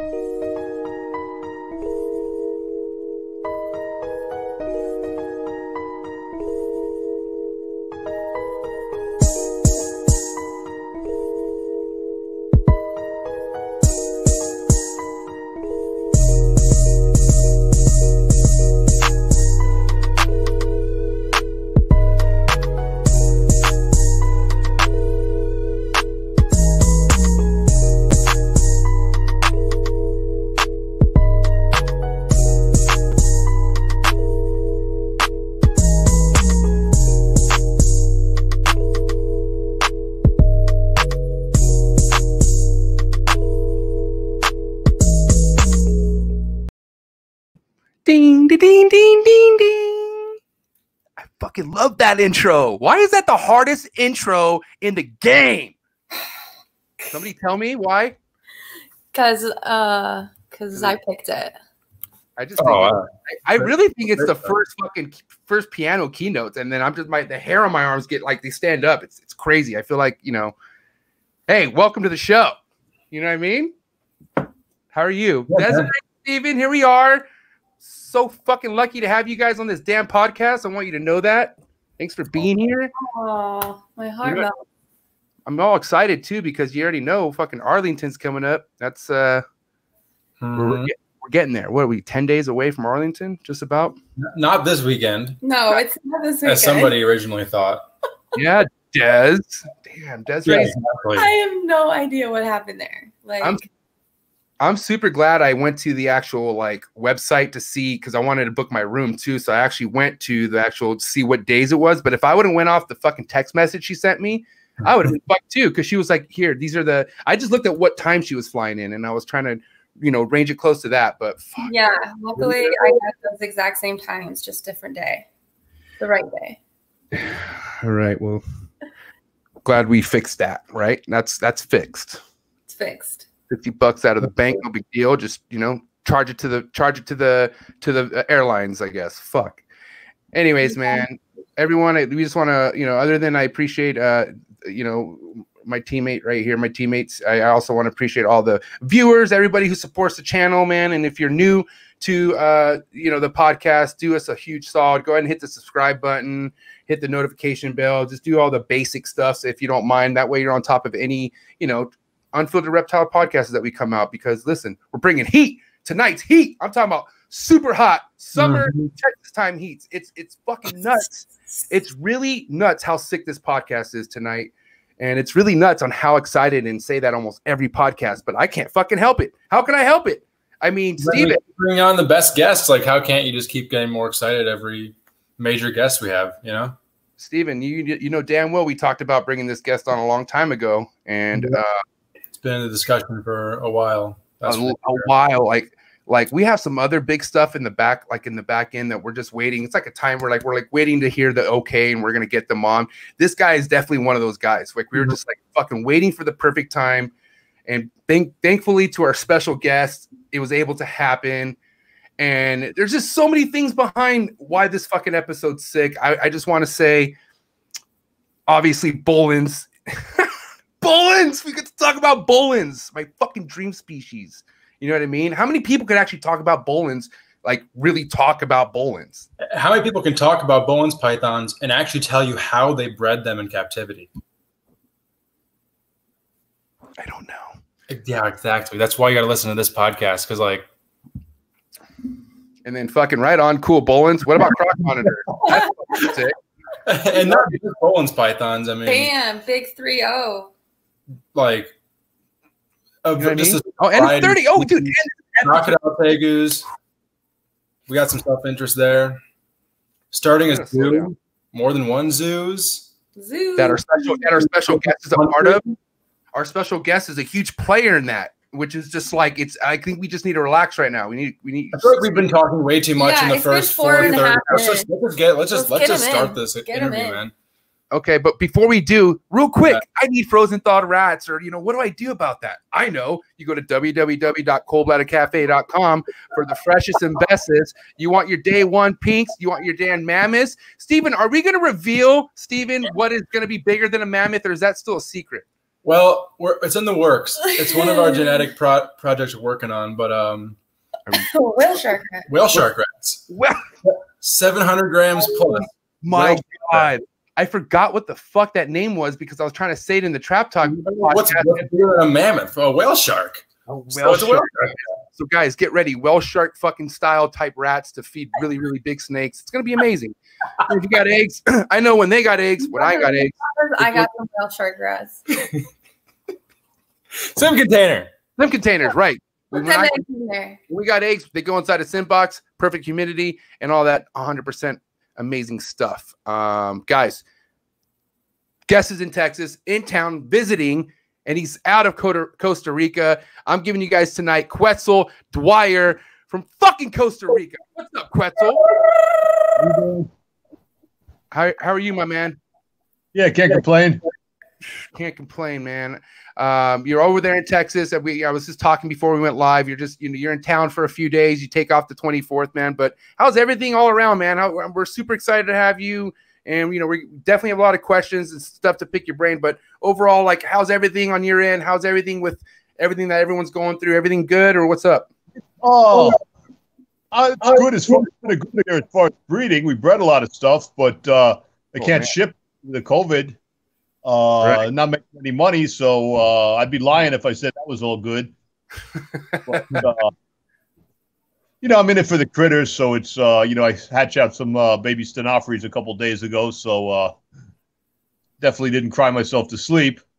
Música that intro. Why is that the hardest intro in the game? Somebody tell me why. Cause uh cause I picked it. I just think Oh, uh, I, I really think it's the first fucking first piano keynotes, and then I'm just my the hair on my arms get like they stand up. It's it's crazy. I feel like you know, hey, welcome to the show. You know what I mean? How are you, Yeah, Desiree. Steven? Here we are. So fucking lucky to have you guys on this damn podcast. I want you to know that. Thanks for being here. Oh, my heart You know- I'm all excited too because you already know fucking Arlington's coming up. That's uh we're, mhm. get- we're getting there. What are we 10 days away from Arlington? Just about. Not this weekend, No, it's not this weekend. as somebody originally thought. Yeah, Des. Damn, Des. Yeah, exactly. I have no idea what happened there. Like I'm I'm super glad I went to the actual like website to see because I wanted to book my room too. So I actually went to the actual to see what days it was. But if I would have went off the fucking text message she sent me, I would have been fucked too. Because she was like, "Here, these are the." I just looked at what time she was flying in, and I was trying to, you know, range it close to that. But fuck, yeah, luckily I had those exact same times, just different day. The right day. all right. Well, glad we fixed that. Right, that's that's fixed. It's fixed. 50 bucks out of the bank no big deal. Just you know charge it to the charge it to the to the uh, airlines i guess. Fuck. Anyways man everyone we just want to you know other than i appreciate uh you know my teammate right here my teammates i I also want to appreciate all the viewers everybody who supports the channel man. And if you're new to uh you know the podcast do us a huge solid. Go ahead and hit the subscribe button hit the notification bell. Just do all the basic stuff so if you don't mind. That way you're on top of any you know unfiltered reptile podcasts that we come out because listen, we're bringing heat tonight's heat. I'm talking about super hot summer Texas time heats. It's it's fucking nuts. It's really nuts how sick this podcast is tonight. And it's really nuts on how excited and say that almost every podcast, but I can't fucking help it. How can I help it? I mean, Steven, bring on the best guests. Like, how can't you just keep getting more excited every major guest we have? You know, Steven, you you know damn well we talked about bringing this guest on a long time ago, and Yeah. uh, been in the discussion for a while. a, That's a sure. while. Like like we have some other big stuff in the back, like in the back end that we're just waiting. It's like a time where like we're like waiting to hear the okay, and we're gonna get them on. This guy is definitely one of those guys. Like we were Mhm. just like fucking waiting for the perfect time, and thank thankfully to our special guest, it was able to happen. And there's just so many things behind why this fucking episode's sick. I, I just want to say, obviously, Boelens. Boelens! We get to talk about Boelens, my fucking dream species. You know what I mean? How many people could actually talk about Boelens, like really talk about Boelens? How many people can talk about Boelen's pythons and actually tell you how they bred them in captivity? I don't know. Yeah, exactly. That's why you got to listen to this podcast because, like, And then fucking right on, cool Boelens. What about Croc Monitor? That's sick. Eh? and not just Boelen's pythons. I mean, Bam, big oh. 3 0. Like, of You know what I mean? a Oh, and 30. Oh, dude. species. and- crocodile tegus. We got some self interest there. Starting a Gotta slow down. zoo, more than one zoos. Zoo. that our special that our special guest is a part of. Our special guest is a huge player in that, which is just like it's. I think we just need to relax right now. We need we need. I feel like we've been talking way too much Yeah, in the first four four and a third. half Let's just, let's just get let's Let's let's, just start in. this Get interview, in. man. Okay, but before we do, real quick, Yeah. I need frozen thawed rats, or you know, what do I do about that? I know you go to www.coldbloodedcafe.com for the freshest and bestest. You want your day one pinks, you want your Dan mammoths. Stephen, are we going to reveal, Stephen, what is going to be bigger than a mammoth, or is that still a secret? Well, we're, it's in the works. It's one of our genetic pro- projects we're working on, but um, whale shark rat. whale shark rats, Well, 700 grams plus. my Whale God. I forgot what the fuck that name was because I was trying to say it in the Trap Talk What's, podcast. what's bigger than a mammoth? A whale shark. So whale it's a whale shark. shark. So guys, get ready. Whale shark fucking style type rats to feed really, really big snakes. It's gonna be amazing. if you got eggs, I know when they got eggs, when I got eggs. I got some whale shark rats. Same container. Them containers, right. Put When I- them in there. when we got eggs, they go inside a sim box, perfect humidity, and all that 100% amazing stuff. Um, guys, guest is in Texas, in town, visiting, and he's out of Costa Costa Rica. I'm giving you guys tonight Quetzal Dwyer from fucking Costa Rica. What's up, Quetzal? How, how are you, my man? Yeah, can't complain. Can't complain, man. Um, you're over there in Texas. and We I was just talking before we went live. You're just you know you're in town for a few days. You take off the 24th, man. But how's everything all around, man? How, we're super excited to have you, and you know we definitely have a lot of questions and stuff to pick your brain. But overall, like, how's everything on your end? How's everything with everything that everyone's going through? Everything good or what's up? Oh, uh, it's good as far as good as far as breeding. We bred a lot of stuff, but uh, they Oh, can't man. ship the COVID. Uh, Right. Not making any money, so uh, I'd be lying if I said that was all good. But, uh, you know, I'm in it for the critters, so it's uh, you know I hatch out some uh, baby stenophrys a couple days ago, so uh, definitely didn't cry myself to sleep.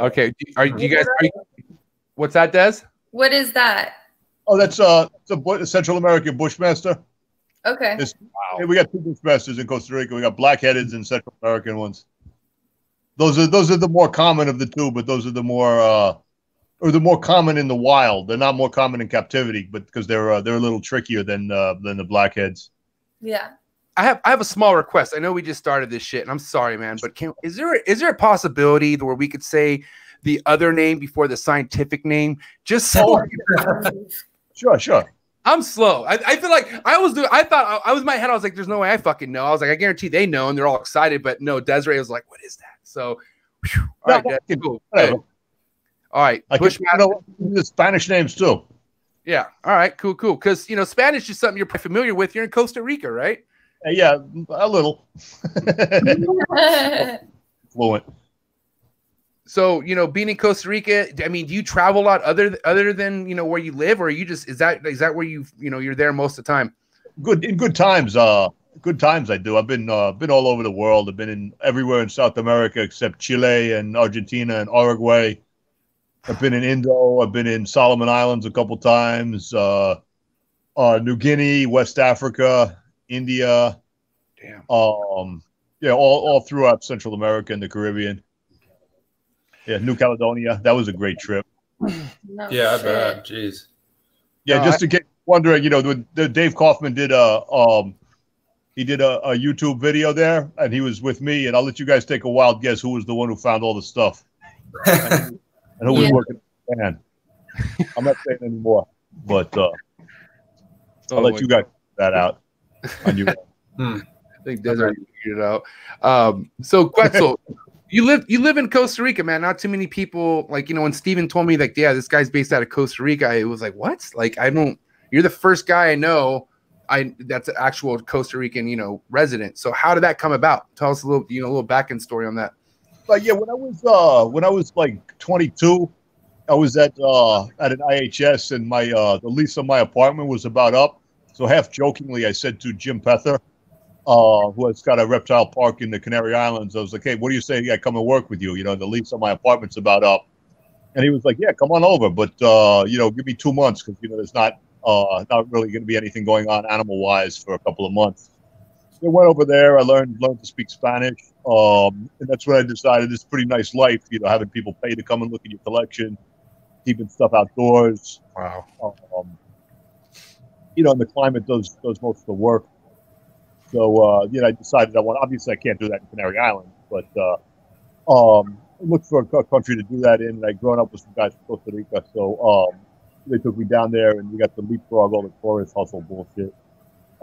Okay, do- are you guys? Are you, what's that, Des? What is that? Oh, that's uh, it's a, bu- a Central American Bushmaster. Okay. It's- Yeah, we got two Bushmasters in Costa Rica. We got black-headeds and Central American ones. Those are those are the more common of the two, but those are the more uh, or the more common in the wild. They're not more common in captivity, but because they're uh, they're a little trickier than uh, than the blackheads. Yeah. I have I have a small request. I know we just started this shit, and I'm sorry, man. But can is there is there a possibility where we could say the other name before the scientific name? Just so Sure, sure. I'm slow. I, I feel like I was doing. I thought I, I was in my head. I was like, "There's no way I fucking know." I was like, "I guarantee they know," and they're all excited. But no, Desiree was like, "What is that?" So, whew. all No, right, Des, cool. whatever. All right, I can, Bushmaster. you know, the Spanish names too. Yeah. All right. Cool. Cool. Because you know Spanish is something you're familiar with. You're in Costa Rica, right? Uh, yeah, a little fluent. So you know, being in Costa Rica, I mean, do you travel a lot other other than you know where you live, or are you just is that is that where you you know you're there most of the time? good in good times. Uh, good times. I do. I've been uh, been all over the world. I've been in everywhere in South America except Chile and Argentina and Uruguay. I've been in Indo. I've been in Solomon Islands a couple times. Uh, uh, New Guinea, West Africa, India. Damn. Um, yeah, all all throughout Central America and the Caribbean. Yeah, New Caledonia. That was a great trip. No Yeah, I bet. Jeez. Yeah, No, just to get wondering, you know, the, the Dave Kaufman did a um he did a, a YouTube video there and he was with me and I'll let you guys take a wild guess who was the one who found all the stuff and who was working at the fan. I'm not saying anymore, but uh, I'll Oh let you guys figure that out on you. I think Desiree figured it out. Um, so Quetzal, you live you live in Costa Rica, man. Not too many people like you know when Steven told me like, yeah, this guy's based out of Costa Rica. I was like, what? Like I don't. You're the first guy I know. I that's an actual Costa Rican, you know, resident. So how did that come about? Tell us a little, you know, a little back end story on that. But yeah, when I was uh when I was like 22, I was at uh at an IHS and my uh the lease on my apartment was about up. So half jokingly, I said to Jim Pether, uh, who has got a reptile park in the Canary Islands, I was like, "Hey, what do you say? I come and work with you? You know, the lease on my apartment's about up." And he was like, "Yeah, come on over, but uh, you know, give me two months because you know there's not uh not really going to be anything going on animal wise for a couple of months." So I went over there. I learned learned to speak Spanish, um, and that's when I decided it's a pretty nice life. You know, having people pay to come and look at your collection, keeping stuff outdoors. Wow. Um, you know, and the climate does does most of the work. So uh, you know, I decided I want. Obviously, I can't do that in Canary Islands, but uh, um, I looked for a co- country to do that in. And I'd grown up with some guys from Costa Rica, so um, they took me down there, and we got to leapfrog all the tourist hustle bullshit.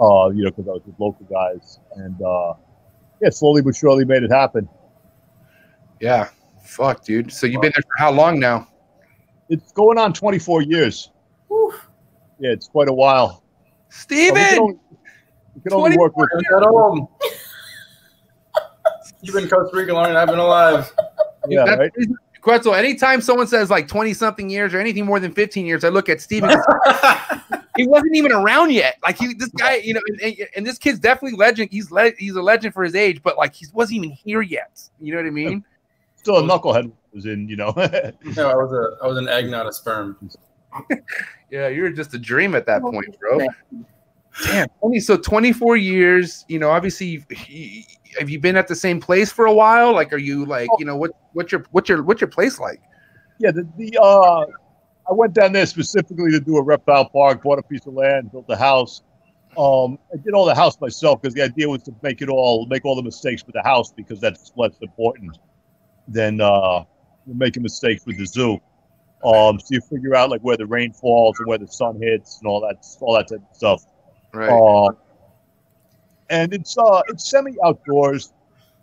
Uh, you know, because I was with local guys, and uh, yeah, slowly but surely made it happen. Yeah. Fuck, dude. So you've been there for how long now? It's going on 24 years. Whew. Yeah, it's quite a while. But Steven! we can only, can only work with. At home. You've been Costa Rica longer than I've been alive. Yeah, That- right. Quetzal, anytime someone says like 20 something years or anything more than 15 years, I look at Steven. he wasn't even around yet. Like he, this guy, you know, and, and- and this kid's definitely legend. He's le- he's a legend for his age, but like he wasn't even here yet. You know what I mean? Still a knucklehead was in, you know. no, I was a I was an egg, not a sperm. Yeah, you were just a dream at that oh, point, bro. Damn. Only so 24 years. You know, obviously, you've, you, have you been at the same place for a while? Like, are you like, you know, what what's your what's your what's your place like? yeah, the, the uh, I went down there specifically to do a reptile park, bought a piece of land, built a house. Um, I did all the house myself because the idea was to make it all, make all the mistakes with the house because that's less important than uh, making mistakes with the zoo. Um, so you figure out like where the rain falls and where the sun hits and all that, all that type of stuff. Right. Uh, and it's uh it's semi outdoors.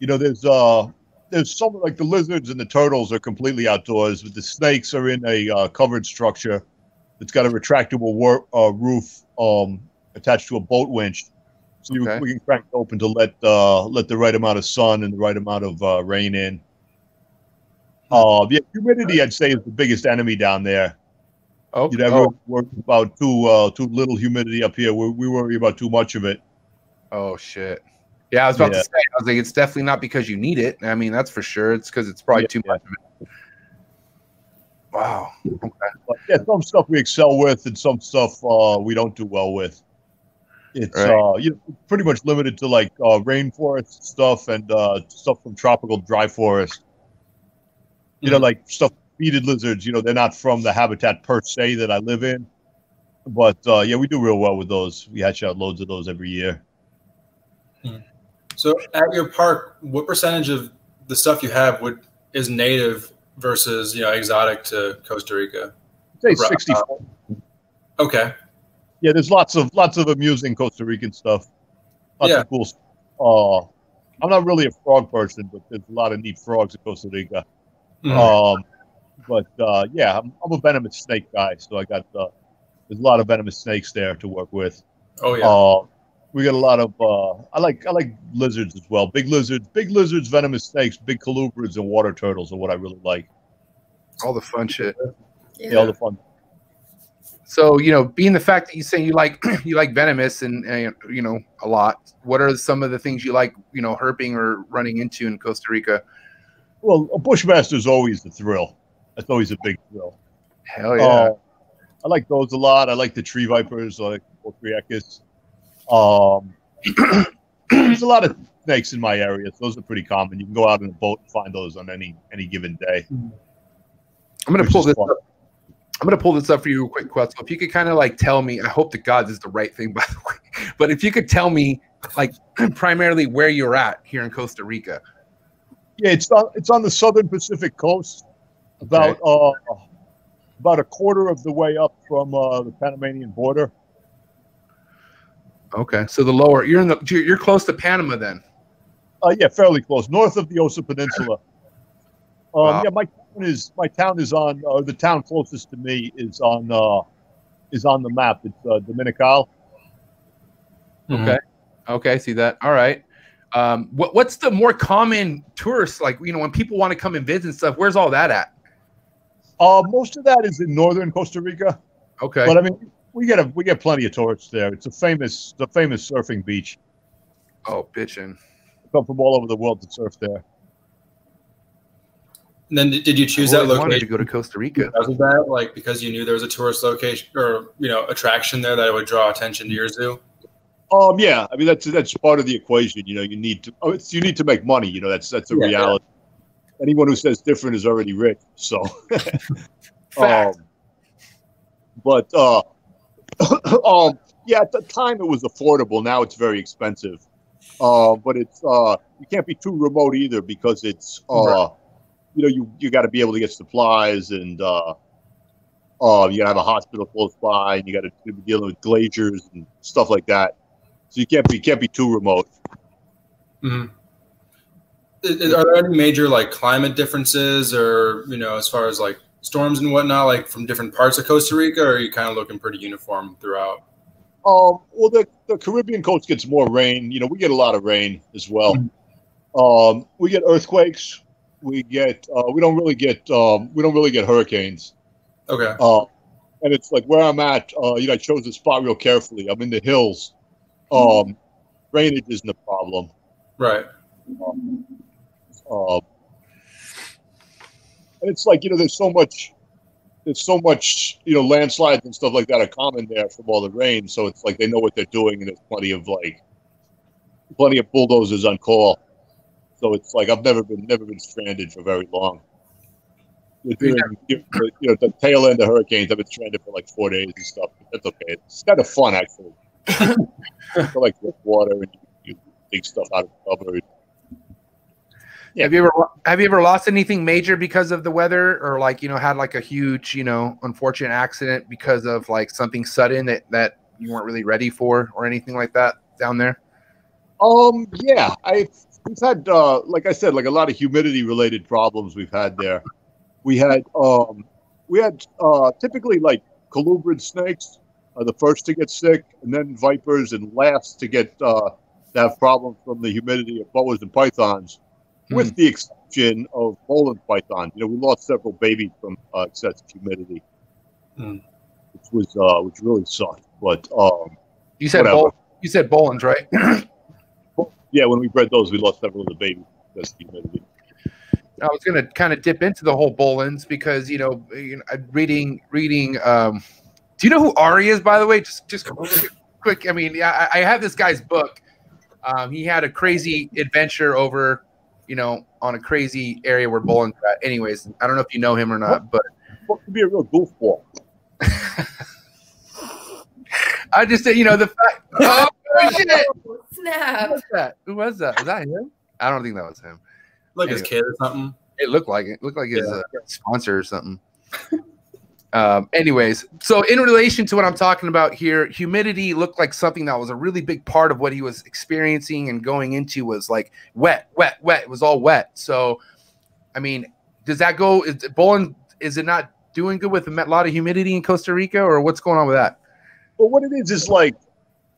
You know, there's uh there's some like the lizards and the turtles are completely outdoors, but the snakes are in a uh, covered structure. It's got a retractable wor- uh, roof um attached to a boat winch, so you, we can crank it open to let uh let the right amount of sun and the right amount of uh, rain in. Uh, yeah, humidity I'd say is the biggest enemy down there. Oh, You never oh, worry about too uh, too little humidity up here. We, we worry about too much of it. oh shit. Yeah, I was about Yeah. to say. I was like, it's definitely not because you need it. I mean, that's for sure. It's because it's probably Yeah, too yeah. much of it. Wow. Okay. Yeah, some stuff we excel with, and some stuff uh, we don't do well with. It's Right. uh, you know, pretty much limited to like uh, rainforest stuff and uh, stuff from tropical dry forest. You know, Mhm. like stuff beaded lizards. You know, they're not from the habitat per se that I live in, but uh, yeah, we do real well with those. We hatch out loads of those every year. So at your park, what percentage of the stuff you have would is native versus you know exotic to Costa Rica? I'd say sixty. Okay. Yeah, there's lots of lots of amusing Costa Rican stuff. Lots Yeah. of cool. s- Uh, I'm not really a frog person, but there's a lot of neat frogs in Costa Rica. Mhm. Um, but uh, yeah, I'm, I'm a venomous snake guy, so I got uh, there's a lot of venomous snakes there to work with. oh yeah. Uh, we got a lot of uh, I like I like lizards as well. Big lizards, big lizards, venomous snakes, big colubrids, and water turtles are what I really like. All the fun shit. Yeah, all the fun. So you know, being the fact that you say you like you like venomous and uh, you know a lot. What are some of the things you like? You know, herping or running into in Costa Rica? Well, a is always the thrill. That's always a big thrill. Hell yeah! Uh, I like those a lot. I like the tree vipers, I like Bothriechis. Um, there's a lot of snakes in my area. So those are pretty common. You can go out in a boat and find those on any any given day. I'm gonna pull this. fun. Up. I'm gonna pull this up for you real quick, Quetzal. If you could kind of like tell me, I hope to God this is the right thing, by the way. But if you could tell me, like, primarily where you're at here in Costa Rica. Yeah, it's on it's on the southern Pacific coast, about uh about a quarter of the way up from uh, the Panamanian border. Okay, so the lower, you're in the, you're you're close to Panama then. Uh, yeah, fairly close, north of the Osa Peninsula. Um, Wow. Yeah, my town is my town is on uh, the town closest to me is on uh, is on the map. It's uh, Dominical. Mhm. Okay. Okay, I see that. All right. Um, what what's the more common tourist like? You know, when people want to come and visit and stuff, where's all that at? Uh, most of that is in northern Costa Rica, Okay. but I mean we get a we get plenty of tourists there. It's a famous it's a famous surfing beach. oh, bitching! They come from all over the world to surf there. And then did did you choose I that location wanted to go to Costa Rica. because of that? Like because you knew there was a tourist location or you know attraction there that would draw attention to your zoo? Um, yeah, I mean that's that's part of the equation. You know, you need to oh, it's, you need to make money. You know, that's that's a Yeah, yeah. Anyone who says different is already rich. So, um, but uh, um, yeah, at the time it was affordable. Now it's very expensive. Uh, but it's uh, you can't be too remote either because it's uh, Right. you know, you you got to be able to get supplies and uh, uh, you got to have a hospital close by, and you got to be dealing with glaciers and stuff like that. So you can't be can't be too remote. Mhm. Are there any major like climate differences, or you know, as far as like storms and whatnot, like from different parts of Costa Rica, or are you kind of looking pretty uniform throughout? Um, well, the, the Caribbean coast gets more rain. You know, we get a lot of rain as well. Um, we get earthquakes. We get. Uh, we don't really get. Um, we don't really get hurricanes. Okay. Uh, and it's like where I'm at. Uh, you know, I chose the spot real carefully. I'm in the hills. Um, drainage isn't a problem. Right. Um, Um, and it's like you know, there's so much, there's so much you know, landslides and stuff like that are common there from all the rain. So it's like they know what they're doing, and there's plenty of like, plenty of bulldozers on call. So it's like I've never been never been stranded for very long. During, you know, the tail end of hurricanes, I've been stranded for like four days and stuff. That's okay. It's kind of fun actually. I like with water and you, you dig stuff out of the cupboard. Yeah. Have you ever have you ever lost anything major because of the weather, or like you know had like a huge you know unfortunate accident because of like something sudden that that you weren't really ready for, or anything like that down there? Um, yeah, I we've had uh, like I said, like a lot of humidity related problems we've had there. We had um, we had uh, typically like colubrid snakes are the first to get sick, and then vipers, and last to get uh, to have problems from the humidity of boas and pythons, with the exception of Boelen python. You know, we lost several babies from uh, excessive humidity, Hmm. which was uh, which really sucked. But um, You said. Bol- you said Boelens, right? yeah, when we bred those, we lost several of the babies because of humidity. I was gonna kind of dip into the whole Boelens because you know, you know I'm reading reading. Um, do you know who Ari is, by the way? Just just quick. quick I mean, yeah, I, I have this guy's book. Um, he had a crazy adventure over, you know, on a crazy area where Boelens. are at. Anyways, I don't know if you know him or not, but What could be a real goofball? I just said, you know, the fact. Oh shit! Who Snap. was that? Who was that? Was that him? I don't think that was him. Like his kid or something. It looked like it. it looked like his uh, sponsor or something. um, anyways, so in relation to what I'm talking about here, humidity looked like something that was a really big part of what he was experiencing and going into was like wet, wet, wet. It was all wet. So, I mean, does that go? Is Boelen? Is it not doing good with a lot of humidity in Costa Rica, or what's going on with that? Well, what it is is like,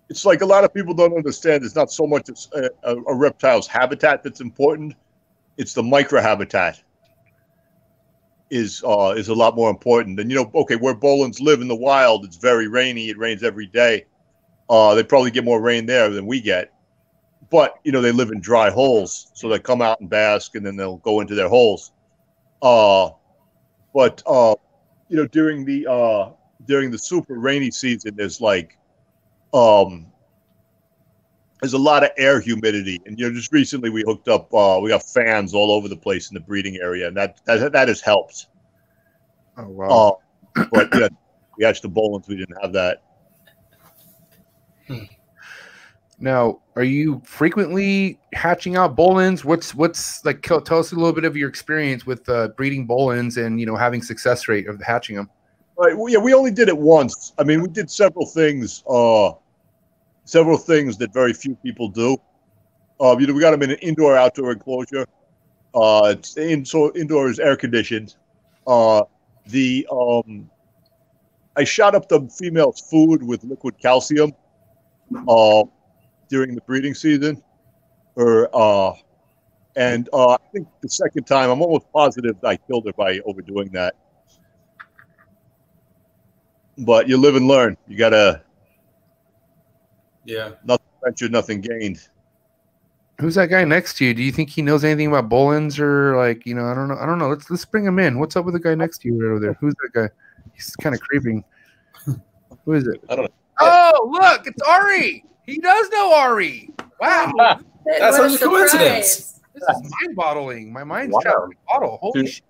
it's like a lot of people don't understand. It's not so much a, a, a reptile's habitat that's important; it's the microhabitat is uh, is a lot more important. And you know, okay, where boelens live in the wild, it's very rainy. It rains every day. Uh, they probably get more rain there than we get. But you know, they live in dry holes, so they come out and bask, and then they'll go into their holes. Uh, but uh, you know, during the uh, during the super rainy season, there's like, um, there's a lot of air humidity, and you know, just recently we hooked up, uh, we got fans all over the place in the breeding area, and that that that has helped. Oh wow! Uh, but yeah, we hatched the Boelens, we didn't have that. Now, are you frequently hatching out boelens? What's what's like? Tell tell us a little bit of your experience with uh, breeding boelens and you know having success rate of hatching them. Right. Well, yeah, we only did it once. I mean, we did several things, uh, several things that very few people do. Uh, you know, we got them in an indoor outdoor enclosure. Uh, it's in, so indoor is air conditioned. Uh, the um, I shot up the female's food with liquid calcium uh, during the breeding season, or uh, and uh, I think the second time I'm almost positive I killed her by overdoing that but you live and learn. You gotta Yeah. nothing ventured, nothing gained. Who's that guy next to you? Do you think he knows anything about boelens or like you know? I don't know. I don't know. Let's let's bring him in. What's up with the guy next to you right over there? Who's that guy? He's kind of creeping. Who is it? I don't know. Oh, look, it's Ari. He does know Ari. Wow, That's What such a coincidence. surprise. this is mind boggling. My mind's Wow. trying to bottle. Holy Dude. shit.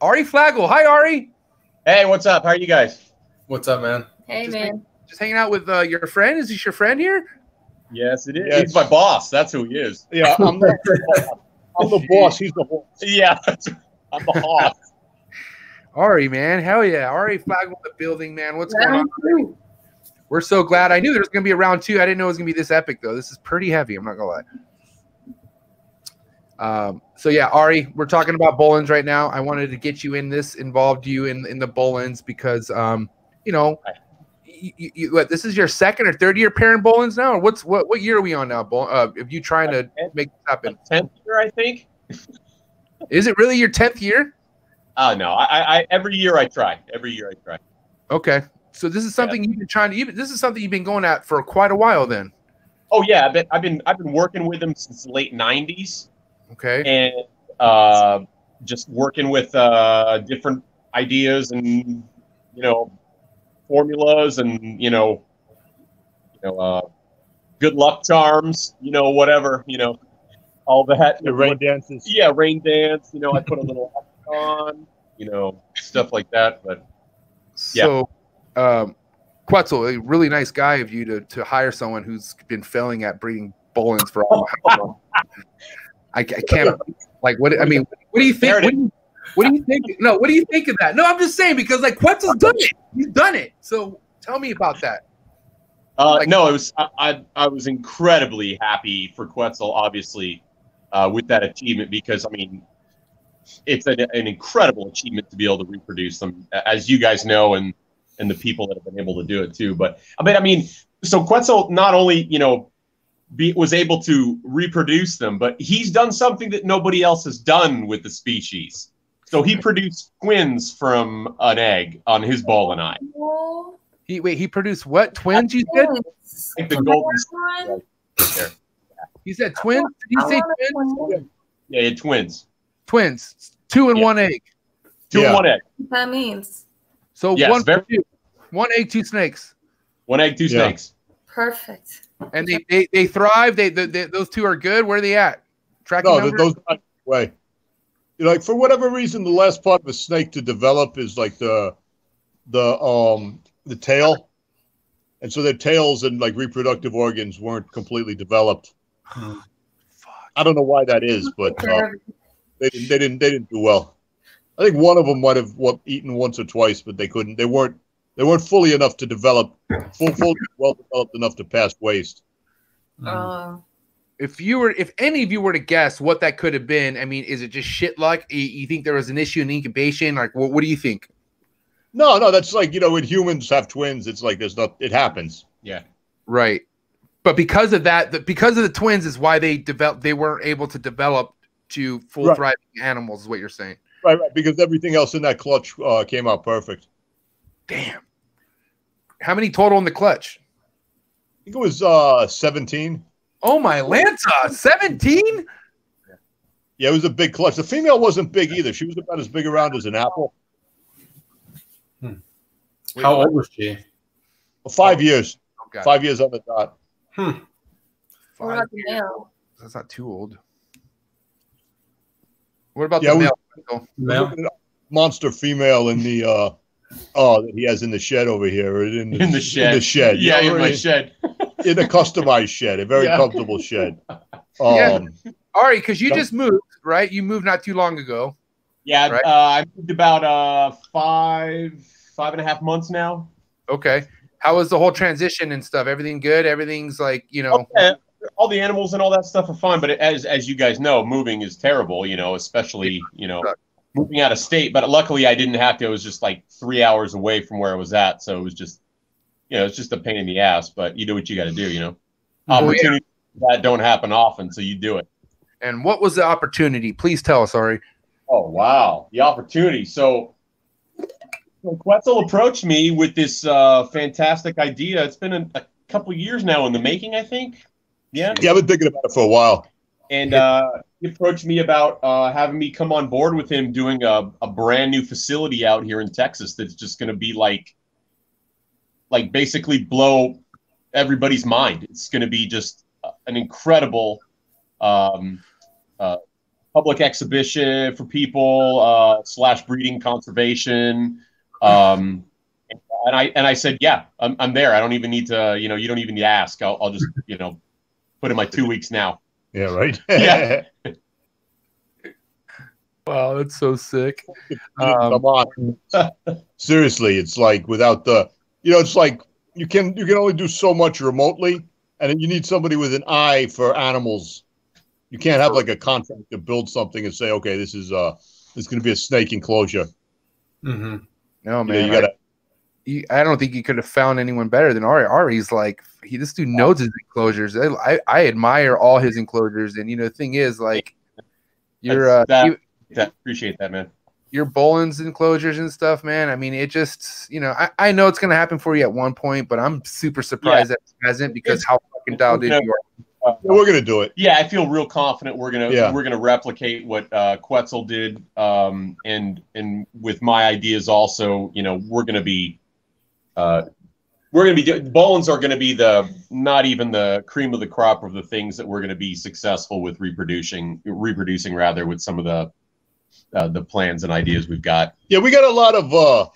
Ari Flagel. Hi, Ari. Hey, what's up? How are you guys? What's up, man? Hey, Just man. Just hanging out with uh, your friend. Is this your friend here? Yes, it is. Yes. He's my boss. That's who he is. Yeah, I'm the, I'm the boss. He's the boss. Yeah, I'm the boss. Ari, man. Hell yeah. Ari Flagel in the building, man. What's going on? Round. We're so glad. I knew there was going to be a round two. I didn't know it was going to be this epic, though. This is pretty heavy. I'm not going to lie. Um, so yeah, Ari, we're talking about Boelens right now. I wanted to get you in this, involved you in in the Boelens because um, you know, you, you, what, this is your second or third year pairing Boelens now, or what's what what year are we on now? Bol- uh, if you trying to make this happen, Tenth year, I think. is it really your tenth year? Oh no, I, I, every year I try. Every year I try. Okay, so this is something you've been trying to. You've, this is something you've been going at for quite a while. Then, Oh yeah, I've been I've been I've been working with them since the late '90s, okay, and uh, just working with uh, different ideas and you know formulas and you know you know uh, good luck charms, you know whatever you know all that. The rain dances. Yeah, rain dance. You know, I put a little on. You know, stuff like that. But Yeah. so. Um, Quetzal, a really nice guy of you to to hire someone who's been failing at breeding Boelens for all. I, I can't like what I mean. What do you think? There it What do you, what do you think? No, what do you think of that? No, I'm just saying because like Quetzal's done it. He's done it. So tell me about that. Uh, Like- no, it was I, I, I was incredibly happy for Quetzal, obviously, uh, with that achievement because I mean, it's an, an incredible achievement to be able to reproduce them, as you guys know, and and the people that have been able to do it too. But I mean, I mean, so Quetzal not only you know be, was able to reproduce them, but he's done something that nobody else has done with the species. So he produced twins from an egg on his ball and eye. He wait. He produced what twins? You said. Like the golden one? He said twins. Did he say twins? twin. Yeah, twins. Twins. Two and Yeah. one egg. Two Yeah. and one egg. That means So Yes, one very- two. One egg, two snakes. One egg, two Yeah. snakes. perfect. And they they, they thrive. They, they, they those two are good. Where are they at? Tracking No, numbers? those not way. You know, like for whatever reason, the last part of a snake to develop is like the the um the tail, and so their tails and like reproductive organs weren't completely developed. Fuck. I don't know why that is, but uh, they didn't they didn't they didn't do well. I think one of them might have what, eaten once or twice, but they couldn't. They weren't they weren't fully enough to develop full full well developed enough to pass waste. Oh, if you were if any of you were to guess what that could have been i mean is it just shit luck you, you think there was an issue in incubation like what, what do you think No, no, that's like you know when humans have twins, it's like there's not it happens. Yeah. right but because of that the, because of the twins is why they developed they weren't able to develop to full Right. thriving animals is what you're saying Right, right, because everything else in that clutch uh, came out perfect. damn how many total in the clutch I think it was uh 17. Oh my lanta 17 Yeah, it was a big clutch. The female wasn't big either. She was about as big around as an apple. How old was she? Five years. Oh, God. Five years on the dot. what Five about the male? that's not too old what about Yeah, the male Michael? Male? Look at the Monster female in the uh oh that he has in the shed over here. In the, In the shed. In the shed. Yeah, You know, in my in- shed. in a customized shed, a very Yeah. comfortable shed. Um Yeah. Ari, because you just moved, right? You moved not too long ago. Yeah, Right. uh, I moved about uh, five, five and a half months now. Okay. How was the whole transition and stuff? Everything good? Everything's like, you know, Okay. All the animals and all that stuff are fine, but as as you guys know, moving is terrible. You know, especially you know Sucks. Moving out of state. But luckily, I didn't have to. It was just like three hours away from where I was at, so it was just you know it's just a pain in the ass. But you do what you got to do. You know, Oh, yeah. opportunities that don't happen often, so you do it. and what was the opportunity? Please tell us, Ari. Oh wow, the opportunity. So, so Quetzal approached me with this uh, fantastic idea. It's been a, a couple years now in the making, I think. Yeah, yeah, I've been thinking about it for a while. and uh, he approached me about uh, having me come on board with him doing a, a brand new facility out here in Texas. That's just going to be like, like basically blow everybody's mind. It's going to be just an incredible um, uh, public exhibition for people uh, slash breeding conservation. Um, and I and I said, yeah, I'm, I'm there. I don't even need to, you know, you don't even need to ask. I'll, I'll just, you know, put in my two weeks now. Yeah, right. Yeah. Wow, that's so sick. Um, Come on. Seriously, it's like without the you know, it's like you can you can only do so much remotely, and you need somebody with an eye for animals You can't have like a contract to build something and say, okay, this is uh this is going to be a snake enclosure. Mm-hmm. No You, know, man, you gotta. you, I don't think you could have found anyone better than Ari. Ari's like he this dude knows his enclosures. I, I, I admire all his enclosures, and you know the thing is like your uh, That's- that- you- That, appreciate that, man. your Boelen's enclosures and stuff, man. I mean, it just you know I, I know it's gonna happen for you at one point, but I'm super surprised that it hasn't because how fucking dialed in you are. Uh, we're gonna do it. yeah, I feel real confident we're gonna Yeah. we're gonna replicate what uh, Quetzal did, um, and and with my ideas also, you know, we're gonna be, uh, we're gonna be do- Boelens are gonna be the not even the cream of the crop of the things that we're gonna be successful with reproducing reproducing rather with some of the uh, the plans and ideas we've got. Yeah, we got a lot of uh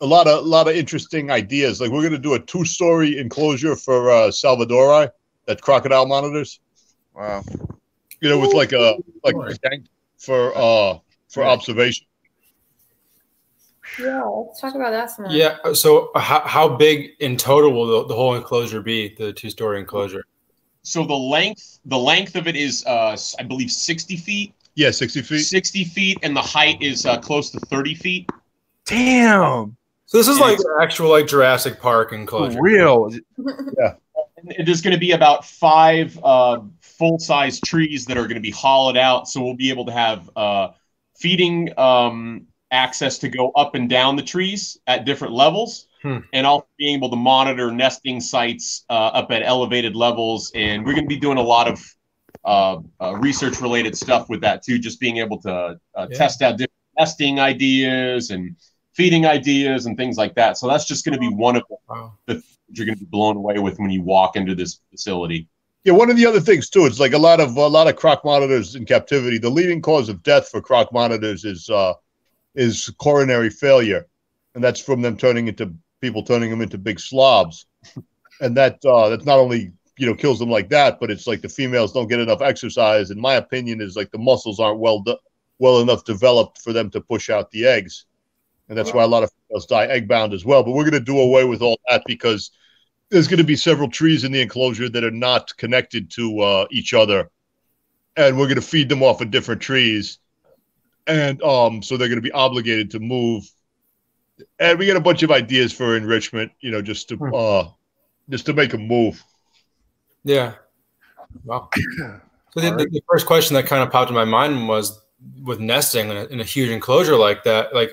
a lot of a lot of interesting ideas. Like we're gonna do a two story enclosure for uh Salvadori that crocodile monitors. Wow. You know, with like a like a tank for uh for observation. Yeah, let's talk about that some more. Yeah. So how, how big in total will the, the whole enclosure be? The two story enclosure. So the length the length of it is uh, I believe sixty feet. Yeah, sixty feet. 60 feet and the height is uh, close to 30 feet Damn. So this is It like an actual like Jurassic Park enclosure. Real. and there's going to be about five uh, full-size trees that are going to be hollowed out so we'll be able to have uh, feeding um, access to go up and down the trees at different levels Hmm. and also being able to monitor nesting sites uh, up at elevated levels and we're going to be doing a lot of uh, uh, research related stuff with that too just being able to uh, Yeah. test out different nesting ideas and feeding ideas and things like that so that's just going to be one of the Wow. you're going to be blown away with when you walk into this facility. Yeah, one of the other things too, it's like a lot of a lot of croc monitors in captivity. The leading cause of death for croc monitors is uh is coronary failure, and that's from them turning into people turning them into big slobs, and that uh that's not only you know kills them like that, but it's like the females don't get enough exercise. In my opinion, is like the muscles aren't well de- well enough developed for them to push out the eggs, and that's why a lot of females die egg bound as well. But we're going to do away with all that because there's going to be several trees in the enclosure that are not connected to uh, each other, and we're going to feed them off of different trees, and um, so they're going to be obligated to move. And we got a bunch of ideas for enrichment, you know, just to Hmm. uh, just to make them move. Yeah. Wow. So the, the, the first question that kind of popped in my mind was with nesting in a, in a huge enclosure like that, like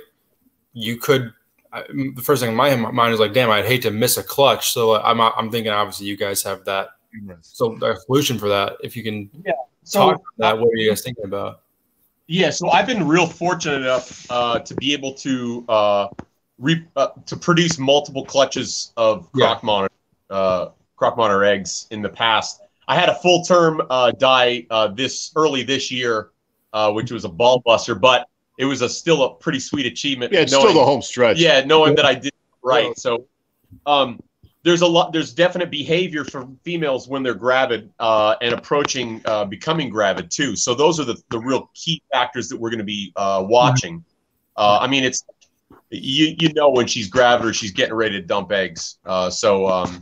you could. I, the first thing in my mind is like, damn, I'd hate to miss a clutch. So uh, I'm I'm thinking obviously you guys have that. So a solution for that, if you can yeah. So talk about that, what are you guys thinking about? yeah, so I've been real fortunate enough uh, to be able to uh, re- uh, to produce multiple clutches of Yeah. croc monitor croc monitor eggs in the past. I had a full term uh, die uh, this early this year, uh, which was a ball buster, but it was a still a pretty sweet achievement. Yeah, it's knowing- still the home stretch. yeah knowing that i did it right so um there's a lot there's definite behavior for females when they're gravid uh, and approaching uh, becoming gravid too so those are the, the real key factors that we're going to be uh, watching uh, i mean it's you you know when she's gravid or she's getting ready to dump eggs uh, so um,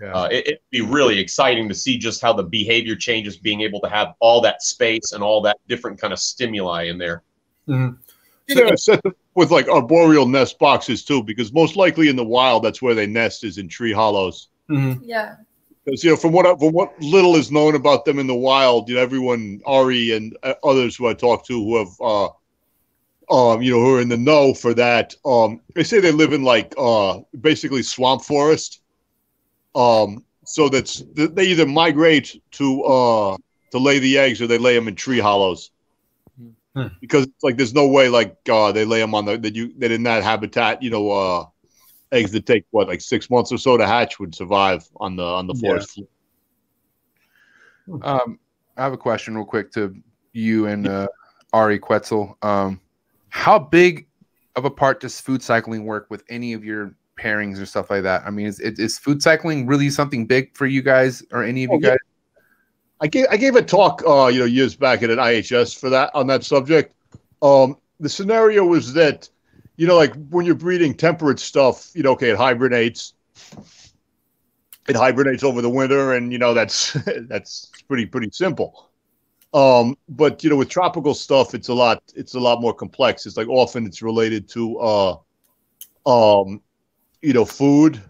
Yeah. uh, it, it'd be really exciting to see just how the behavior changes being able to have all that space and all that different kind of stimuli in there You gotta set them with like arboreal nest boxes too, because most likely in the wild, that's where they nest is in tree hollows. Mm-hmm. Yeah. Because you know, from what I, from what little is known about them in the wild, you know, everyone, Ari and uh, others who I talked to who have, uh, um, you know, who are in the know for that, um, they say they live in like uh, basically swamp forest. Um, so that's they either migrate to uh to lay the eggs or they lay them in tree hollows. Hmm. Because it's like there's no way like uh they lay them on the that you that in that habitat, you know, uh eggs that take what like six months or so to hatch would survive on the on the Yeah. forest floor. Um, I have a question real quick to you and uh, Ari Quetzal. Um, how big of a part does food cycling work with any of your pairings or stuff like that? I mean, is, is food cycling really something big for you guys or any of Oh, you guys? I gave I gave a talk uh, you know years back at an IHS for that on that subject. Um, the scenario was that you know like when you're breeding temperate stuff, you know, okay, it hibernates. It hibernates over the winter, and you know that's that's pretty pretty simple. Um, but you know, with tropical stuff, it's a lot. It's a lot more complex. It's like often it's related to, uh, um, you know, food,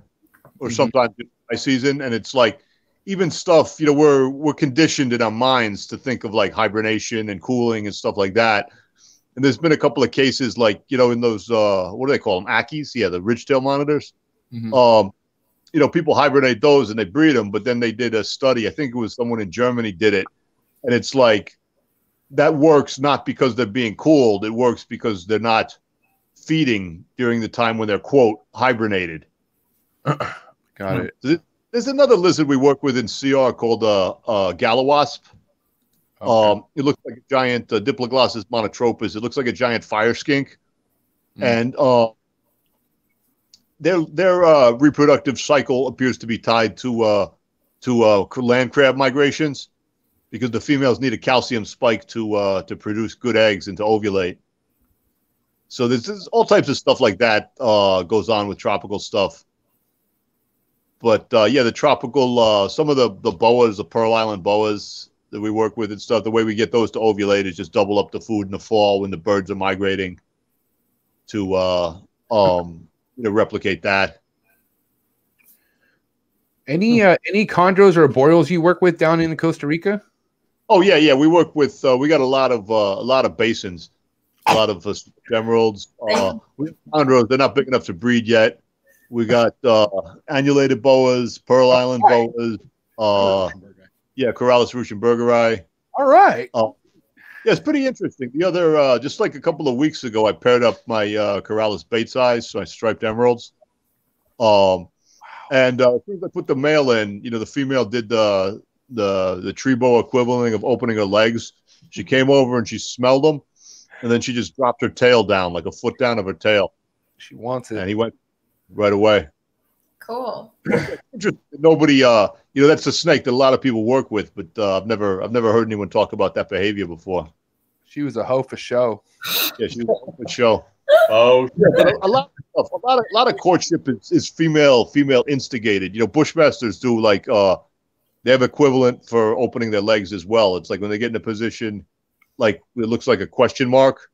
or Mhm. sometimes dry season, and it's like even stuff. You know, we're we're conditioned in our minds to think of like hibernation and cooling and stuff like that. And there's been a couple of cases like you know in those uh, what do they call them? Ackies? Yeah, the ridgetail monitors Mhm. um, you know, people hibernate those and they breed them, but then they did a study. I think it was someone in Germany did it, and it's like that works not because they're being cooled; it works because they're not feeding during the time when they're quote hibernated. Got it. There's another lizard we work with in CR called uh, uh, Galliwasp. Okay. Um, it looks like a giant uh, Diploglossus monotropis. It looks like a giant fire skink, Hmm. and uh, their their uh, reproductive cycle appears to be tied to uh, to uh, land crab migrations, because the females need a calcium spike to uh, to produce good eggs and to ovulate. So there's, there's all types of stuff like that uh, goes on with tropical stuff. But uh, yeah, the tropical uh, some of the the boas, the Pearl Island boas that we work with and stuff. The way we get those to ovulate is just double up the food in the fall when the birds are migrating to uh, um, you know replicate that. Any uh, any chondros or arboreals you work with down in Costa Rica? Oh yeah, yeah. We work with uh, we got a lot of uh, a lot of Boelens, a lot of uh, emeralds. Uh, we have chondros. They're not big enough to breed yet. We got uh, annulated boas, Pearl Island boas. Uh, yeah, Corallus ruschenbergerii. All right. Yeah, it's pretty interesting. The other, uh, just like a couple of weeks ago, I paired up my uh, Corallus batesii, so I striped emeralds. Um, and uh, as soon as I put the male in, you know, the female did the the the tree boa equivalent of opening her legs. She came over and she smelled them, and then she just dropped her tail down, like a foot down of her tail, She wants it. and he went right away. Cool. Interesting. Nobody, uh, you know, that's a snake that a lot of people work with, but uh, I've never, I've never heard anyone talk about that behavior before. She was a hoe for show. Yeah, she was a good show. Oh, But a, a lot of stuff, a lot of, a lot of courtship is, is female, female instigated. You know, bushmasters do like, uh, they have equivalent for opening their legs as well. It's like when they get in a position, like it looks like a question mark.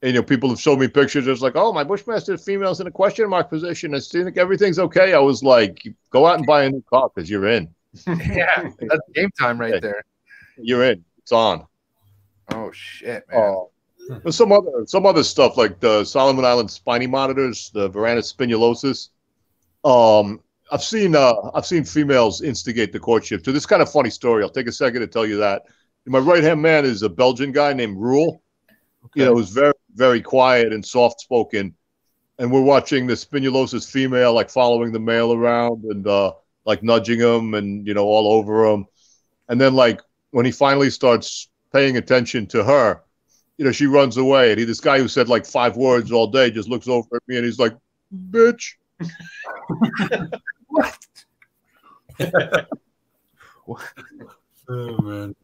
And, you know, people have showed me pictures. It's like, oh, my bushmaster female's in a question mark position. I think everything's okay. I was like, go out and buy a new car because you're in. yeah, that's game time right there. You're in. It's on. Oh shit, man. Uh, there's some other some other stuff like the Solomon Island spiny monitors, the Varanus spinulosus. Um, I've seen uh, I've seen females instigate the courtship. So this kind of funny story. I'll take a second to tell you that. My right hand man is a Belgian guy named Rule. You know, who's very very quiet and soft spoken. And we're watching the spinulosus female like following the male around and uh, like nudging him and you know all over him. And then like when he finally starts paying attention to her, you know, she runs away. And he, this guy who said like five words all day just looks over at me and he's like, bitch. What? oh man.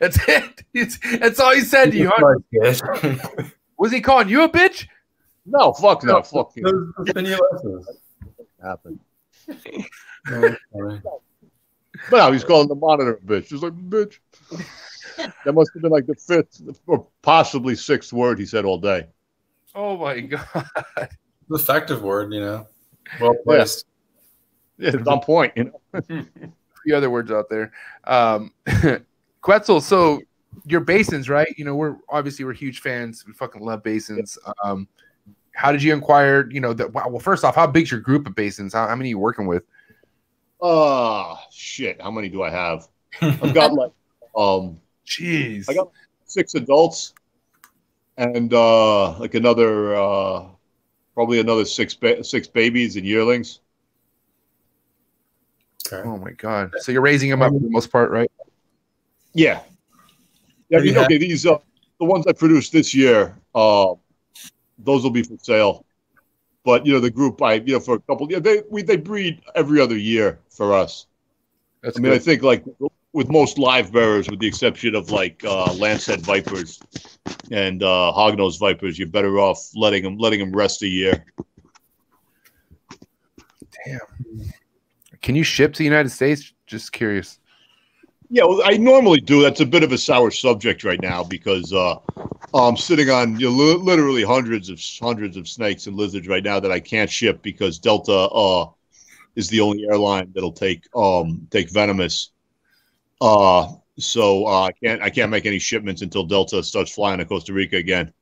That's it. It's, that's all he said to you. Huh? Was he calling you a bitch? No, fuck no, fuck you. Those spinulosus. Happened. Oh. But no, he's calling the monitor a bitch. He's like, bitch. That must have been like the fifth or possibly sixth word he said all day. Oh my god. The effective word, you know. Well placed. Yeah, it's on point, you know. A few other words out there. Um, Quetzal. So your Boelens, right? You know, we're obviously we're huge fans. We fucking love Boelens. Um, how did you inquire? You know that. Wow, well, first off, how big's your group of Boelens? How, how many are you working with? Oh shit. How many do I have? I've got like um Jeez. I got six adults and uh like another uh probably another six ba- six babies and yearlings. Okay. oh my god. So you're raising them up for the most part, right? Yeah. Yeah, I mean, okay, these uh the ones I produced this year, uh those will be for sale. But you know, the group I you know for a couple yeah, they we they breed every other year for us. That's I mean, I think like with most live bearers, with the exception of like uh, Lancehead vipers and uh, hognose vipers, you're better off letting them letting them rest a year. Damn. Can you ship to the United States? Just curious. Yeah, well, I normally do. That's a bit of a sour subject right now because uh, I'm sitting on you know, literally hundreds of hundreds of snakes and lizards right now that I can't ship because Delta uh, is the only airline that'll take um, take venomous. Uh, so uh, I can't I can't make any shipments until Delta starts flying to Costa Rica again.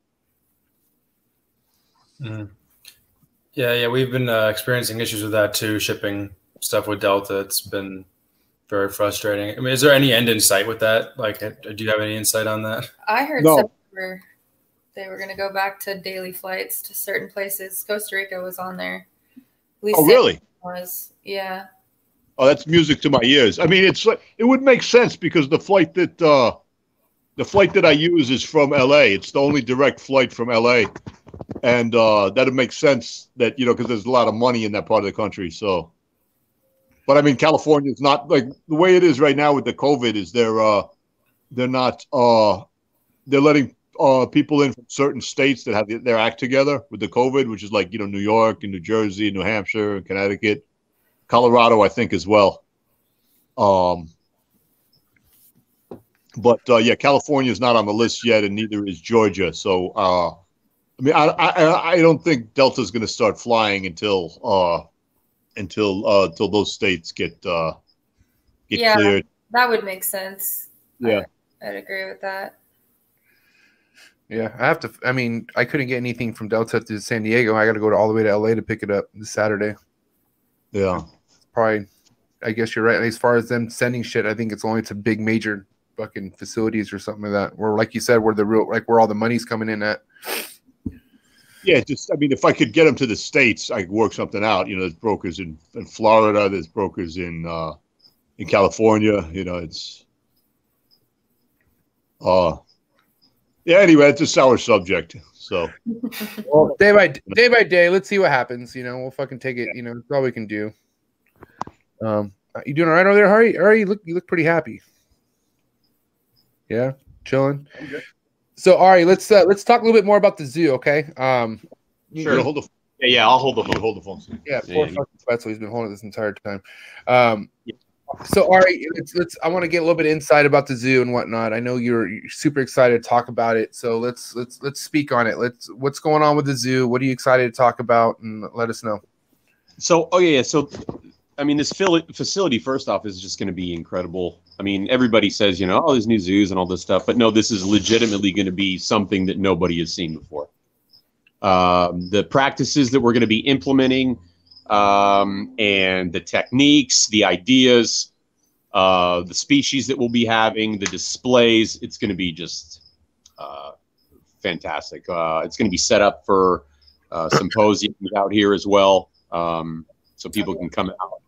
Mhm. Yeah, yeah, we've been uh, experiencing issues with that too, shipping stuff with Delta. It's been very frustrating. I mean, is there any end in sight with that? Like, do you have any insight on that? I heard No. September they were going to go back to daily flights to certain places. Costa Rica was on there. At least Oh, really? Was yeah. Oh, that's music to my ears. I mean, it's like it would make sense because the flight that uh, the flight that I use is from L.A. It's the only direct flight from L.A. and uh, that'd make sense that you know because there's a lot of money in that part of the country. So, but I mean, California is not like the way it is right now with the COVID. Is they're uh, they're not uh, they're letting uh, people in from certain states that have their act together with the COVID, which is like you know New York and New Jersey, and New Hampshire, and Connecticut. Colorado, I think, as well. Um, but uh, yeah, California is not on the list yet, and neither is Georgia. So, uh, I mean, I, I I don't think Delta's going to start flying until uh, until uh, until those states get uh, get Yeah. cleared. That would make sense. Yeah. I'd agree with that. Yeah, I have to. I mean, I couldn't get anything from Delta to San Diego. I got to go to all the way to LA to pick it up this Saturday. Yeah, Probably, I guess you're right. As far as them sending shit, I think it's only to big major fucking facilities or something like that. Where, like you said, where the real like where all the money's coming in at. Yeah. Just I mean, if I could get them to the states, I could work something out. You know, there's brokers in, in Florida. There's brokers in uh, in California. You know, it's uh yeah. Anyway, it's a sour subject. So. Well, day by day by day, let's see what happens. You know, we'll fucking take it. You know, that's all we can do. Um, you doing all right over there, Harry? Harry, you look you look pretty happy. Yeah, chilling. So, Ari, let's uh, let's talk a little bit more about the zoo, okay? Um, you- Sure. Hold the Yeah, yeah, I'll hold the phone. hold the phone. Yeah, Yeah, poor yeah. fucking Spetzel. He's been holding it this entire time. Um, so, Ari, let's, let's. I want to get a little bit insight about the zoo and whatnot. I know you're, you're super excited to talk about it. So let's let's let's speak on it. Let's. What's going on with the zoo? What are you excited to talk about? And let us know. So, oh yeah, yeah. So, I mean, this facility, first off, is just going to be incredible. I mean, everybody says, you know, oh, there's new zoos and all this stuff, but no, this is legitimately going to be something that nobody has seen before. Um, the practices that we're going to be implementing, um, and the techniques, the ideas, uh, the species that we'll be having, the displays, it's going to be just uh, fantastic. Uh, it's going to be set up for uh, symposiums out here as well um, so people can come out.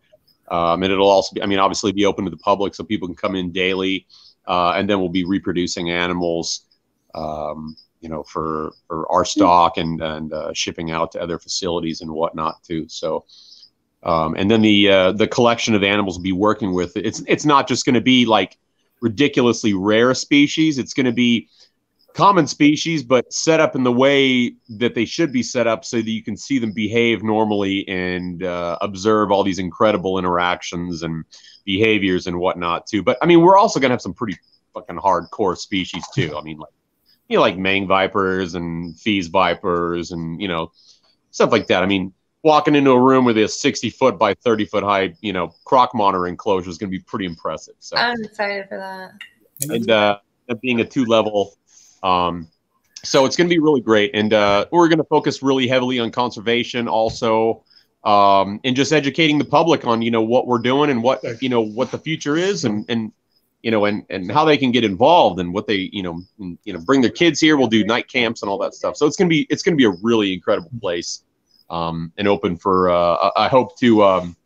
Um, and it'll also be, I mean, obviously be open to the public so people can come in daily. Uh, and then we'll be reproducing animals, um, you know, for, for our stock and, and uh, shipping out to other facilities and whatnot too. So, um, and then the, uh, the collection of animals we'll be working with, it's, it's not just going to be like ridiculously rare species. It's going to be common species, but set up in the way that they should be set up so that you can see them behave normally and uh, observe all these incredible interactions and behaviors and whatnot too. But I mean, we're also gonna have some pretty fucking hardcore species too. I mean, like you know, like mang vipers and Fea's vipers and you know stuff like that. I mean, walking into a room with a 60 foot by 30 foot high, you know, croc monitor enclosure is going to be pretty impressive. So I'm excited for that. and uh, being a two level. Um, so it's going to be really great, and uh, we're going to focus really heavily on conservation, also, um, and just educating the public on you know what we're doing and what you know what the future is, and and you know and and how they can get involved and what they you know and, you know bring their kids here. We'll do night camps and all that stuff. So it's going to be it's going to be a really incredible place, um, and open for. Uh, I hope to um,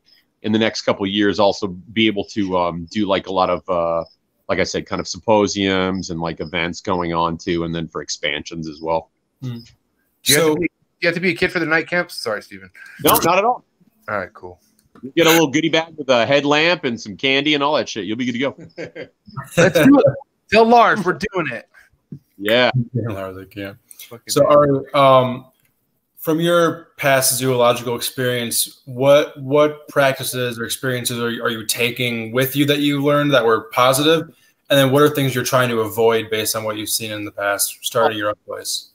in the next couple of years also be able to um, do like a lot of. Uh, like I said, kind of symposiums and like events going on too, and then for expansions as well. Do you, So to be, you have to be a kid for the night camps? Sorry, Steven. No, not at all. All right, cool. You get a little goodie bag with a headlamp and some candy and all that shit. You'll be good to go. Let's do it. Tell Lars we're doing it. Yeah. Yeah, they can. Fucking So, our, um, from your past zoological experience, what what practices or experiences are, are you taking with you that you learned that were positive? And then what are things you're trying to avoid based on what you've seen in the past, starting your own place?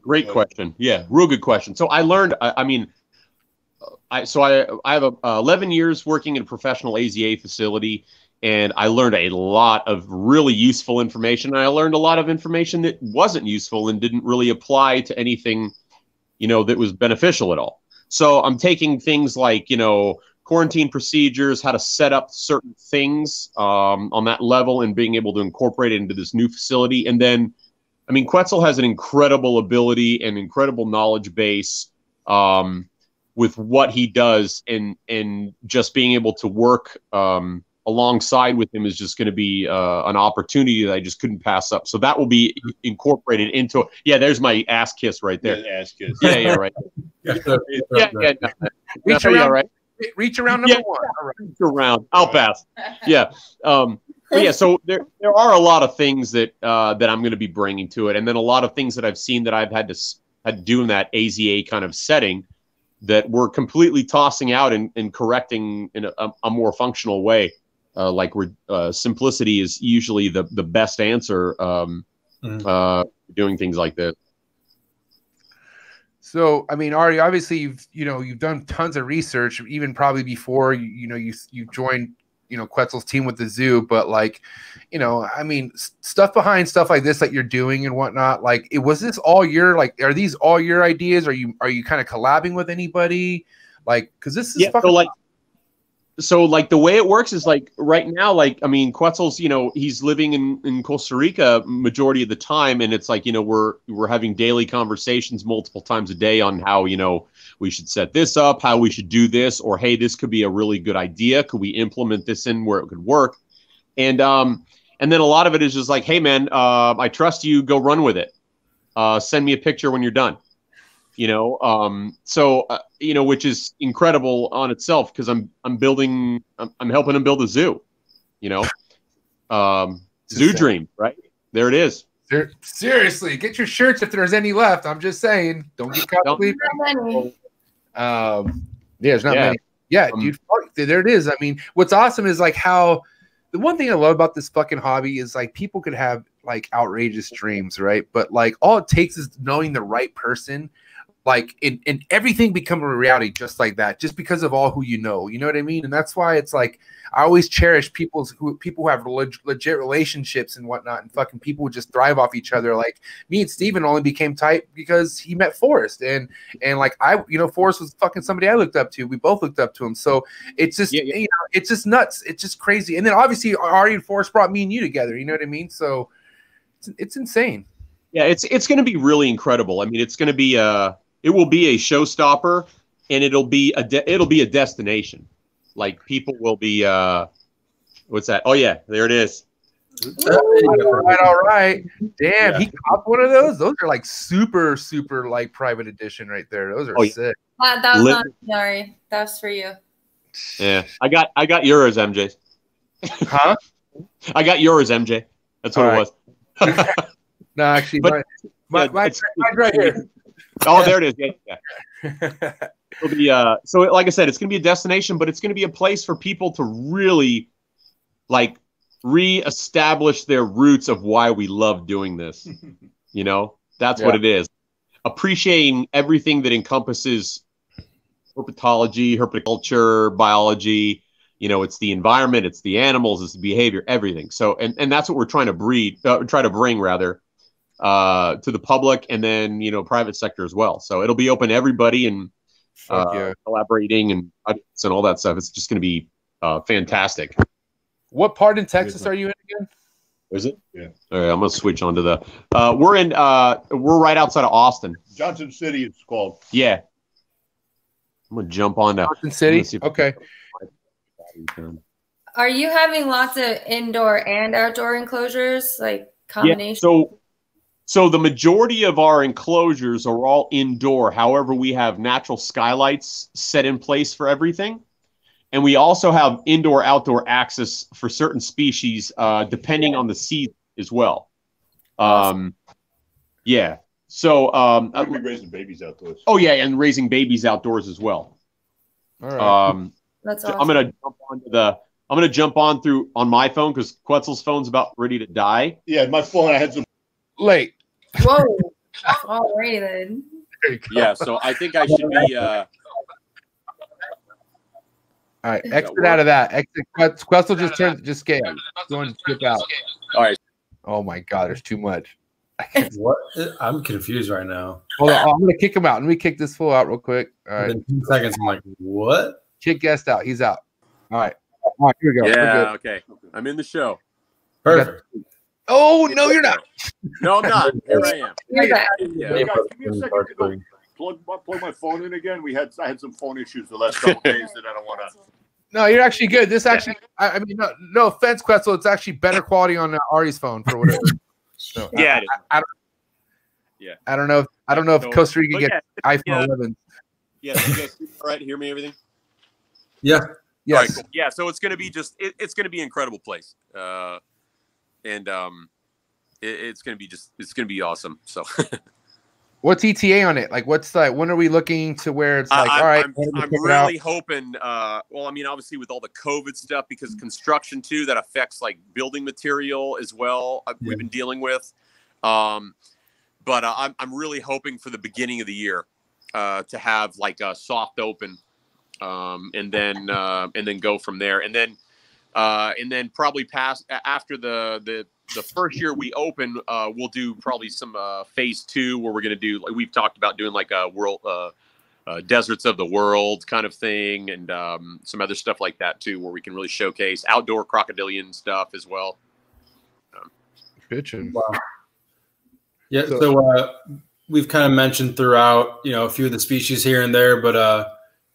Great question. Yeah, real good question. So I learned. I, I mean, I so I I have a, uh, 11 years working in a professional AZA facility, and I learned a lot of really useful information. And I learned a lot of information that wasn't useful and didn't really apply to anything, you know, that was beneficial at all. So I'm taking things like you know quarantine procedures, how to set up certain things um, on that level, and being able to incorporate it into this new facility, and then. I mean, Quetzal has an incredible ability and incredible knowledge base. Um, with what he does and and just being able to work um, alongside with him is just going to be uh, an opportunity that I just couldn't pass up. So that will be incorporated into. Yeah, there's my ass kiss right there. Yeah, ass kiss. Yeah, yeah, right. yeah, yeah, yeah, no, Reach yeah, around, right. reach around number Yeah. one. All right. Reach around. I'll pass. Yeah. Um, but yeah, so there there are a lot of things that uh, that I'm going to be bringing to it, and then a lot of things that I've seen that I've had to had to do in that AZA kind of setting that we're completely tossing out and, and correcting in a, a more functional way. Uh, like we're uh, simplicity is usually the the best answer. Um, Mhm. uh, doing things like this. So, I mean, Ari, obviously you've you know you've done tons of research, even probably before you you know you you joined you know Quetzal's team with the zoo, but like, you know, I mean, stuff behind stuff like this that you're doing and whatnot. Like, it was this all your like, are these all your ideas? Are you are you kind of collabing with anybody? Like, because this is yeah, fucking so like so like the way it works is like right now like i mean quetzal's you know he's living in in costa rica majority of the time and it's like you know we're we're having daily conversations multiple times a day on how you know we should set this up how we should do this or hey this could be a really good idea. Could we implement this in where it could work? And um and then a lot of it is just like hey man uh, i trust you. Go run with it. Uh, send me a picture when you're done you know um so uh, you know which is incredible on itself because i'm i'm building I'm, I'm helping him build a zoo you know um zoo Insane. dream right there it is Ser- seriously, get your shirts if there's any left. I'm just saying, don't get caught Don't- sleeping. Not many. Um, yeah, there's not Yeah. many. Yeah, Um, dude, there it is. I mean, what's awesome is like how the one thing I love about this fucking hobby is like people could have like outrageous dreams, right? But like all it takes is knowing the right person, like and, and everything become a reality just like that, just because of all who you know. You know what I mean? And that's why it's like I always cherish people's who people who have leg, legit relationships and whatnot, and fucking people who just thrive off each other. Like me and Steven only became tight because he met Forrest, and and like I, you know, Forrest was fucking somebody I looked up to. We both looked up to him, so it's just Yeah, yeah. you know, it's just nuts. It's just crazy. And then obviously Ari and Forrest brought me and you together. You know what I mean? So it's, it's insane. yeah it's it's going to be really incredible i mean it's going to be a it will be a showstopper and it'll be a de- it'll be a destination like people will be uh what's that oh yeah there it is All right, all right. Damn, Yeah. he copped one of those. Those are like super, super like private edition right there. Those are Oh, sick. That was Lit- not sorry. That was for you. yeah i got i got yours mj Huh? i got yours mj that's what All it right. was No, actually, But- my, my, Yeah, my, it's- mine's right here. Oh, there it is. Yeah, yeah. It'll be uh so like I said, it's gonna be a destination, but it's gonna be a place for people to really like re-establish their roots of why we love doing this. You know, that's what it is. Appreciating everything that encompasses herpetology, herpetoculture, biology. You know, it's the environment, it's the animals, it's the behavior, everything. So, and and that's what we're trying to breed, uh, try to bring rather, uh, to the public, and then you know, private sector as well. So it'll be open to everybody and uh, yeah. collaborating and audience and all that stuff. It's just going to be uh, fantastic. What part in Texas are you in again? Is it? Yeah. All right, I'm gonna switch on to the. Uh, we're in. Uh, we're right outside of Austin. Johnson City, it's called. Yeah. I'm gonna jump on to. Johnson City. Let's see if- Okay. Are you having lots of indoor and outdoor enclosures, like Yeah. combination? So, so the majority of our enclosures are all indoor. However, we have natural skylights set in place for everything, and we also have indoor-outdoor access for certain species, uh, depending on the season as well. Um, yeah. So, um, I'm be raising babies outdoors. oh yeah, and raising babies outdoors as well. All right. Um, That's so awesome. I'm gonna jump onto the. I'm gonna jump on through on my phone because Quetzal's phone's about ready to die. Yeah, my phone. I had some. Late. Whoa. Alrighty then. There you go. Yeah, so I think I should be. Uh, All right. Exit work? out of that. Exit. Quest- Quetzal just turned. Just skip. Go and skip out. All right. Oh my God. There's too much. What? I'm confused right now. Hold on. I'm gonna kick him out. Let me kick this fool out real quick. All right. Within two seconds, I'm like, what? Kick guest out. He's out. All right. All right. Here we go. We're yeah. good. Okay. I'm in the show. Perfect. Oh no, you're not. No, I'm not. Here I am. You're. Yeah. Hey, guys, give me a second to go plug, my- plug my phone in again. We had I had some phone issues the last couple days that I don't want to. No, you're actually good. This actually, I, I mean, no, no offense, Quetzal. It's actually better quality on uh, Ari's phone for whatever. So, I- Yeah. I don't know. If, I don't know if So- Costa Rica but gets yeah, iPhone yeah. 11. Yeah. You guys all right? Hear me? Everything? Yeah. All right, Yes. cool. Yeah, so it's going to be just it, it's going to be an incredible place. Uh and um it, it's going to be just it's going to be awesome. So What's ETA on it? Like, what's like? When are we looking to where it's like, I, all right, I'm, I'm check it out. really hoping uh well I mean obviously with all the covid stuff because construction too that affects like building material as well uh, Yeah. we've been dealing with um but uh, I'm I'm really hoping for the beginning of the year uh to have like a soft open um and then uh and then go from there and then uh and then probably past a- after the the the first year we open uh we'll do probably some uh phase 2 where we're going to do like we've talked about doing like a world uh uh, deserts of the world kind of thing, and um, some other stuff like that too, where we can really showcase outdoor crocodilian stuff as well. Bitchin'. Wow. Yeah. So- So, uh, we've kind of mentioned throughout, you know, a few of the species here and there, but uh,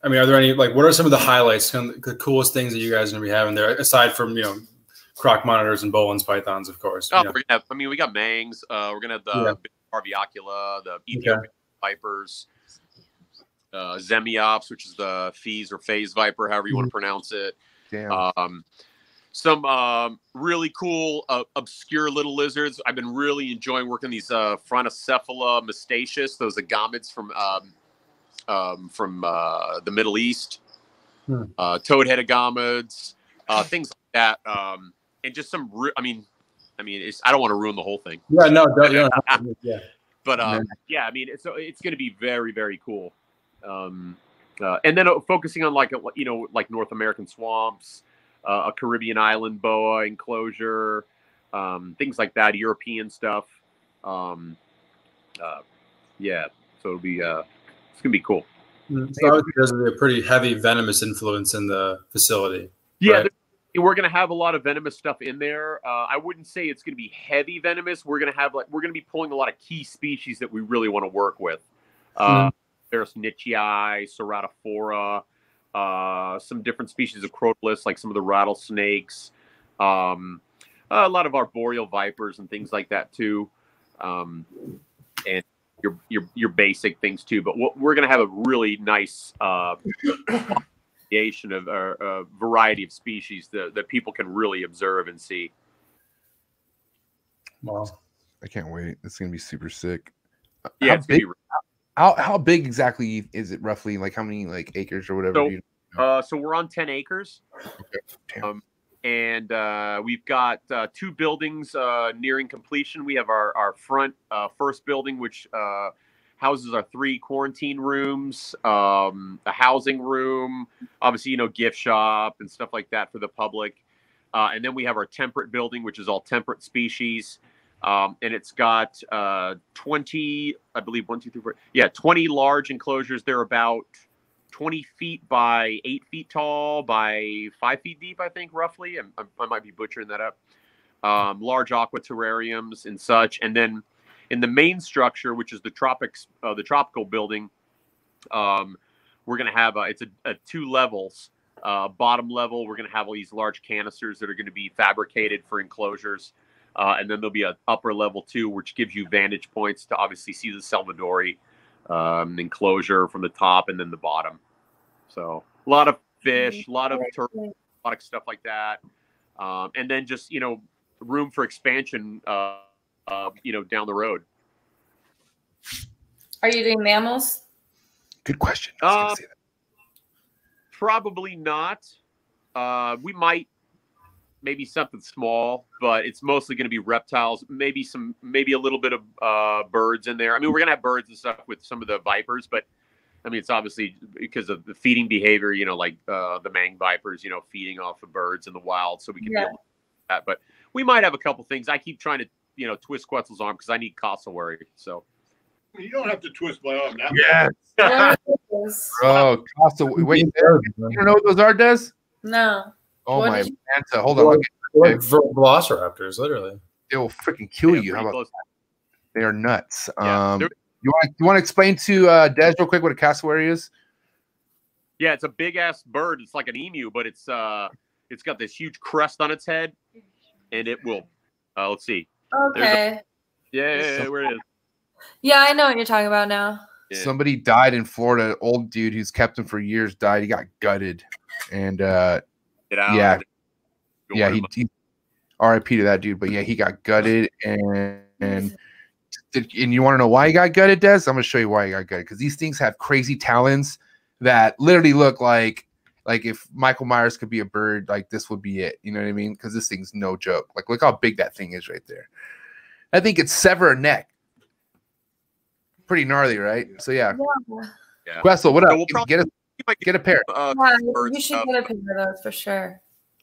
I mean, are there any like what are some of the highlights, kind of the coolest things that you guys are gonna be having there, aside from you know, croc monitors and Boelen's pythons, of course. Oh, you know? we're gonna have, I mean, we got mangs. Uh, we're gonna have the Yeah. Parviocula, the Ethiopian vipers, uh, Azemiops, which is the fees or phase viper, however you want to pronounce it. Damn. Um, some um, really cool, uh, obscure little lizards. I've been really enjoying working these uh, Phrynocephalus mystaceus, those agamids from um, um, from uh, the Middle East, Hmm. uh, toadhead agamids, uh, things like that, um, and just some. Re- I mean, I mean, it's, I don't want to ruin the whole thing, Yeah. No. Don't, you don't have to- yeah. but uh, yeah, I mean, it's it's going to be very very cool. Um, uh, and then uh, focusing on like a, you know like North American swamps, uh, a Caribbean island boa enclosure, um, things like that, European stuff. Um, uh, yeah, so it'll be uh, it's gonna be cool. Mm, So there's gonna be a pretty heavy venomous influence in the facility. Yeah, Right. we're gonna have a lot of venomous stuff in there. Uh, I wouldn't say it's gonna be heavy venomous. We're gonna have like we're gonna be pulling a lot of key species that we really want to work with. Uh, There's Nichii, Ceratophora, uh, some different species of crotalus, like some of the rattlesnakes, um, a lot of arboreal vipers and things like that too, um, and your your your basic things too. But what, we're gonna have a really nice. Uh, variation of uh, uh, variety of species that, that people can really observe and see. Wow. I can't wait. It's gonna be super sick. Yeah, how it's big? be, How how big exactly is it roughly? Like how many like acres or whatever? So- do you- uh, so we're on 10 acres. Damn. Um, and uh, we've got uh, two buildings uh, nearing completion. We have our, our front uh, first building, which uh, houses our three quarantine rooms, um, a housing room, obviously, you know, gift shop and stuff like that for the public. Uh, and then we have our temperate building, which is all temperate species. Um, and it's got uh, 20, I believe, one, two, three, four. Yeah, 20 large enclosures. They're about 20 feet by 8 feet tall by 5 feet deep, I think, roughly. I'm- I might be butchering that up. Um, large aqua terrariums and such. And then in the main structure, which is the tropics, uh, the tropical building, um, we're going to have a, it's a, a two levels. Uh, bottom level, we're going to have all these large canisters that are going to be fabricated for enclosures. Uh, and then there'll be an upper level too, which gives you vantage points to obviously see the Salvadori um, enclosure from the top and then the bottom. So a lot of fish, a lot of tur- a lot of stuff like that, um, and then just you know room for expansion. Uh, uh, you know, down the road. Are you doing mammals? Good question. I was gonna Uh. Probably not. Uh, we might maybe something small, but it's mostly going to be reptiles. Maybe some, maybe a little bit of uh, birds in there. I mean, we're going to have birds and stuff with some of the vipers, but I mean, it's obviously because of the feeding behavior. You know, like uh, the mang vipers. You know, feeding off of birds in the wild, so we can Yeah. be able to do that. But we might have a couple things. I keep trying to, you know, twist Quetzal's arm because I need cassowary. So. You don't have to twist my arm. That Yeah. What is- Oh, Costa. Wait, you don't know what those are, Des? No. Oh What my did you- Manta. Hold on. I'll get, Like velociraptors, literally. they will freaking kill Yeah, you. How about close. they are nuts. Yeah, Um, they're- you want you want to explain to uh, Des real quick what a cassowary is? Yeah, it's a big ass bird. It's like an emu, but it's uh, it's got this huge crest on its head, and it will. Uh, let's see. Okay. Yeah, yeah, yeah, where it is. Yeah, I know what you're talking about now. Yeah. Somebody died in Florida. An old dude who's kept him for years died. He got gutted, and uh, Get out. Yeah. Yeah, he, he R.I.P. to that dude. But yeah, he got gutted, and and and you want to know why he got gutted, Des? I'm gonna show you why he got gutted because these things have crazy talons that literally look like like if Michael Myers could be a bird, like this would be it. You know what I mean? Because this thing's no joke. Like look how big that thing is right there. I think it's sever a neck. Pretty gnarly, right? So yeah, Yeah. Yeah. Quetzal, what up? So we'll probably- get a You might get a pair. uh, Yeah, you should up. get a pair of those for sure.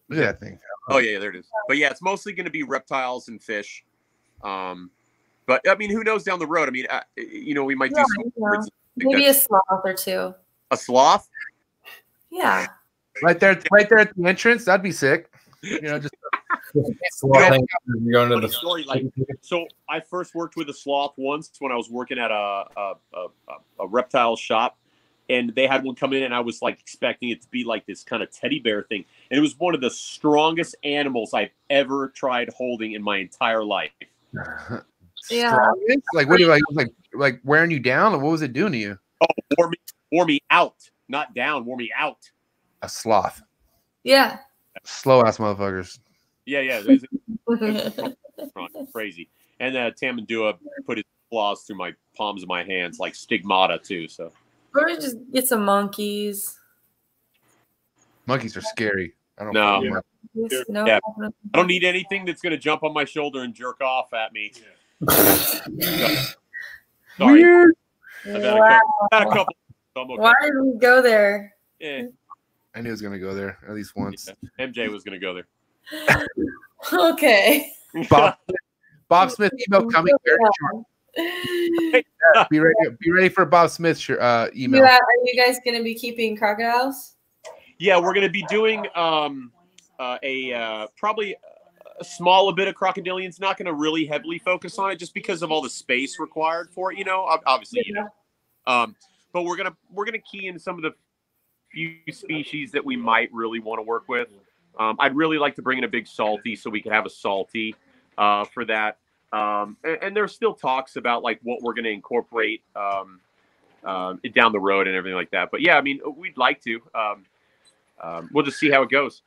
Look at that thing. Oh yeah, yeah, there it is. But yeah, it's mostly going to be reptiles and fish. Um, but I mean, who knows down the road? I mean, uh, you know, we might Yeah, do some birds Maybe a sloth or two. a sloth. Yeah. Right there, right there at the entrance. That'd be sick. You know, just you're going to the story, like so I first worked with a sloth once when I was working at a a, a, a a reptile shop, and they had one come in, and I was like expecting it to be like this kind of teddy bear thing, and it was one of the strongest animals I've ever tried holding in my entire life. Yeah. strongest? Like what do you like? Like like wearing you down? Or what was it doing to you? Oh, wore me, wore me out, not down, wore me out. A sloth. Yeah. Slow ass motherfuckers. Yeah, yeah, it was- it was strong, crazy. And uh, Tamandua put his claws through my palms of my hands, like stigmata too. So or just get some monkeys. Monkeys are scary. I don't No. fucking like- no, Yeah. I don't need anything that's going to jump on my shoulder and jerk off at me. Sorry, Weird. I've had a Wow. couple. Had a couple so okay. Why did we go there? Eh, I knew I was gonna go there at least once. yeah, MJ was going to go there. Okay. Bob, Bob Smith email coming very short. Be ready. Be ready for Bob Smith's uh, email. Yeah, are you guys gonna be keeping crocodiles? Yeah, we're going to be doing um, uh, a uh, probably a small bit of crocodilians. Not going to really heavily focus on it just because of all the space required for it. You know, Ob- obviously, you know. Um, but we're gonna we're gonna key in some of the few species that we might really want to work with. Um, I'd really like to bring in a big salty so we could have a salty uh, for that. Um, and, and there's still talks about like what we're going to incorporate um, um, down the road and everything like that. But yeah, I mean, we'd like to. Um, um, we'll just see how it goes.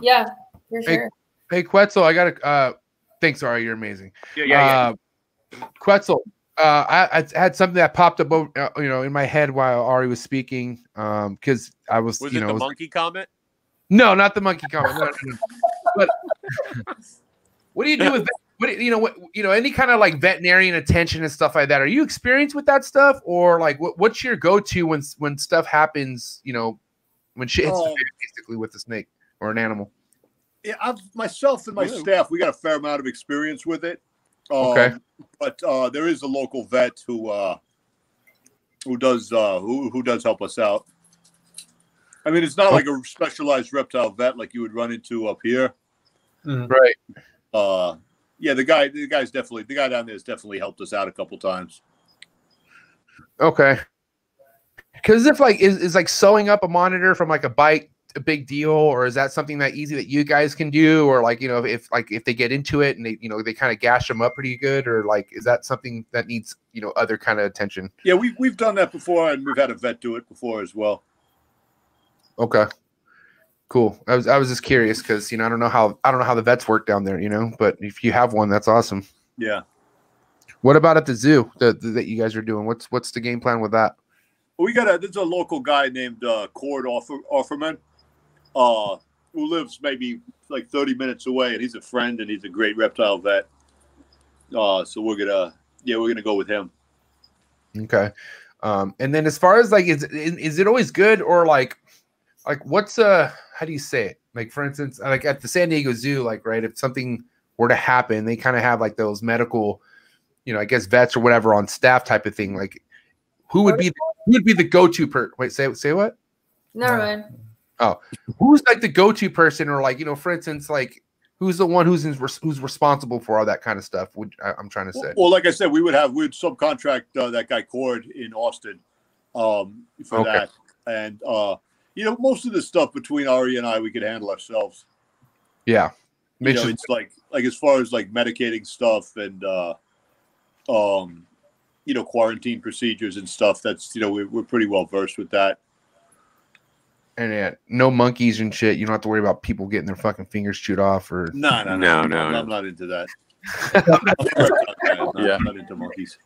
Yeah, for Hey, sure. Hey Quetzal, I got to. Uh, thanks, Ari. You're amazing. Yeah, yeah, yeah. Uh, Quetzal, uh, I, I had something that popped up, over, uh, you know, in my head while Ari was speaking, um, because I was, Was you it know, the was- monkey comment? no, not the monkey comment. But what do you do with vet- what you you know what you know any kind of like veterinarian attention and stuff like that? Are you experienced with that stuff, or like what, what's your go to when when stuff happens? You know, when shit hits Um, basically with a snake or an animal. Yeah, I've myself and my Really? staff, we got a fair amount of experience with it. Um, Okay. But uh, there is a local vet who uh, who does uh, who who does help us out. I mean, it's not like a specialized reptile vet like you would run into up here. Right. Uh, yeah, the guy, the guy's definitely the guy down there has definitely helped us out a couple times. Okay. Because if like is, is like sewing up a monitor from like a bite a big deal, or is that something that easy that you guys can do, or like you know if like if they get into it and they you know they kind of gash them up pretty good, or like is that something that needs you know other kind of attention? Yeah, we we've done that before, and we've had a vet do it before as well. Okay. Cool. I was I was just curious because you know I don't know how I don't know how the vets work down there, you know, but if you have one, that's awesome. Yeah. What about at the zoo that that you guys are doing? What's what's the game plan with that? We got a there's a local guy named uh, Cord Offer, Offerman, uh, who lives maybe like 30 minutes away, and he's a friend and he's a great reptile vet. Uh, so we're gonna yeah we're gonna go with him. Okay. Um, and then as far as like, is is it always good or like, like what's uh, how do you say it? Like for instance, like at the San Diego Zoo, like right, if something were to happen, they kind of have like those medical, you know, I guess vets or whatever on staff type of thing. Like, who would be the, who would be the go to per? Wait, say say what? Never mind. Who's like the go to person or like you know, for instance, like who's the one who's in, who's responsible for all that kind of stuff? Would I, I'm trying to say? Well, like I said, we would have we'd subcontract uh, that guy Cord in Austin um, for Okay. that, and uh, you know most of the stuff between Ari and I we could handle ourselves. Yeah. You know, it's like like as far as like medicating stuff and uh, um, you know quarantine procedures and stuff. That's you know we're, we're pretty well versed with that. and yeah, no monkeys and shit. You don't have to worry about people getting their fucking fingers chewed off or No, no, No, no, no, I'm, no. I'm not into that. I'm not, Yeah. I'm not into monkeys.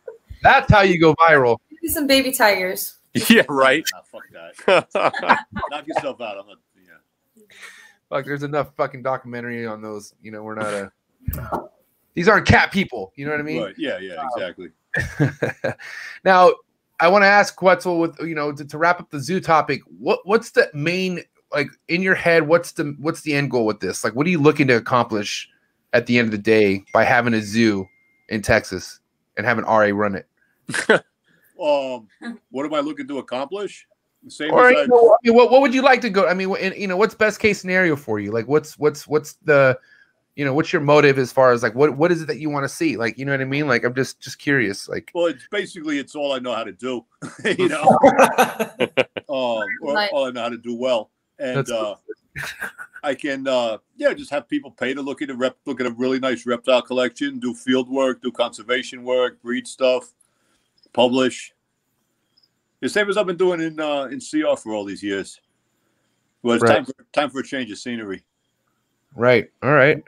that's how you go viral. Maybe some baby tigers. Yeah, right. Nah, fuck that. Knock yourself out. I'm not. Yeah. Like there's enough fucking documentary on those. You know, we're not a these aren't cat people. You know what I mean? Right. Yeah. Yeah. Um, exactly. now, I want to ask Quetzal with you know to, to wrap up the zoo topic. What what's the main like in your head? What's the what's the end goal with this? Like, what are you looking to accomplish at the end of the day by having a zoo in Texas and having Ari run it? Um, what am I looking to accomplish? Same Or as you know, I mean, what what would you like to go? I mean, wh- in- you know, what's best case scenario for you? Like, what's what's what's the you know what's your motive as far as like what what is it that you want to see? Like, you know what I mean? Like, I'm just just curious. Like, well, it's basically it's all I know how to do. you know, um, or Nice. all I know how to do well, and uh, I can uh, yeah just have people pay to look at a rep, look at a really nice reptile collection, do field work, do conservation work, breed stuff, publish. The same as I've been doing in uh, in CR for all these years. Well, it's Right. time for time for a change of scenery. right, all right.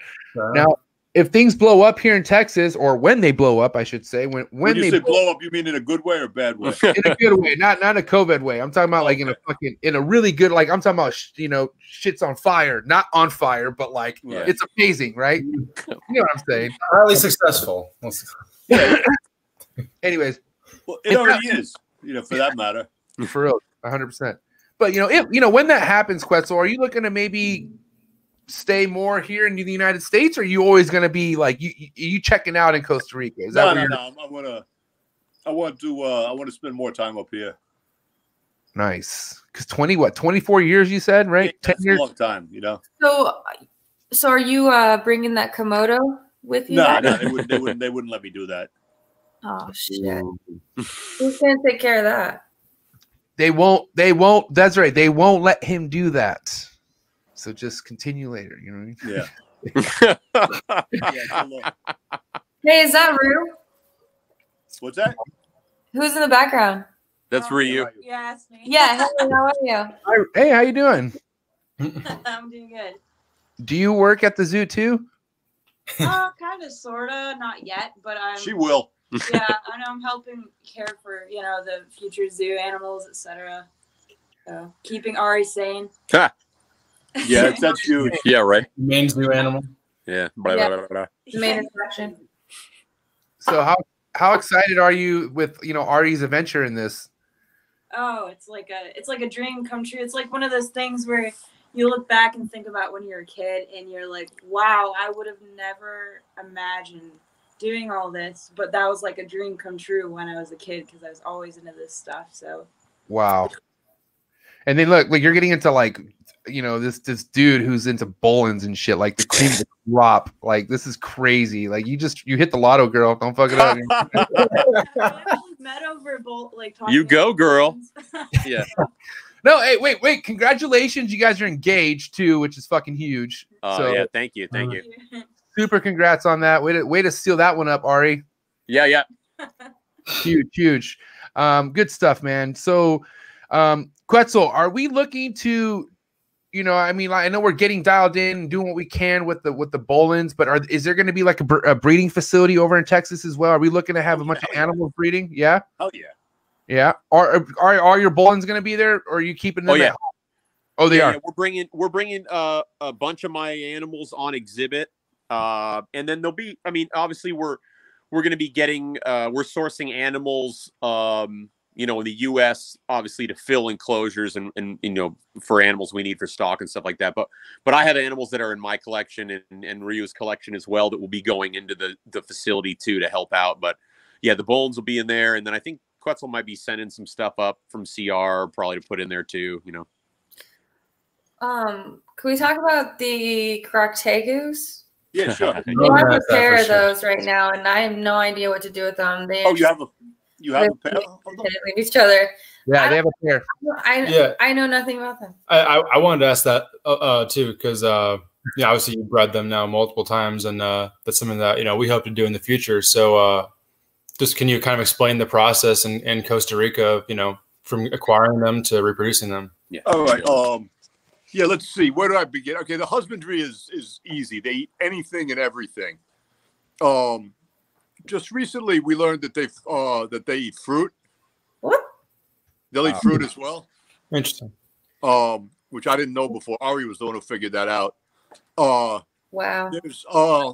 Now, if things blow up here in Texas, or when they blow up, I should say, when when, When, you they say blow blow up, you mean in a good way or bad way? in a good way, not not a COVID way. I'm talking about like in a fucking in a really good like I'm talking about sh- you know shit's on fire, not on fire, but like Right. it's amazing, right? You know what I'm saying? Highly successful. Let's- Anyways, Well, it already is, you know, for that matter. for real, 100. percent But you know, if you know when that happens, Quetzal, are you looking to maybe stay more here in the United States, or are you always going to be like you you, you checking out in Costa Rica? Is that No, what no, you're no. I'm- I want to. I want to. Uh, I want to spend more time up here. nice? Because 20 what 24 years you said right? Yeah, 10 it's years. a long time, you know. So, so are you uh bringing that Komodo with you? No, no, they wouldn't. They wouldn't. They wouldn't let me do that. Oh shit! Who's gonna take care of that? They won't. They won't. That's right. They won't let him do that. So just continue later. You know what I mean? Yeah. yeah it's a long- Hey, is that Ryu? What's that? Who's in the background? That's Ryu. Yeah, it's me. Yeah. Hey, how are you? Hi- Hey, how you doing? I'm doing good. Do you work at the zoo too? Uh, kind of, sorta, not yet, but I'm. She will. Yeah, I know I'm helping care for you know the future zoo animals, etc. So keeping Ari sane. Yeah, that's, that's huge. Yeah, right. Main zoo animal. Yeah. Blah, Yeah. blah, blah, blah. The main attraction. So how how excited are you with you know Ari's adventure in this? Oh, it's like a it's like a dream come true. It's like one of those things where you look back and think about when you're a kid and you're like, wow, I would have never imagined doing all this, but that was like a dream come true when I was a kid because I was always into this stuff. So Wow. And then look, like you're getting into like you know this this dude who's into Boelens and shit, like the cream of the crop. Like this is crazy. Like you just you hit the lotto, girl. Don't fuck it up. Met over bolt like You go, girl. yeah. no, hey, wait, wait. Congratulations, you guys are engaged too, which is fucking huge. Oh, so yeah. Thank you. Thank you. Super congrats on that. Way to way to seal that one up, Ari. Yeah, yeah. huge, huge. Um, good stuff, man. So, um, Quetzal, are we looking to, you know, I mean, I know we're getting dialed in, doing what we can with the with the Boelens, but are is there going to be like a, a breeding facility over in Texas as well? Are we looking to have a bunch of animal breeding? Yeah, Hell yeah. yeah. Are are are your Boelens going to be there, or are you keeping them? Oh, yeah. at home? Oh, they Yeah, are. yeah, we're bringing we're bringing uh, a bunch of my animals on exhibit, uh, and then there'll be. I mean, obviously we're we're going to be getting uh, we're sourcing animals, um, you know, in the U.S. obviously to fill enclosures and and you know for animals we need for stock and stuff like that. But but I have animals that are in my collection and and Ryu's collection as well that will be going into the the facility too to help out. But yeah, the bones will be in there, and then I think Quetzal might be sending some stuff up from CR probably to put in there too. You know. Um, can we talk about the Croctegus? Yeah, sure. We Oh, have a pair of sure. those right now, and I have no idea what to do with them. They Oh, you have a you have a pair Really of them? with each other. Yeah, they have a pair. I Yeah. I know nothing about them. I, I, I wanted to ask that uh, uh too because uh yeah obviously you bred them now multiple times and uh that's something that you know we hope to do in the future so uh just can you kind of explain the process in, in Costa Rica you know from acquiring them to reproducing them Yeah. All right. Um, yeah. Let's see. Where do I begin? Okay, the husbandry is is easy. They eat anything and everything. Um, just recently we learned that they uh that they eat fruit. What? They'll eat Wow. fruit as well. interesting Um, which I didn't know before. Ari was the one who figured that out. Uh, Wow. there's uh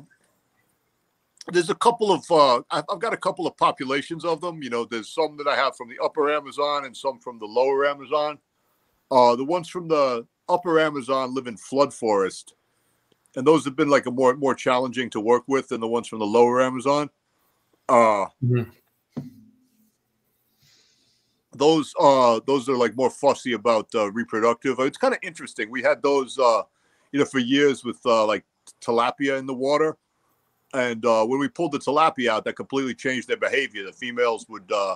there's a couple of uh I've, I've got a couple of populations of them you know there's some that i have from the upper amazon and some from the lower amazon uh the ones from the upper amazon live in flood forest and those have been like a more more challenging to work with than the ones from the lower amazon uh Mhm. those uh those are like more fussy about uh, reproductive it's kind of interesting we had those uh you know for years with uh like tilapia in the water and uh, when we pulled the tilapia out, that completely changed their behavior. The females would uh,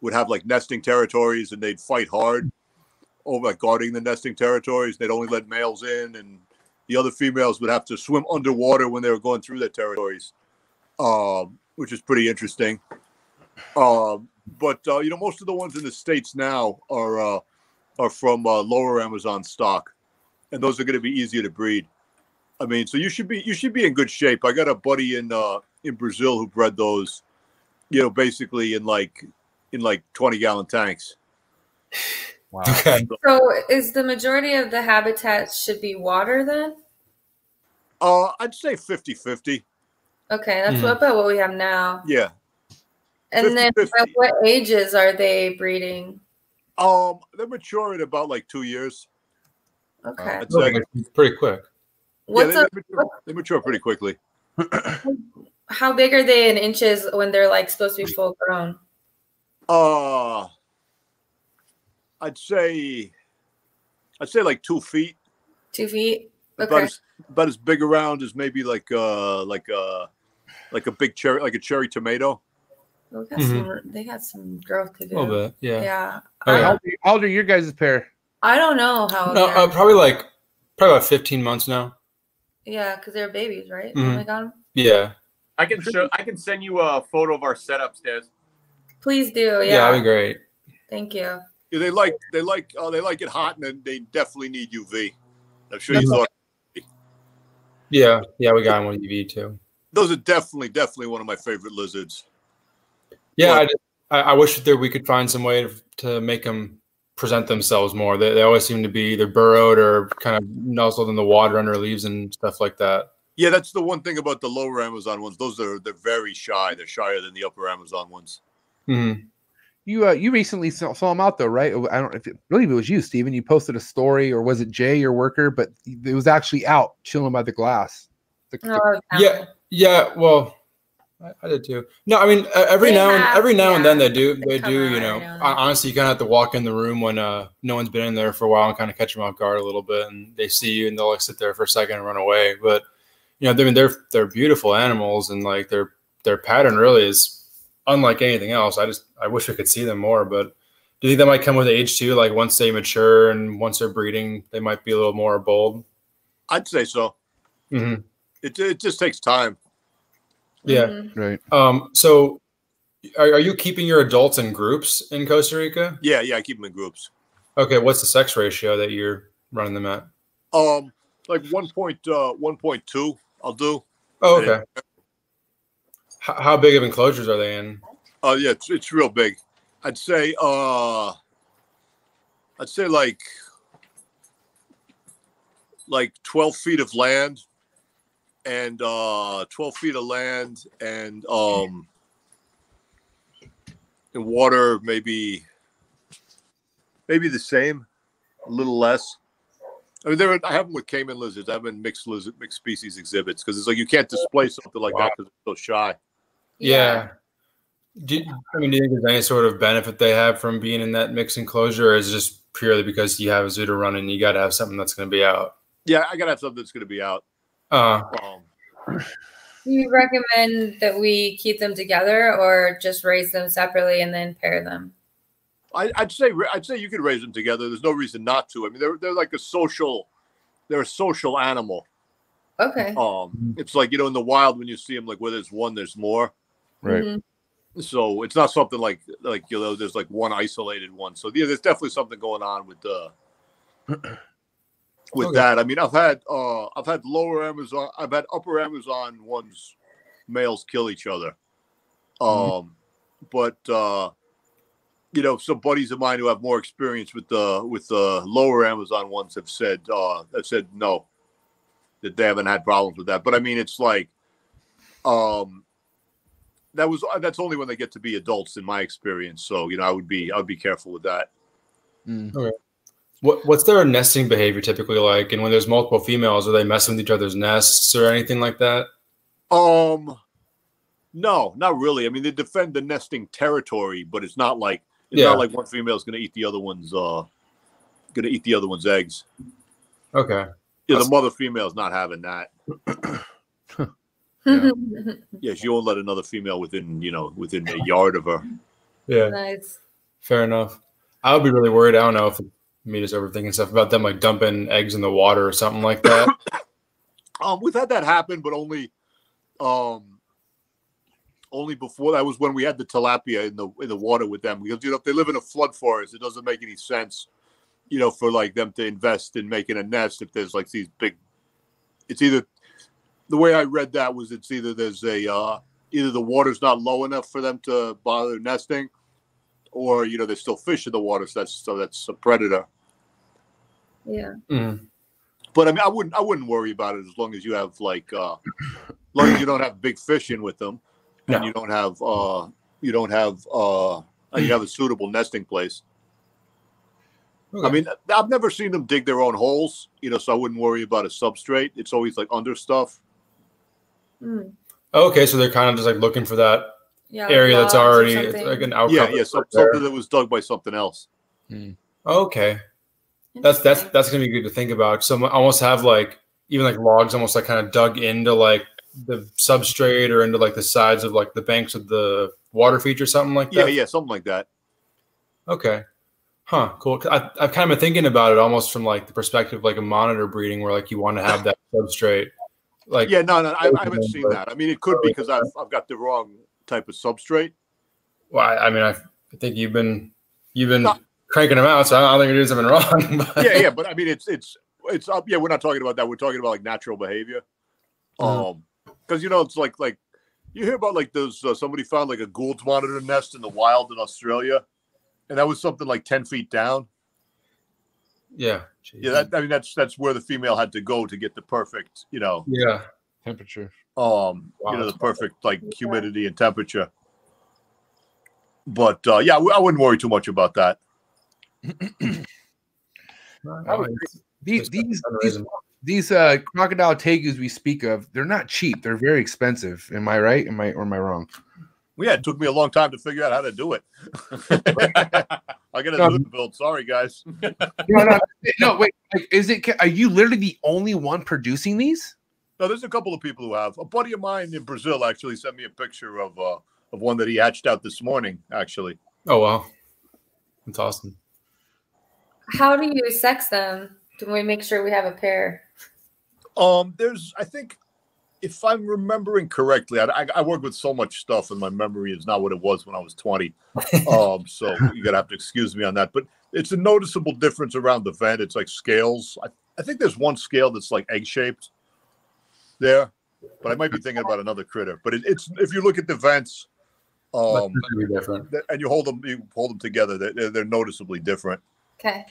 would have like nesting territories, and they'd fight hard over like, guarding the nesting territories. They'd only let males in, and the other females would have to swim underwater when they were going through their territories, um, which is pretty interesting. Um, but uh, you know, most of the ones in the states now are uh, are from uh, lower Amazon stock, and those are going to be easier to breed. I mean, so you should be you should be in good shape. I got a buddy in uh in Brazil who bred those, you know, basically in like in like 20 gallon tanks. Wow. okay So is the majority of the habitats should be water then? Uh I'd say 50-50. Okay, that's Mhm. what about what we have now. Yeah. And then 50-50. at what ages are they breeding? Um they're mature in about like 2 years. Okay. I'd. Okay, pretty quick Yeah, What's they, up? they mature, they mature pretty quickly. How big are they in inches when they're like supposed to be full grown? Uh I'd say I'd say like 2 feet. Two feet. About as about as big around as maybe like uh like uh like a big cherry like a cherry tomato. They got Mhm. some. They got some growth to do. a do. little bit yeah, Yeah. Okay. How I, old are- how old are your guys' pair? I don't know how. no uh, probably like probably about 15 months now yeah, because they're babies, right? Mhm. Oh my god. yeah I can show. I can send you a photo of our setup, Des. Please do. yeah, Yeah. that'd be great Thank you. Yeah, they like they like uh, they like it hot and then they definitely need UV. I'm sure you thought yeah yeah we got one UV too those are definitely definitely one of my favorite lizards. Yeah? I, I, wish that we could find some way to, to make them present themselves more. They, they always seem to be either burrowed or kind of nuzzled in the water under leaves and stuff like that. Yeah, that's the one thing about the lower Amazon ones. Those are they're very shy. They're shyer than the upper Amazon ones. Mhm. You uh, you recently saw, saw him out though, right? I don't if it, believe it was you, Steven. You posted a story, or was it Jay, your worker? But it was actually out chilling by the glass. The- the- Oh, Yeah, yeah. Well, I, I did too. No, I mean uh, every They now have, and every now and then they do They they do. You know, every now and hon- then. honestly, you kind of have to walk in the room when uh no one's been in there for a while and kind of catch them off guard a little bit, and they see you and they'll like sit there for a second and run away. But you know, I mean, they're they're beautiful animals, and like their their pattern really is unlike anything else. I just I wish I could see them more, but. Do you think that might come with age too? Like once they mature and once they're breeding, they might be a little more bold. I'd say so. hmm It it just takes time. Yeah. Mhm. right. Um, so are, are you keeping your adults in groups in Costa Rica? Yeah, yeah. I keep them in groups. Okay, what's the sex ratio that you're running them at? Um, like one point uh one point two. I'll do. Oh, okay. How, how big of enclosures are they in? Uh, yeah, it's, it's real big. I'd say uh, I'd say like like twelve feet of land, and uh, twelve feet of land, and um, and water maybe maybe the same, a little less. I mean, there I have them with caiman lizards. I have them in mixed lizard, mixed species exhibits because it's like you can't display something like that because it's so shy. Yeah. Do, I mean, do you think there's any sort of benefit they have from being in that mixed enclosure, or is it just purely because you have a zoo to run and you got to have something that's going to be out? Yeah, I gotta have something that's gonna be out. Uh, Um, Do you recommend that we keep them together or just raise them separately and then pair them? I, I'd say I'd say you could raise them together. There's no reason not to. I mean, they're they're like a social, they're a social animal. Okay. Um, it's like you know in the wild when you see them, like where there's one, there's more. Right. Mhm. So it's not something like like you know there's like one isolated one. So yeah, there's definitely something going on with the with Okay. that. I mean, I've had uh I've had lower Amazon, I've had upper Amazon ones males kill each other. Um, but uh, you know, some buddies of mine who have more experience with the with the lower Amazon ones have said uh have said no, that they haven't had problems with that. But I mean, it's like um that was that's only when they get to be adults in my experience. So you know, I would be I would be careful with that. Mm. what what's their nesting behavior typically like? And when there's multiple females, are they messing with each other's nests or anything like that? Um, no, not really. I mean, they defend the nesting territory, but it's not like it's Yeah. not like one female is going to eat the other one's uh going to eat the other one's eggs. Okay. Yeah, the mother female is not having that. Yeah. Yeah, she won't let another female within you know within a yard of her. Yeah. nice. Fair enough. I would be really worried. I don't know if me just overthinking stuff about them like dumping eggs in the water or something like that. Um, we've had that happen, but only, um, only before that was when we had the tilapia in the in the water with them because you know if they live in a flood forest, it doesn't make any sense, you know, for like them to invest in making a nest if there's like these big. It's either the way I read that was it's either there's a uh, either the water's not low enough for them to bother nesting, or you know there's still fish in the water, so that's so that's a predator. Yeah. Mhm. But I mean, I wouldn't I wouldn't worry about it as long as you have like uh, as long as you don't have big fish in with them, and you don't have uh, you don't have uh, you have a suitable nesting place. I mean, I've never seen them dig their own holes, you know, so I wouldn't worry about a substrate. It's always like under stuff. Mm. Okay, so they're kind of just like looking for that Yeah. area that's already like an outcrop. yeah, yeah, that's some, there. something that was dug by something else. Okay, that's that's that's gonna be good to think about. So I almost have like even like logs almost like kind of dug into like the substrate or into like the sides of like the banks of the water feature, or something like that. yeah, yeah, something like that. Okay. Huh. Cool. I, I've kind of been thinking about it almost from like the perspective of like a monitor breeding, where like you want to have that substrate. Like Yeah, no, no, I, I haven't seen that. I mean, it could be because I've I've got the wrong type of substrate. well, I, I mean, I, I think you've been you've been No. cranking them out, so I don't think you're doing something wrong. But yeah, yeah, but I mean, it's it's it's up. Yeah, we're not talking about that. We're talking about like natural behavior. Mhm. Um, because you know, it's like like you hear about like those uh, somebody found like a Gould's monitor nest in the wild in Australia, and that was something like ten feet down. Yeah. Yeah, that I mean that's that's where the female had to go to get the perfect, you know, yeah. Temperature. um, Wow, you know, the perfect like humidity and temperature. But uh, yeah, I wouldn't worry too much about that. I would These these these, these uh crocodile tegus we speak of, they're not cheap. They're very expensive. Am I right? Am I or am I wrong? Well, yeah, it took me a long time to figure out how to do it. I got a No. noodle build. Sorry, guys. No, no, no. Wait, is it? Are you literally the only one producing these? No, there's a couple of people who have. A buddy of mine in Brazil actually sent me a picture of uh, of one that he hatched out this morning. Actually, Oh wow, that's awesome. How do you sex them? Do we make sure we have a pair? um, there's I think if I'm remembering correctly, I, I, I work with so much stuff, and my memory is not what it was when I was 20. um, so you're gonna have to excuse me on that. But it's a noticeable difference around the vent. It's like scales. I, I think there's one scale that's like egg shaped there, but I might be thinking about another critter. But it, it's if you look at the vents, um, That's gonna be different. and you hold them, you hold them together, they're, they're- they're noticeably different. Okay.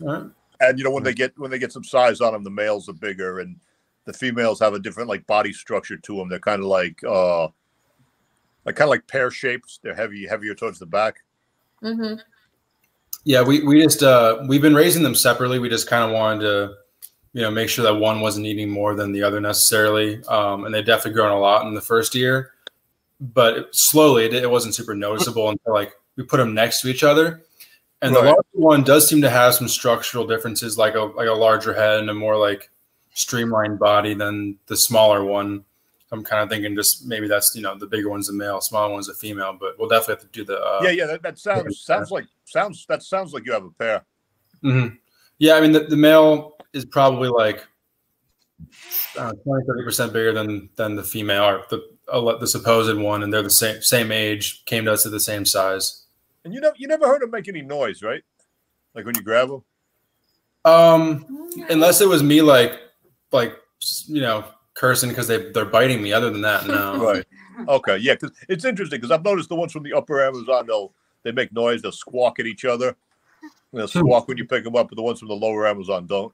All right. And you know when they get when they get some size on them, the males are bigger, and the females have a different like body structure to them. They're kind of like uh, like kind of like pear shaped. They're heavy, heavier towards the back. Mm-hmm. Yeah, we, we just uh we've been raising them separately. We just kind of wanted to, you know, make sure that one wasn't eating more than the other necessarily. Um, and they definitely grown a lot in the first year, but it- slowly it, it wasn't super noticeable until like we put them next to each other. And the larger one does seem to have some structural differences, like a like a larger head and a more like streamlined body than the smaller one. I'm kind of thinking just maybe that's you know the bigger one's a male, smaller one's a female, but we'll definitely have to do the uh, yeah, yeah, that, that sounds sounds like sounds that sounds like you have a pair. hmm Yeah, I mean, the, the male is probably like uh, 20, 30% bigger than than the female or the uh, the supposed one, and they're the same same age, came to us at the same size. And you never you never heard them make any noise, right? Like when you grab them. Um, unless it was me, like, like you know, cursing because they they're biting me. Other than that, no. Right. Okay. Yeah, because it's interesting because I've noticed the ones from the upper Amazon they'll they make noise. They'll squawk at each other. They'll hmm. squawk when you pick them up, but the ones from the lower Amazon don't.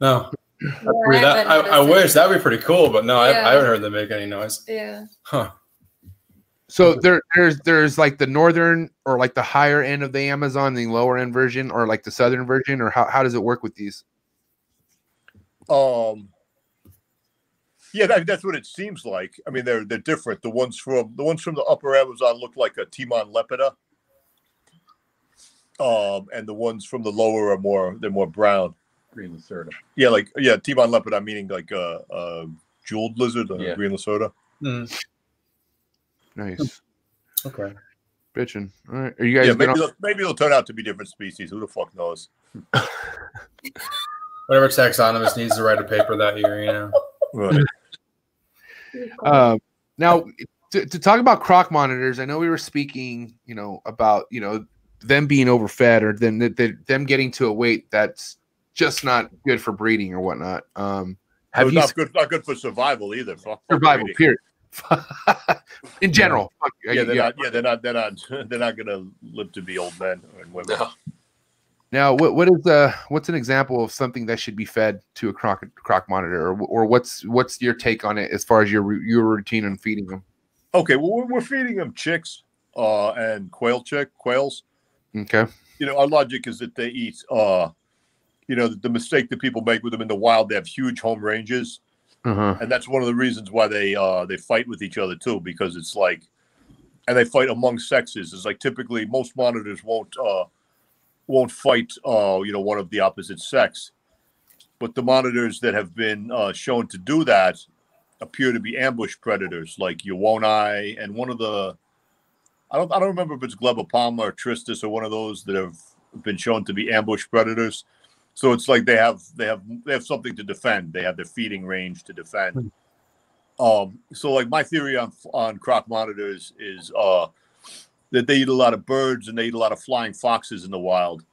No. Yeah, Weird. That, I, haven't I wish that'd be pretty cool, but no, I, Yeah. I haven't heard them make any noise. Yeah. Huh. So there, there's there's like the northern or like the higher end of the Amazon, the lower end version, or like the southern version, or how, how does it work with these? Um. Yeah, that, that's what it seems like. I mean, they're they're different. The ones from the ones from the upper Amazon look like a Timon lepida. Um, and the ones from the lower are more they're more brown. Green Lacerda. Yeah, like yeah, Timon lepida meaning like a, a jeweled lizard, a Yeah. green lacerda. Mm, Nice, okay. bitching. All right, are you guys? Yeah, maybe on- they'll, maybe they'll turn out to be different species. Who the fuck knows? Whatever taxonomist needs to write a paper that year, you know. Right. Um, now, to, to talk about croc monitors, I know we were speaking, you know, about you know them being overfed or then th- th- them getting to a weight that's just not good for breeding or whatnot. Um, have It's you not good? Not good for survival either. Fuck, fuck survival breeding. period? In general, fuck, Yeah, they're yeah. not. Yeah, they're not. They're not. They're not going to live to be old men and women. No. Now, what what is uh what's an example of something that should be fed to a croc croc monitor, or or what's what's your take on it as far as your your routine on feeding them? Okay, well, we're, we're feeding them chicks uh, and quail chick quails. Okay, You know, our logic is that they eat. Uh, you know, the, the mistake that people make with them in the wild, they have huge home ranges, uh huh, and that's one of the reasons why they uh, they fight with each other too, because it's like, and they fight among sexes. It's like typically most monitors won't uh, won't fight. Uh, you know, one of the opposite sex, but the monitors that have been uh, shown to do that appear to be ambush predators like Yuwonoi and one of the I don't I don't remember if it's Glebopalma or Tristis or one of those that have been shown to be ambush predators. So it's like they have they have they have something to defend. They have their feeding range to defend. Um so like my theory on on croc monitors is uh that they eat a lot of birds and they eat a lot of flying foxes in the wild.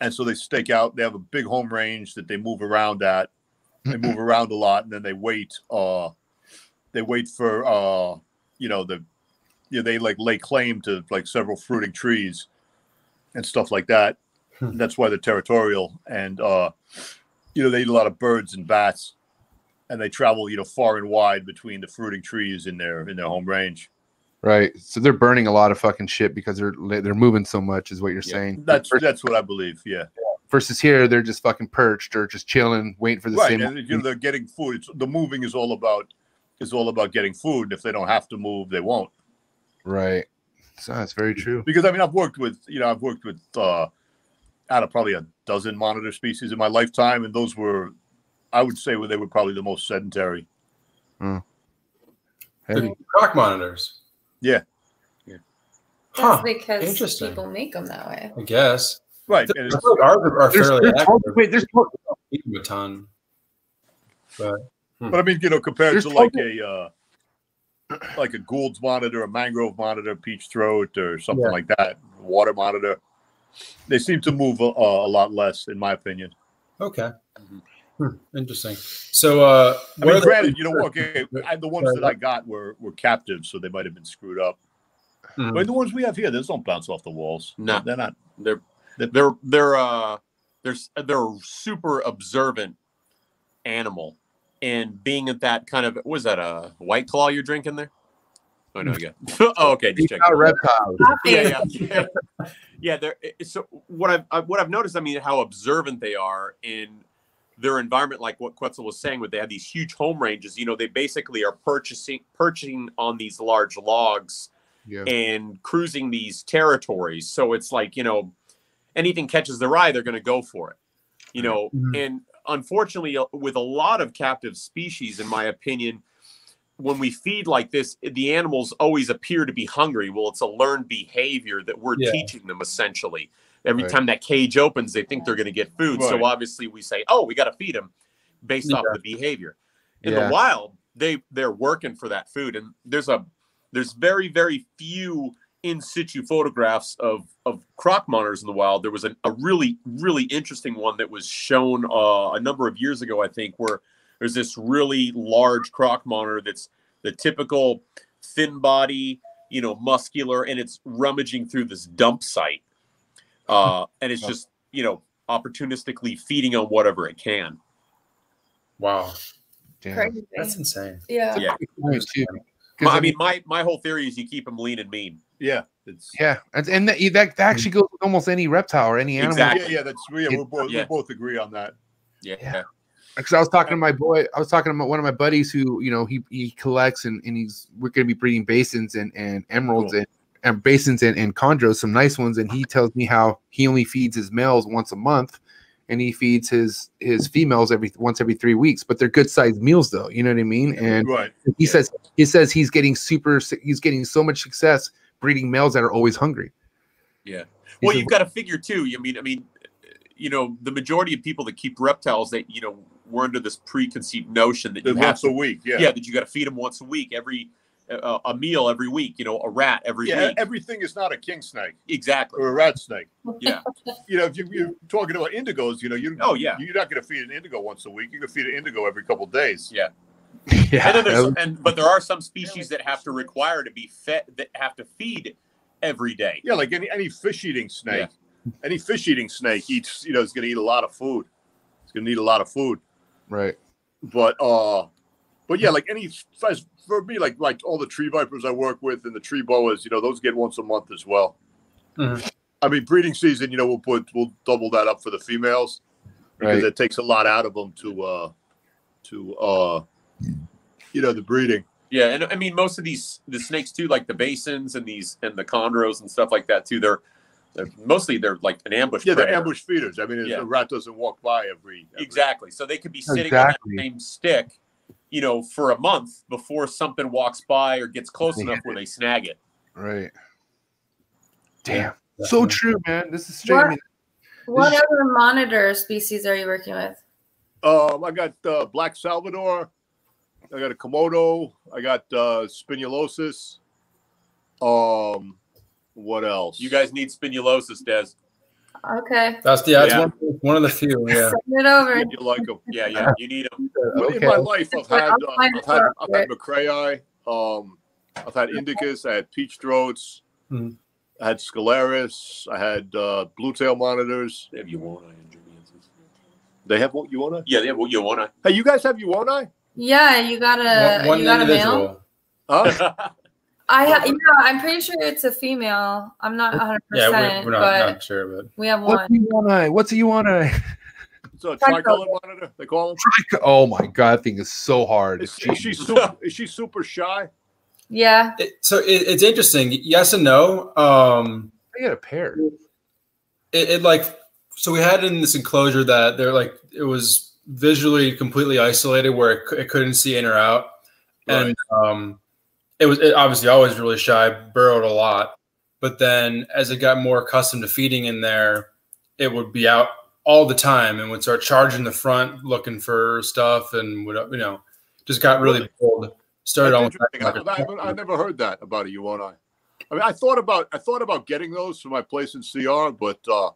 And so they stake out, they have a big home range that they move around at. They move around a lot and then they wait uh they wait for uh you know the you know, they like lay claim to like several fruiting trees and stuff like that. Hmm. that's why they're territorial. And uh you know they eat a lot of birds and bats. And they travel you know far and wide between the fruiting trees in their in their home range right. So they're burning a lot of fucking shit because they're they're moving so much, is what you're Yeah, saying. that's Versus- that's what i believe yeah versus here, they're just fucking perched or just chilling, waiting for the right same. and you know they're getting food it's, the moving is all about is all about getting food if they don't have to move they won't Right. So that's very true. because I mean I've worked with you know I've worked with uh out of probably a dozen monitor species in my lifetime, and those were I would say where they were probably the most sedentary. Heavy. The croc monitors. That's Huh. because people make them that way. I guess. Right. I And like are, are There's, fairly there's, active. wait, there's a ton. But but I mean, you know, compared There's to like a uh like a Gould's monitor, a mangrove monitor, peach throat, or something Yeah. like that, water monitor, they seem to move a, a lot less, in my opinion. Okay. Mhm. Hmm, Interesting. So, uh, I what are mean, the- granted, you know, okay, I, the ones that I got were were captive, so they might have been screwed up. Mhm. But the ones we have here, those don't bounce off the walls. No. they're not. They're they're they're uh they're they're a super observant animal, and being at that kind of was that a white claw you're drinking there? Oh no, yeah. oh, okay, just These check. are reptiles. yeah, yeah, yeah. yeah they're so what I've I- what I've noticed. I mean, how observant they are in their environment, like what Quetzal was saying, where they have these huge home ranges. You know, they basically are purchasing purchasing on these large logs Yeah. and cruising these territories. So it's like you know, anything catches their eye, they're going to go for it. You know, Mhm. and unfortunately, uh, with a lot of captive species, in my opinion, when we feed like this, the animals always appear to be hungry. Well, it's a learned behavior that we're Yeah. teaching them essentially. Every Right. time that cage opens, they think they're going to get food. So obviously, we say, "Oh, we got to feed them," based off Yeah. the behavior. In Yeah. the wild, they they're working for that food, and there's a there's very very few in situ photographs of of croc monitors in the wild. There was a, a really really interesting one that was shown uh, a number of years ago, I think, where there's this really large croc monitor that's the typical thin body, you know, muscular, and it's rummaging through this dump site, uh, and it's just you know opportunistically feeding on whatever it can. wow, Damn. Crazy. that's insane. Yeah. Yeah. Point, too. 'Cause, My, I mean, my my whole theory is you keep them lean and mean. Yeah, it's yeah, and, and that, that actually goes with almost any reptile or any animal. Exactly. yeah, yeah. That's yeah. We're both Yeah. we both agree on that. Yeah. Yeah. Because I was talking to my boy, I was talking to one of my buddies who, you know, he he collects and, and he's we're gonna be breeding basins and, and emeralds Cool. and, and basins and, and chondros, some nice ones, and he tells me how he only feeds his males once a month and he feeds his his females every once every three weeks, but they're good sized meals though, you know what I mean? And Right. he says he says he's getting super he's getting so much success breeding males that are always hungry. Yeah. He Well, said- you've got to figure too. I mean, I mean, you know, the majority of people that keep reptiles, they you know, we're under this preconceived notion that you Then have once to, a week. Yeah. yeah, that you got to feed them once a week, every uh, a meal every week. You know, a rat every Yeah, week. everything is not a king snake exactly. or a rat snake. Yeah. You know, if you, you're talking about indigos, you know, you Oh, yeah. you're not going to feed an indigo once a week. You can feed an indigo every couple days. Yeah. yeah, And then there's and but there are some species that have to require to be fed that have to feed every day. Yeah, like any any fish eating snake, any fish eating snake eats. You know, is going to eat a lot of food. It's going to need a lot of food. right. But uh, but yeah, like any as for me, like like all the tree vipers I work with and the tree boas, you know, those get once a month as well. Mhm. I mean, breeding season, you know, we'll put we'll double that up for the females because Right. it takes a lot out of them to uh to uh you know the breeding. Yeah, and I mean most of these the snakes too, like the basins and these and the chondros and stuff like that too. They're, they're mostly they're like an ambush. Yeah, they're ambush feeders. I mean, it's- Yeah. a rat doesn't walk by every, every Exactly. So they could be sitting Exactly. on that same stick, you know, for a month before something walks by or gets close enough where they snag it. Right. Damn. So true, man. This is straight. What- I What other monitor species are you working with? Um, I got uh, Black Salvator. I got a Komodo. I got uh, Spinulosus. Um, what else? You guys need spinulosus, Des. Okay. That's yeah, that's Yeah. one, one of the few. Yeah. Send it over. You like them? Yeah, yeah, you need them. Well, okay. In my life, I've had I'll uh, find I've had for I've had Macraei. Um, I've had Indicus. I had Peach Throats. Mhm. I had Scalaris. I had uh, Blue Tail monitors. They have Yuwonoi and Jobiensis. They have what you want Yeah, they have what Yuwonoi. Hey, you guys have Yuwonoi? Yeah, you got a one one you got a male. individual. Huh? I ha- yeah, I'm pretty sure it's a female. I'm not 100, Yeah, percent we're, we're not, but not sure, but we have What's one. you wanna? What's you wanna? It's a Tricolor. tricolor monitor. They call them. Oh my god, that thing is so hard. Is, is she super? Is she super shy? Yeah, it, so it, it's interesting. Yes and no. Um, I got a pair. it, it like so we had in this enclosure that they're like it was visually completely isolated where it, it couldn't see in or out and um it was it obviously always really shy burrowed a lot but then as it got more accustomed to feeding in there it would be out all the time and would start charging the front looking for stuff and would you know just got really bold started almost like I, I never heard that about a Yuwonoi. I mean, I thought about I thought about getting those for my place in CR, but uh,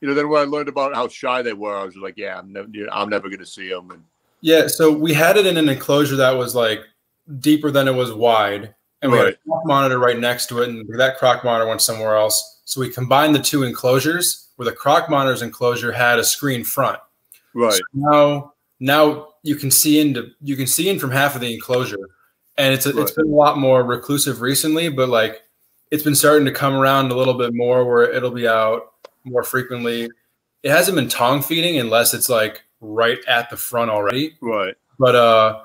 you know, then when I learned about how shy they were, I was like, yeah, I'm never, I'm never going to see them. And Yeah, so we had it in an enclosure that was like deeper than it was wide, and we had a Right. croc monitor right next to it, and that croc monitor went somewhere else. So we combined the two enclosures, where the croc monitor's enclosure had a screen front. right, So now, now you can see into you can see in from half of the enclosure, and it's a, it's Right. been a lot more reclusive recently, but like it's been starting to come around a little bit more where it'll be out more frequently. It hasn't been tongue feeding unless it's like right at the front already right, but uh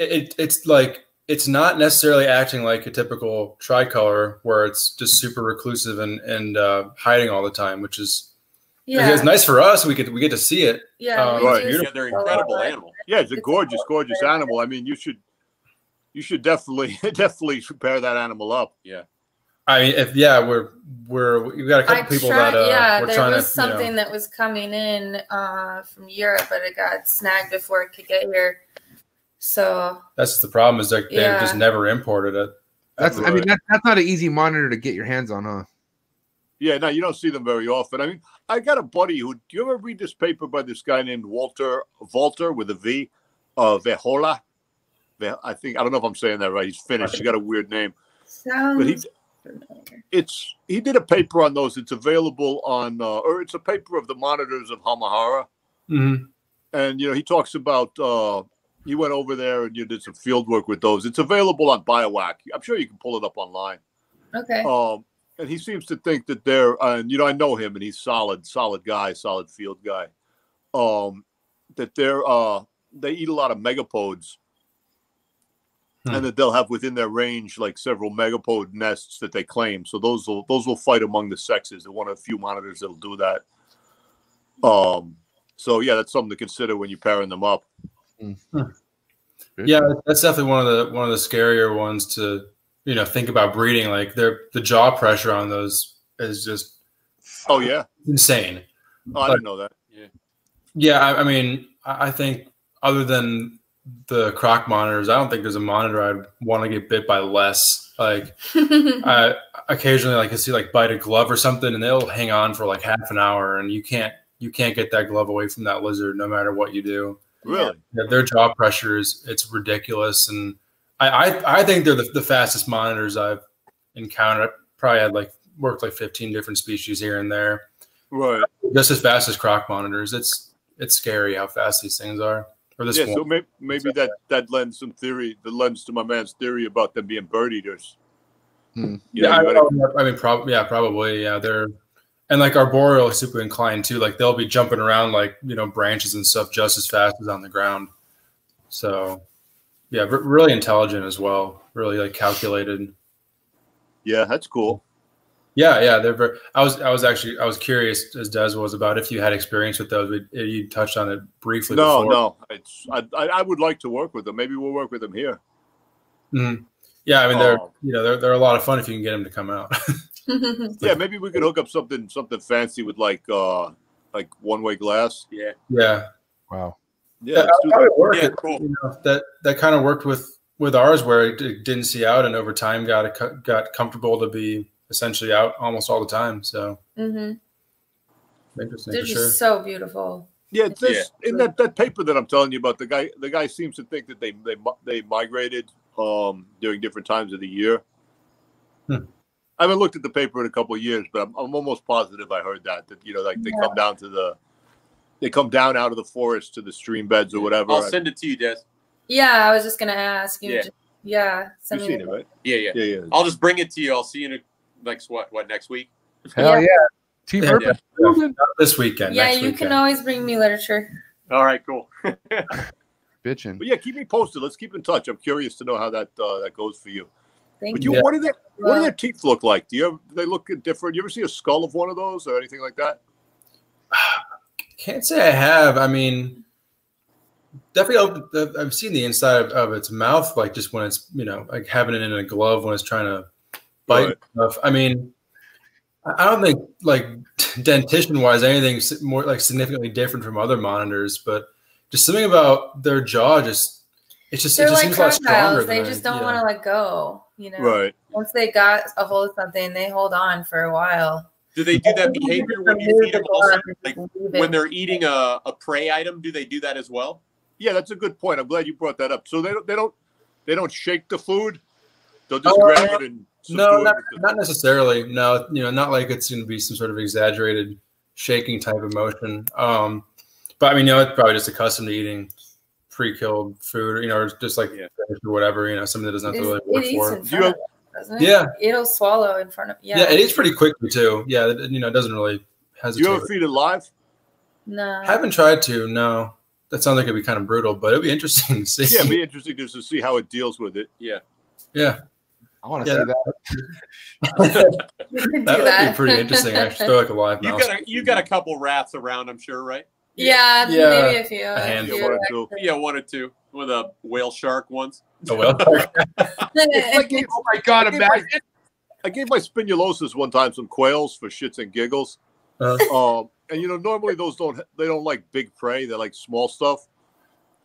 it, it's like it's not necessarily acting like a typical tricolor where it's just super reclusive and and uh, hiding all the time which is Yeah. it's nice for us we get we get to see it Yeah. Uh, we right, Yeah, they're incredible well. animals. yeah, it's a It's gorgeous, gorgeous animal. I mean, you should, you should definitely, definitely pair that animal up. Yeah. I mean if yeah we're we're we've got a couple I people tried, that uh yeah, we're there trying was to you know, something that was coming in uh, from Europe, but it got snagged before it could get here. So that's just the problem is like they've Yeah. just never imported it That's I mean Right. that, that's not an easy monitor to get your hands on, huh? Yeah, no, you don't see them very often. I mean, I got a buddy who. Do you ever read this paper by this guy named Walter Walter with a V, uh, Weijola? I think I don't know if I'm saying that right. He's Finnish. He's got a weird name, but he sounds familiar. it's he did a paper on those. It's available on, uh, or it's a paper of the monitors of Halmahera, Mhm. and you know he talks about. uh He went over there and you did some field work with those. It's available on Biawak. I'm sure you can pull it up online. Okay. Um, and he seems to think that they're, uh, and you know, I know him, and he's solid, solid guy, solid field guy. Um, that they're, uh, they eat a lot of megapodes, Hmm. and that they'll have within their range like several megapode nests that they claim. So those will those will fight among the sexes. They're one of the few monitors that'll do that. Um, so yeah, that's something to consider when you're pairing them up. Hmm. yeah that's definitely one of the one of the scarier ones to you know think about breeding. Like they're the jaw pressure on those is just Oh yeah, insane. Oh, I didn't know that. Yeah, I, I mean, I I think other than the croc monitors, I don't think there's a monitor I'd want to get bit by less. Like, I occasionally like I see like bite a glove or something, and they'll hang on for like half an hour, and you can't you can't get that glove away from that lizard no matter what you do. Really? Yeah, their jaw pressure is it's ridiculous, and I I, I think they're the, the fastest monitors I've encountered. I probably had like worked like 15 different species here and there, Right. just as fast as croc monitors. It's it's scary how fast these things are. Or this yeah, one. so maybe, maybe that that lends some theory. That lends to my man's theory about them being bird eaters. Hmm. You know, yeah, I, you gotta- know, I mean, probably, yeah, probably, yeah. They're and like arboreal is super inclined too. Like they'll be jumping around like you know branches and stuff just as fast as on the ground. So, yeah, re- really intelligent as well. Really like calculated. yeah, that's cool. Yeah, yeah. They're. Very, I was. I was actually. I was curious as Des was about if you had experience with those. We- You touched on it briefly. No, before. no, it's I, I would like to work with them. Maybe we'll work with them here. Mhm. Yeah, I mean they're Oh. you know they're they're a lot of fun if you can get them to come out. Yeah, maybe we could hook up something something fancy with like uh like one way glass. Yeah. yeah. Wow. Yeah, let's do that that. work. Yeah, cool. you know, that that kind of worked with with ours, where it d- didn't see out, and over time got a, got comfortable to be essentially out almost all the time. So Mm-hmm. interesting They're just sure. so beautiful. Yeah, this in that, that paper that I'm telling you about, the guy the guy seems to think that they they they migrated um during different times of the year. Hmm. I haven't looked at the paper in a couple of years, but I'm, I'm almost positive I heard that that you know like they come down to the they come down out of the forest to the stream beds or whatever. I'll send it to you, Des. Yeah, I was just gonna ask you. Yeah. Yeah, yeah. You've me seen it, right? Yeah, yeah. Yeah, yeah. I'll just bring it to you. I'll see you in a, next what what next week. Hell yeah. Team Yeah. Urban. Building. Not this weekend. Yeah, next you weekend. can always bring me literature. All right, cool. Bitching. But yeah, keep me posted. Let's keep in touch. I'm curious to know how that uh, that goes for you. Thank But you. you, Yeah. what do their what do their uh, teeth look like? Do you ever, do they look different? You ever see a skull of one of those or anything like that? Can't say I have. I mean, definitely. Open, the- I've seen the inside of, of its mouth, like just when it's you know like having it in a glove when it's trying to bite Right. stuff. I mean, I I don't think like dentition wise anything more like significantly different from other monitors, but just something about their jaw just it just it They're just like seems a lot stronger. They than just I- don't yeah. want to let go. You know, Right. once they got a hold of something, they hold on for a while. Do they do that behavior when you feed them also? Like when they're eating a, a prey item, do they do that as well? Yeah, that's a good point. I'm glad you brought that up. So they don't they don't they don't shake the food. They'll just Oh, grab it and No, subdue it not, not necessarily. No, you know, not like it's going to be some sort of exaggerated shaking type of motion. Um, but I mean, you know, it's probably just accustomed to eating pre-killed food, you know, or just like Yeah. or whatever, you know, something that doesn't have to really It, work for. in it. you of it. Yeah. It'll swallow in front of yeah. Yeah. it eats pretty quickly too. Yeah, it, you know, it doesn't really Do hesitate. you ever feed it live? No. haven't tried to. No, that sounds like it'd be kind of brutal, but it'd be interesting to see. Yeah, it'd be interesting just to see how it deals with it. Yeah. yeah, I want to Yeah. see that. that You could do would that. be pretty interesting. Actually, throw like a live You mouse. got a, you got a couple rats around, I'm sure, right? Yeah, Yeah. maybe a few. A a handful. few Yeah, one or two. Yeah, one or two with a whale shark once. Oh well. extra- Oh my god, I gave my- imagine. I gave my spinulosus one time some quails for shits and giggles. Uh. Um, and you know, normally those don't they don't like big prey; they like small stuff.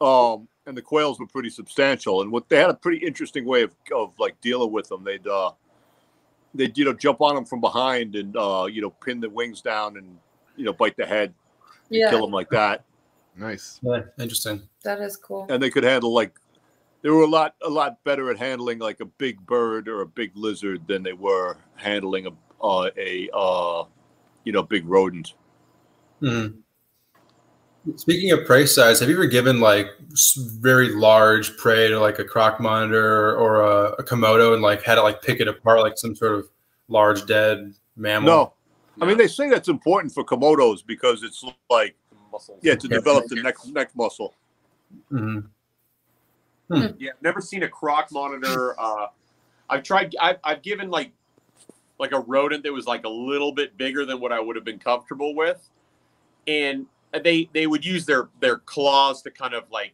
Um, and the quails were pretty substantial, and what they had a pretty interesting way of, of like dealing with them. They'd uh, they'd you know jump on them from behind and uh, you know pin the wings down and you know bite the head, yeah, kill them like that. Nice. Yeah, interesting. that is cool. and they could handle like they were a lot a lot better at handling like a big bird or a big lizard than they were handling a uh, a uh, you know big rodent. Mm-hmm. Speaking of prey size, have you ever given like very large prey to like a croc monitor or a, a komodo and like had to like pick it apart like some sort of large dead mammal? No, I mean they say that's important for komodos because it's like Muscles. yeah to Yeah. develop the neck neck muscle. hmm Yeah, never seen a croc monitor. Uh, I've tried. I've, I've given like like a rodent that was like a little bit bigger than what I would have been comfortable with, and they they would use their their claws to kind of like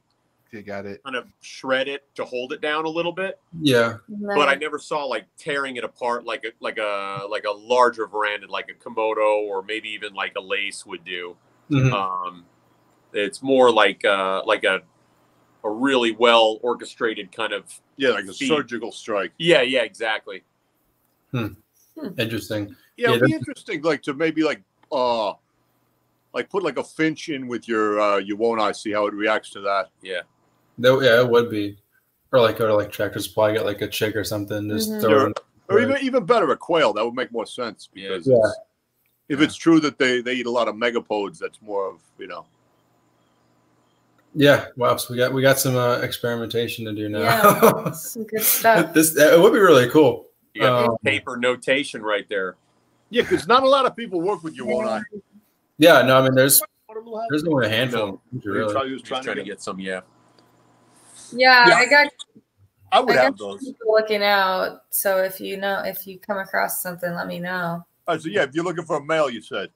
You got it. kind of shred it to hold it down a little bit. Yeah. But I never saw like tearing it apart like a like a like a larger varanid like a komodo or maybe even like a lace would do. Mhm. Um, it's more like uh, like a a really well orchestrated kind of Yeah, like a Feed. surgical strike. yeah yeah exactly. Hmm. Interesting. Yeah, Yeah, it'd be interesting like to maybe like uh like put like a finch in with your uh your yuwonoi see how it reacts to that. Yeah. That, yeah, it would be. Or like go to like Tractor Supply, get like a chick or something, just Mhm. throw it. in- Or even even better, a quail. That would make more sense because Yeah. it's- if it's true that they, they eat a lot of megapodes, that's more of you know. Yeah. Wow. So we got we got some uh, experimentation to do now. Yeah, some good stuff. this it would be really cool. You got Um, paper notation right there. Yeah, because not a lot of people work with you yuwonoi. Yeah. No, I mean, there's What a little hat. there's only a handful. No. really. Try- he was Just trying trying to to get- get some. Yeah. Yeah, Yeah. I got I would I have those. people looking out. So if you know, if you come across something, let me know. Uh, so yeah, if you're looking for a male, you said.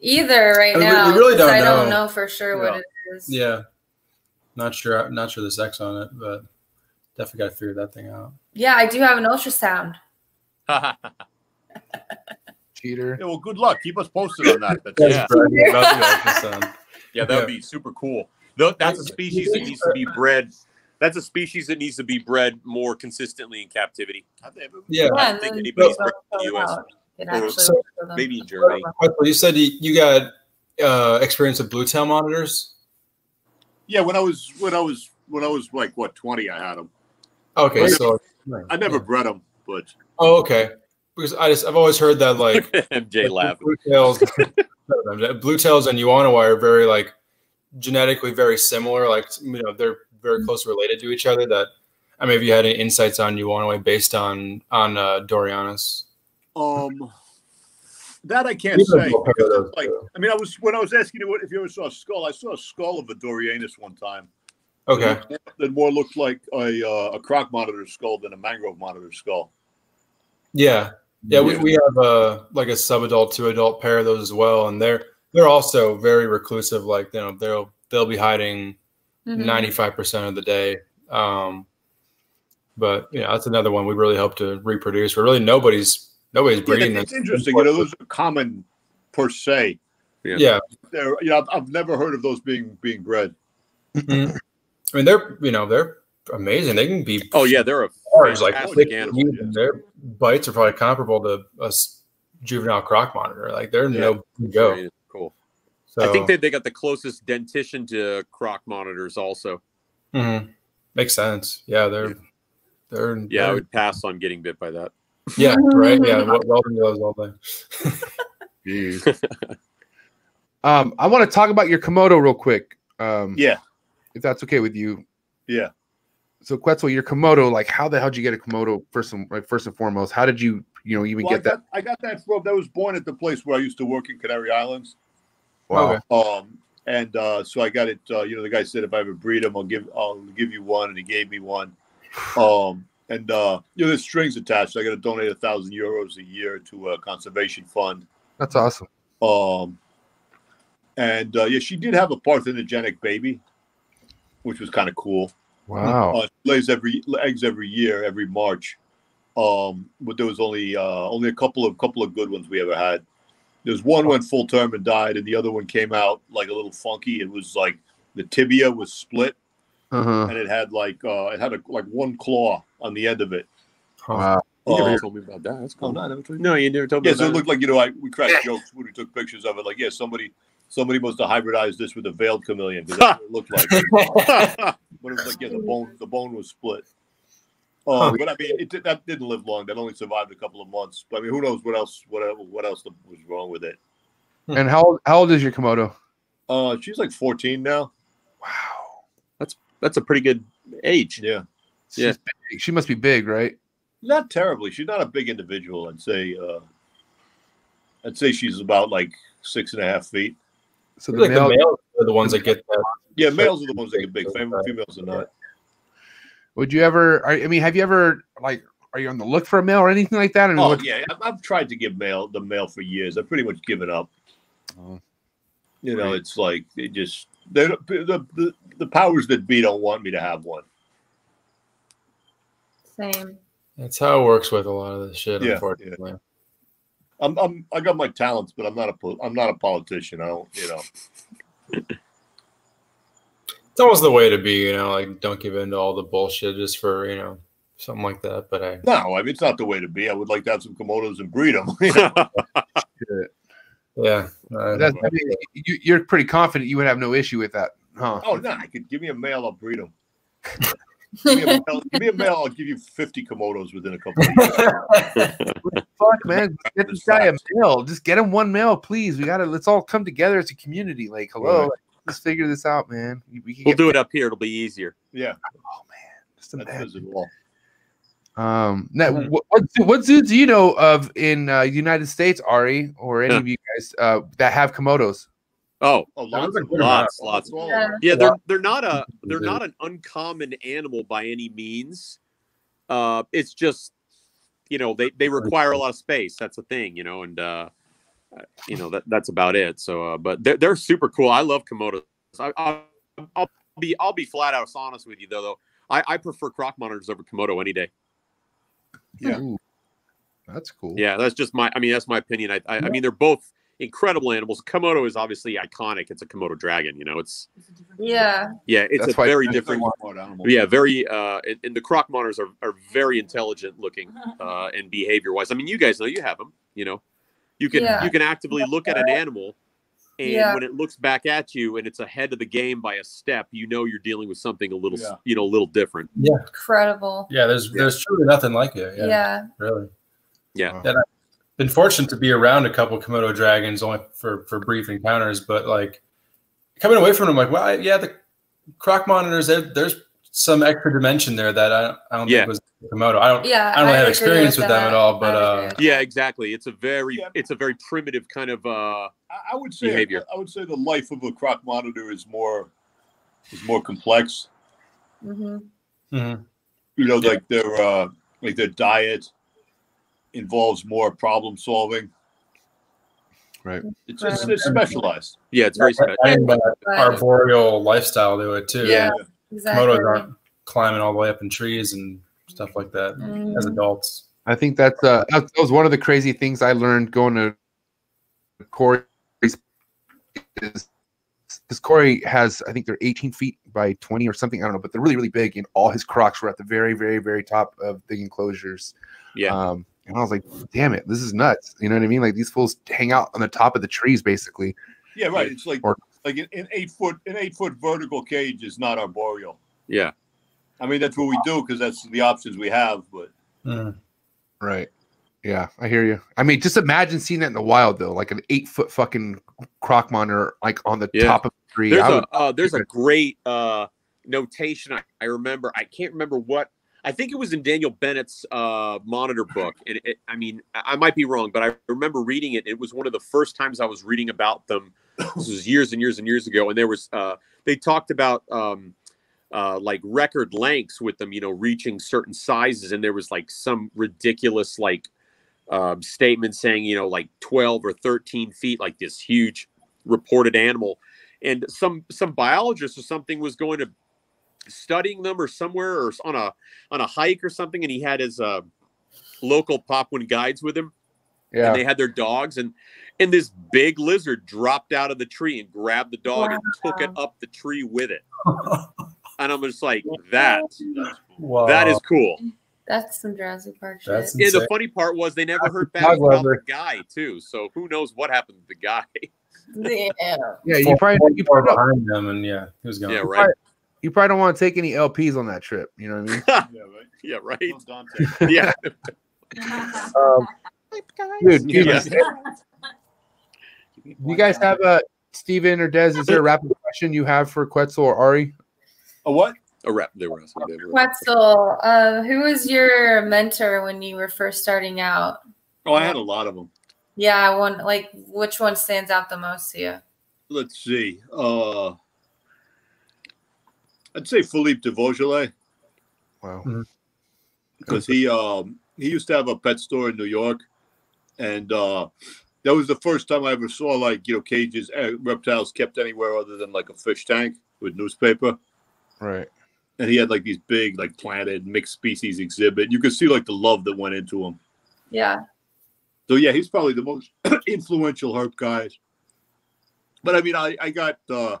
Either right I mean, now, we really 'cause don't I don't know. know for sure what it is. Yeah. Not sure. Not sure the sex on it, but definitely got to figure that thing out. Yeah, I do have an ultrasound. Cheater. Yeah, well, good luck. Keep us posted on that. That's Yeah. Bragging about the ultrasound. Yeah, that would be super cool. Tho- That's a species that needs to be bred. That's a species that needs to be bred more consistently in captivity. Have they ever- Yeah. I don't think then anybody's they'll bred in the U.S. Or so- works for them. Maybe in Germany. You said you, you got uh, experience with blue tail monitors. Yeah, when I was when I was when I was like what twenty, I had them. Okay, I so I never bred them, but Oh, okay. Because I just I've always heard that like MJ laughing. blue tails, blue tails and Yuwonoi are very like genetically very similar. Like you know they're very close related to each other. That I mean, have you had any insights on Yuwonoi based on on uh, Doreanus? um, that I can't say both because those it's like. I mean, I was when I was asking you what if you ever saw a skull. I saw a skull of a Doreanus one time. Okay, that more looked like a uh, a croc monitor skull than a mangrove monitor skull. yeah, yeah. We, we have uh like a subadult to adult pair of those as well, and they're they're also very reclusive. Like you know they'll they'll be hiding Mhm. 95 percent of the day. Um, but yeah, that's another one we really hope to reproduce. But really, nobody's nobody's Yeah, breeding it's them. interesting. You know, those are common per se. Yeah, They're, you know, I've, I've never heard of those being being bred. Mhm. I mean they're you know they're amazing. They can be Oh yeah, they're a large, like fantastic thick animal. and their bites are probably comparable to a juvenile croc monitor. Like they're Yeah. no big go. Very Cool. So I think that they got the closest dentition to croc monitors also. Mhm. makes sense. Yeah, they're they're Yeah, I they're- would pass on getting bit by that. yeah, right. Yeah, wel- welding gloves all day. Um, I want to talk about your Komodo real quick. Um, Yeah. if that's okay with you. Yeah. So Quetzal, your Komodo, like how the hell did you get a Komodo first and like first and foremost? How did you, you know, even Well, I get that? I got that from that was born at the place where I used to work in Canary Islands. Wow. Okay. Um, and uh, so I got it. Uh, you know, the guy said if I ever breed them, I'll give I'll give you one, and he gave me one. Um, and uh, you know, there's strings attached. I got to donate a thousand euros a year to a conservation fund. That's awesome. Um, and uh, yeah, she did have a parthenogenic baby, which was kind of cool. Wow. Uh, she lays every eggs every year, every March. Um, but there was only uh, only a couple of couple of good ones we ever had. There's one went full term and died, and the other one came out like a little funky. It was like the tibia was split, Uh-huh. and it had like uh, it had a, like one claw on the end of it. Wow. You never Uh, told me about that. That's oh, cool. no, I never told you. No, you never told me Yeah, so it about looked like you know, I, we cracked jokes when we took pictures of it. Like, yeah, somebody somebody must have hybridized this with a veiled chameleon because that's what it looked like. But it was like, yeah, the bone the bone was split. Uh, But I mean, it that didn't live long. That only survived a couple of months. But I mean, who knows what else what what else was wrong with it? And how old, how old is your Komodo? Uh, she's like 14 now. Wow. That's that's a pretty good age. Yeah, She's Yeah. big. She must be big, right? not terribly. She's not a big individual. I'd say. Uh, I'd say she's about like six and a half feet. So the like male, the males are the ones that get that. Yeah, males are the ones that get big. Females are not. Would you ever? are- I mean, have you ever like? Are you on the look for a male or anything like that? I mean, Oh what- yeah, I've, I've tried to give male the mail for years. I've pretty much given up. Oh. You know, Right. it's like they just they the, the the powers that be don't want me to have one. Same. That's how it works with a lot of this shit. Yeah, unfortunately. I'm, I'm I got my talents, but I'm not a pol- I'm not a politician. I don't you know. It's almost the way to be. You know, like don't give in to all the bullshit just for you know something like that. But I No, I mean it's not the way to be. I would like to have some komodos and breed them. yeah. That's, I mean, you, you're pretty confident you would have no issue with that, huh? oh no, I could give me a male, I'll breed them. give, me a male, give me a male, I'll give you 50 komodos within a couple of years. Fuck, man. Get this guy a male. Just get him one male, please. We gotta. Let's all come together as a community. Like, hello, Right. Let's figure this out, man. We, we can We'll get do it up here. It'll be easier. Yeah, Oh man, just that imagine. says. Um, now, what, what zoo- zoos do you know of in uh, United States, Ari, or any of you guys uh, that have komodos? Oh, Oh, lots, a lots, lots. Yeah. yeah. They're they're not a they're Mhm. not an uncommon animal by any means. Uh, it's just you know they they require a lot of space. That's the thing, you know, and uh, you know that that's about it. So, uh, but they're they're super cool. I love komodos. I, I, I'll be I'll be flat out honest with you though. Though I, I prefer croc monitors over komodo any day. Yeah. Ooh, that's cool. Yeah, that's just my. I mean, that's my opinion. I, I, I mean, they're both incredible animals. Komodo is obviously iconic. It's a Komodo dragon. You know, it's Yeah. yeah, it's That's a very That's different. animal. Yeah, very. Uh, and, and the croc monitors are, are very intelligent looking uh, and behavior wise. I mean, you guys know you have them. You know, you can Yeah. you can actively look at an animal, and Yeah. when it looks back at you and it's ahead of the game by a step, you know you're dealing with something a little Yeah. you know a little different. yeah Incredible. yeah. There's there's truly nothing like it. Yeah. Yeah. Really. Yeah. And I've been fortunate to be around a couple Komodo dragons only for for brief encounters, but like coming away from them, like, well, I, yeah, the croc monitors, there's some extra dimension there that I, I don't Yeah. think was Komodo. I don't. Yeah. I don't really have experience with them at all, but, uh, Yeah, exactly. It's a very Yeah. it's a very primitive kind of. uh I, I would say Behavior. I would say the life of a croc monitor is more is more complex. Mhm. Mhm. You know, Yeah. like their uh, like their diet involves more problem solving. Right. It's, it's, it's specialized. Yeah, it's very special. And uh, Right. arboreal lifestyle to it too. Yeah. Komodos Exactly. aren't climbing all the way up in trees and stuff like that as Mhm. adults. I think that's uh, that that was one of the crazy things I learned going to Corey's is because Corey has I think they're 18 feet by 20 or something I don't know, but they're really really big, and all his crocs were at the very very very top of the enclosures. Yeah. Um, And I was like, damn it, this is nuts. You know what I mean? Like these fools hang out on the top of the trees, basically. Yeah, right. It's like Or- like an, an eight foot an eight foot vertical cage is not arboreal. Yeah. I mean that's what we do because that's the options we have. But Mm. Right. Yeah, I hear you. I mean, just imagine seeing that in the wild though, like an eight foot fucking croc monitor, like on the Yeah. top of the tree. There's I would- a uh, there's a great uh, notation I, I remember. I can't remember what. I think it was in Daniel Bennett's uh, monitor book. And it, I mean, I, I might be wrong, but I remember reading it. It was one of the first times I was reading about them. This was years and years and years ago, and there was uh, they talked about um, uh, like record lengths with them, you know, reaching certain sizes, and there was like some ridiculous like um, statement saying, you know, like 12 or 13 feet, like this huge reported animal. And some some biologist or something was going to studying them or somewhere or on a on a hike or something and he had his uh local papuan guides with him and they had their dogs and and this big lizard dropped out of the tree and grabbed the dog and took it up the tree with it and i'm just like that Wow. that is cool That's some Jurassic Park shit. That's yeah the funny part was they never heard back dog about the guy too so who knows what happened to the guy yeah. yeah, you probably you probably, don't, behind them, and yeah, he was gone. yeah right you probably don't want to take any LPs on that trip. You know what I mean? yeah, right. yeah right yeah Um, dude, you, Yeah. you guys have a Steven or Des? Is there a rapid question you have for Quetzal or Ari? A what? a rap. they were asking they were- Quetzal, uh, who was your mentor when you were first starting out? Oh, I had a lot of them. Yeah, I want like which one stands out the most to you? Let's see. Uh, I'd say Philippe de Vosjoli Wow. because he um he used to have a pet store in New York, and uh, that was the first time I ever saw like you know cages uh, reptiles kept anywhere other than like a fish tank with newspaper. Right. And he had like these big like planted mixed species exhibit. You could see like the love that went into him. Yeah. So yeah, he's probably the most influential herp guys. But I mean, I I got uh,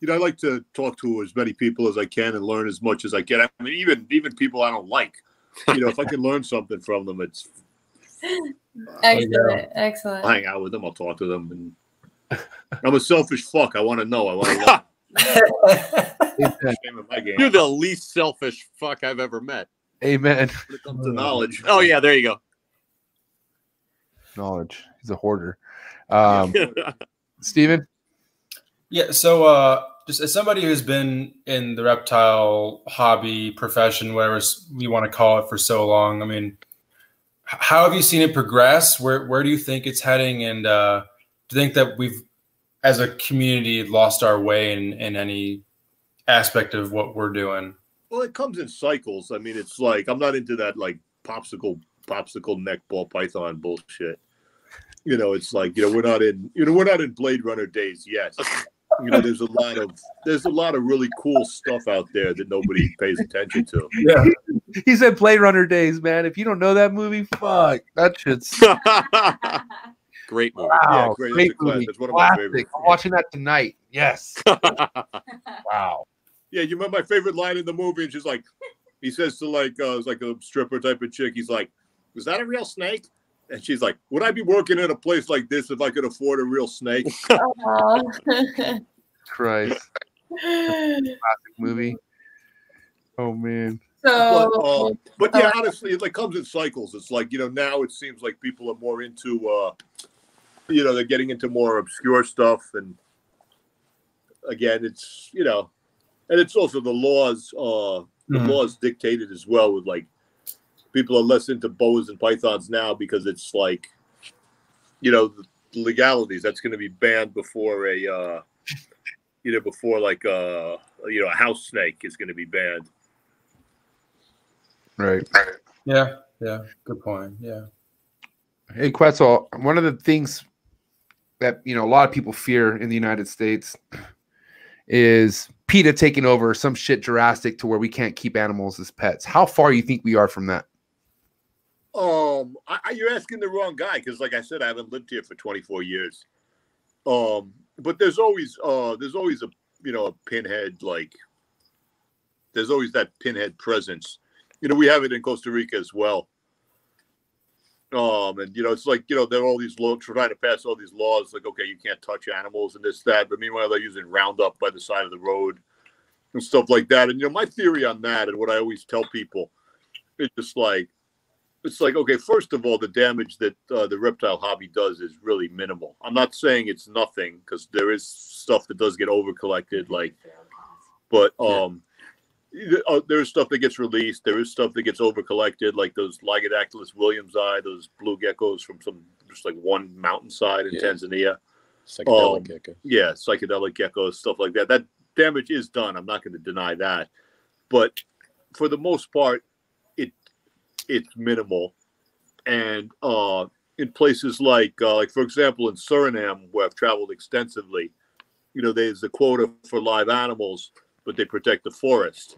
you know I like to talk to as many people as I can and learn as much as I can. I mean, even even people I don't like. You know, if I can learn something from them, it's Excellent. Excellent. I'll hang out with them. I'll talk to them. And I'm a selfish fuck. I want to know. I want to learn. Name of my game. You're the least selfish fuck I've ever met. Amen. When it comes to knowledge. Oh yeah, there you go. Knowledge. He's a hoarder. Um, Steven? Yeah. So, uh, just as somebody who's been in the reptile hobby profession, whatever s- you want to call it, for so long, I mean, h- how have you seen it progress? Where Where do you think it's heading? And uh, do you think that we've, as a community, lost our way in in any aspect of what we're doing? Well, it comes in cycles. I mean, it's like I'm not into that like popsicle popsicle neck ball python bullshit. You know, it's like you know we're not in you know we're not in Blade Runner days yet. You know, there's a lot of there's a lot of really cool stuff out there that nobody pays attention to. Yeah. He said Blade Runner days, man. If you don't know that movie, fuck. That shit's Great movie. wow. great. Great a movie. that's one of my Classic. favorites. I'm watching that tonight. Yes. wow. Yeah, you remember my favorite line in the movie? And she's like, he says to like uh, it's like a stripper type of chick. He's like, "Was that a real snake?" And she's like, "Would I be working at a place like this if I could afford a real snake?" Aw. Christ. Classic movie. Oh man. but, so uh, but yeah, honestly, it like comes in cycles. It's like you know now it seems like people are more into, uh, you know, they're getting into more obscure stuff, and again, it's you know, and it's also the laws. Uh, the Mhm. laws dictated as well with like people are less into boas and pythons now because it's like, you know, the legalities that's going to be banned before a, uh, you know, before like uh, you know, a house snake is going to be banned. Right. Yeah. Yeah. Good point. Yeah. Hey Quetzal, one of the things that you know a lot of people fear in the United States is PETA taking over some shit drastic to where we can't keep animals as pets. How far you think we are from that? Um, I, you're asking the wrong guy because, like I said, I haven't lived here for 24 years. Um, but there's always uh, there's always a you know a pinhead like there's always that pinhead presence. You know, we have it in Costa Rica as well. Um, and you know, it's like you know, there are all these laws trying to pass all these laws, like okay, you can't touch animals and this that, but meanwhile they're using Roundup by the side of the road and stuff like that. And you know, my theory on that, and what I always tell people, it's just like it's like okay, first of all, the damage that uh, the reptile hobby does is really minimal. I'm not saying it's nothing because there is stuff that does get over collected, like, but um. Uh, there's stuff that gets released. There is stuff that gets over collected, like those Lygodactylus williamsi, those blue geckos from some just like one mountainside in Yeah. Tanzania. Psychedelic Um, gecko. Yeah, psychedelic geckos, stuff like that. That damage is done. I'm not going to deny that, but for the most part, it's minimal. And uh, in places like, uh, like for example, in Suriname, where I've traveled extensively, you know, there's a quota for live animals, but they protect the forest.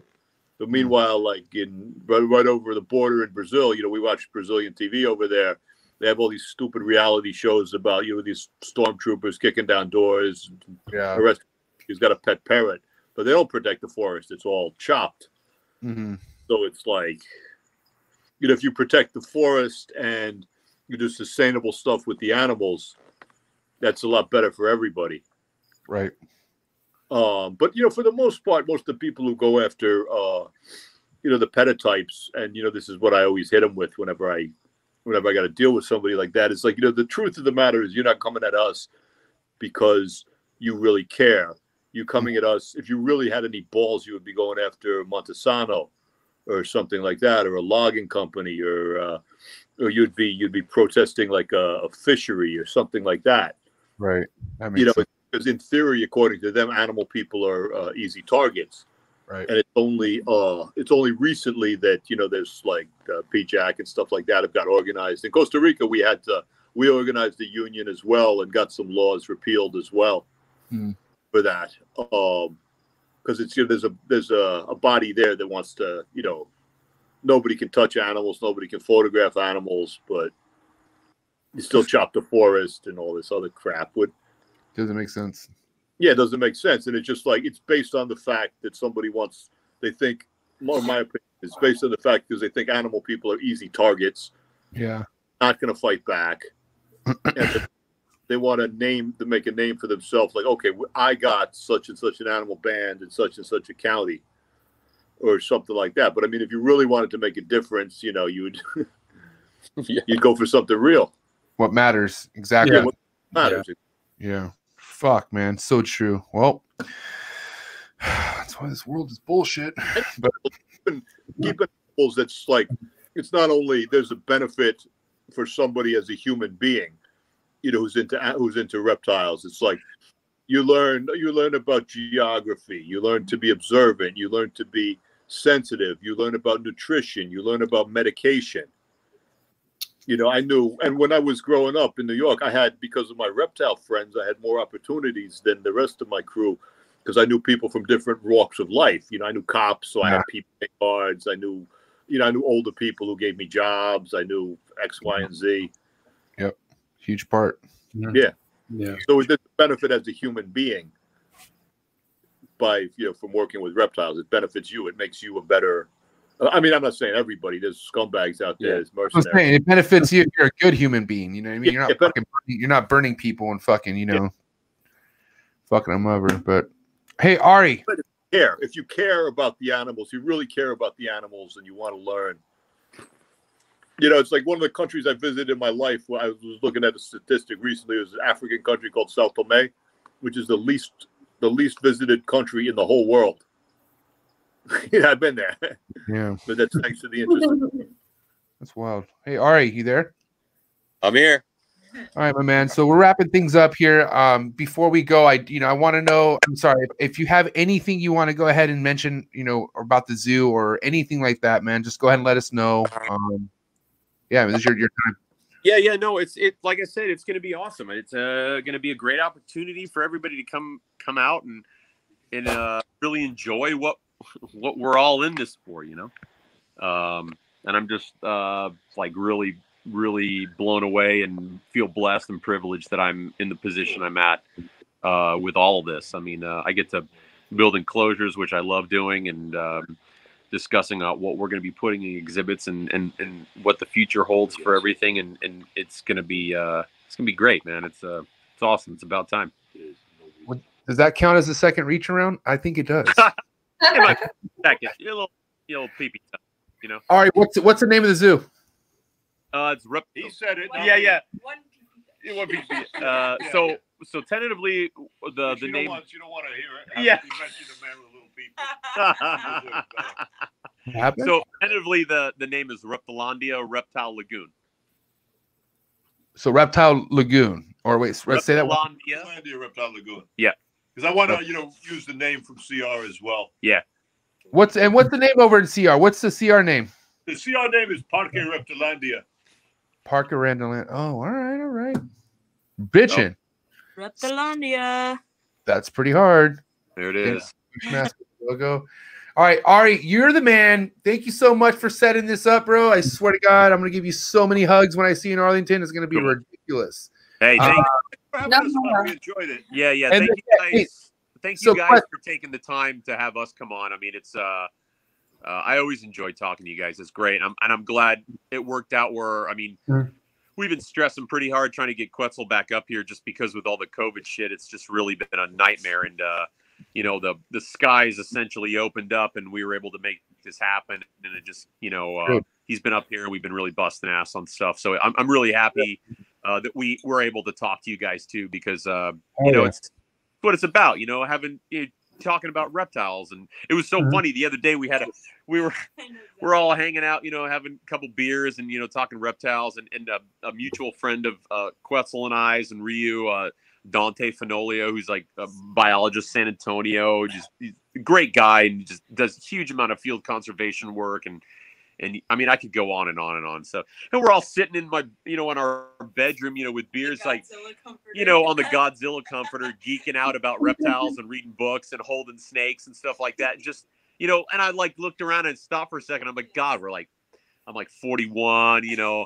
But meanwhile, like in right, right over the border in Brazil, you know, we watch Brazilian TV over there. They have all these stupid reality shows about you know these stormtroopers kicking down doors, Yeah. arrest. He's got a pet parrot, but they don't protect the forest. It's all chopped. hmm So it's like, you know, if you protect the forest and you do sustainable stuff with the animals, that's a lot better for everybody. Right. Um, but you know, for the most part, most of the people who go after, uh, you know, the petatypes, and you know, this is what I always hit them with whenever I, whenever I got to deal with somebody like that. It's like, you know, the truth of the matter is, you're not coming at us because you really care. You coming at us if you really had any balls, you would be going after Monsanto or something like that, or a logging company, or uh, or you'd be you'd be protesting like a, a fishery or something like that Right. That you know, sense. because in theory, according to them, animal people are uh, easy targets, Right. and it's only uh, it's only recently that you know there's like uh, PIJAC and stuff like that have got organized. In Costa Rica, we had to we organized the union as well and got some laws repealed as well Hmm. for that. Um, because it's you know there's a there's a, a body there that wants to you know nobody can touch animals, nobody can photograph animals, but you still chop the forest and all this other crap. Would Doesn't make sense. yeah, it doesn't make sense. And it's just like it's based on the fact that somebody wants they think more my opinion is based on the fact because they think animal people are easy targets, Yeah. not gonna fight back. and they- they want to name to make a name for themselves, like, okay, I got such and such an animal band in such and such a county, or something like that. But I mean, if you really wanted to make a difference, you know, you would yeah. you'd go for something real. What matters exactly? Yeah. What matters? Yeah. Fuck, man. So true. Well, that's why this world is bullshit. But keeping animals that's like it's not only there's a benefit for somebody as a human being you know who's into who's into reptiles. It's like you learn you learn about geography you learn to be observant you learn to be sensitive you learn about nutrition you learn about medication. You know i knew and when i was growing up in new york i had because of my reptile friends i had more opportunities than the rest of my crew because i knew people from different walks of life. You know i knew cops so i had people cards i knew you know i knew older people who gave me jobs. I knew x y and z huge part. Yeah. Yeah. So it does benefit as a human being by you know from working with reptiles it benefits you it makes you a better i mean i'm not saying everybody there's scumbags out there Yeah. there's I was mercenaries saying it benefits you if you're a good human being. You know what I mean? Yeah, You're not fucking burning, you're not burning people and fucking, you know, fucking them over. But hey, Ari, care if you care about the animals you really care about the animals and you want to learn you know it's like one of the countries i visited in my life where i was looking at a statistic recently it was an african country called sao tome which is the least the least visited country in the whole world yeah i've been there yeah, but that's thanks to the interest that's wild. Hey, Ari, you there? I'm here. All right, my man. So we're wrapping things up here. Um, before we go, I you know I want to know. I'm sorry if, if you have anything you want to go ahead and mention, you know, about the zoo or anything like that, man. Just go ahead and let us know. Um, yeah, this is your your time. Yeah, yeah, no, it's it. Like I said, it's going to be awesome. It's uh, going to be a great opportunity for everybody to come come out and and uh, really enjoy what what we're all in this for, you know. Um, and I'm just uh, like really, really blown away and feel blessed and privileged that I'm in the position I'm at uh, with all of this. I mean, uh, I get to build enclosures, which I love doing, and um, discussing uh, what we're going to be putting in exhibits and, and and what the future holds for everything. And and it's going to be uh, it's going to be great, man. It's uh it's awesome. It's about time. Does that count as a second reach around? I think it does. It might be second, a little, a little peepee you know. All right, what's what's the name of the zoo? Uh, it's rep- He said it. yeah, yeah. One It would be. Uh, so so tentatively the the you name. Don't want, you don't want to hear it. Yeah. You the man with little people. What so tentatively the the name is Reptilandia Reptile Lagoon. So Reptile Lagoon, or wait, let's say that. one. Reptilandia. Reptilandia Reptile Lagoon. Yeah. Because I want to, you know, use the name from CR as well. Yeah. What's and what's the name over in CR? What's the CR name? The CR name is Parque Reptilandia. Parker Randoland. Oh, all right, all right. Bitchin'. Reptilandia. That's pretty hard. There it Yeah. is. Logo. All right, Ari, you're the man. Thank you so much for setting this up, bro. I swear to God, I'm gonna give you so many hugs when I see you in Arlington. It's gonna be Cool. ridiculous. Hey, thank, having No, no, no. We enjoyed it. yeah, yeah. Thank you then- hey, guys. Thank so you guys for taking the time to have us come on. I mean, it's uh, uh I always enjoy talking to you guys. It's great. I'm, and I'm glad it worked out where I mean, Mhm. we've been stressing pretty hard trying to get Quetzal back up here just because with all the COVID shit, it's just really been a nightmare. And uh, you know, the the skies essentially opened up and we were able to make this happen. And it just, you know, uh, he's been up here and we've been really busting ass on stuff. So I'm I'm really happy uh, that we were able to talk to you guys too because uh, you know yeah. it's what it's about. You know, having you know, talking about reptiles, and it was so Mhm. funny. The other day we had a we were we're all hanging out, you know, having a couple beers and you know talking reptiles, and and a, a mutual friend of uh, Quetzal and I's and Ryu. Uh, Dante Fenolio, who's like a biologist, San Antonio, just he's a great guy and just does a huge amount of field conservation work and and I mean I could go on and on and on. So and we're all sitting in my you know in our bedroom, you know, with beers like you know, on the Godzilla comforter, geeking out about reptiles and reading books and holding snakes and stuff like that. And Just you know, and I like looked around and stopped for a second. I'm like, God, we're like, I'm like 41. You know,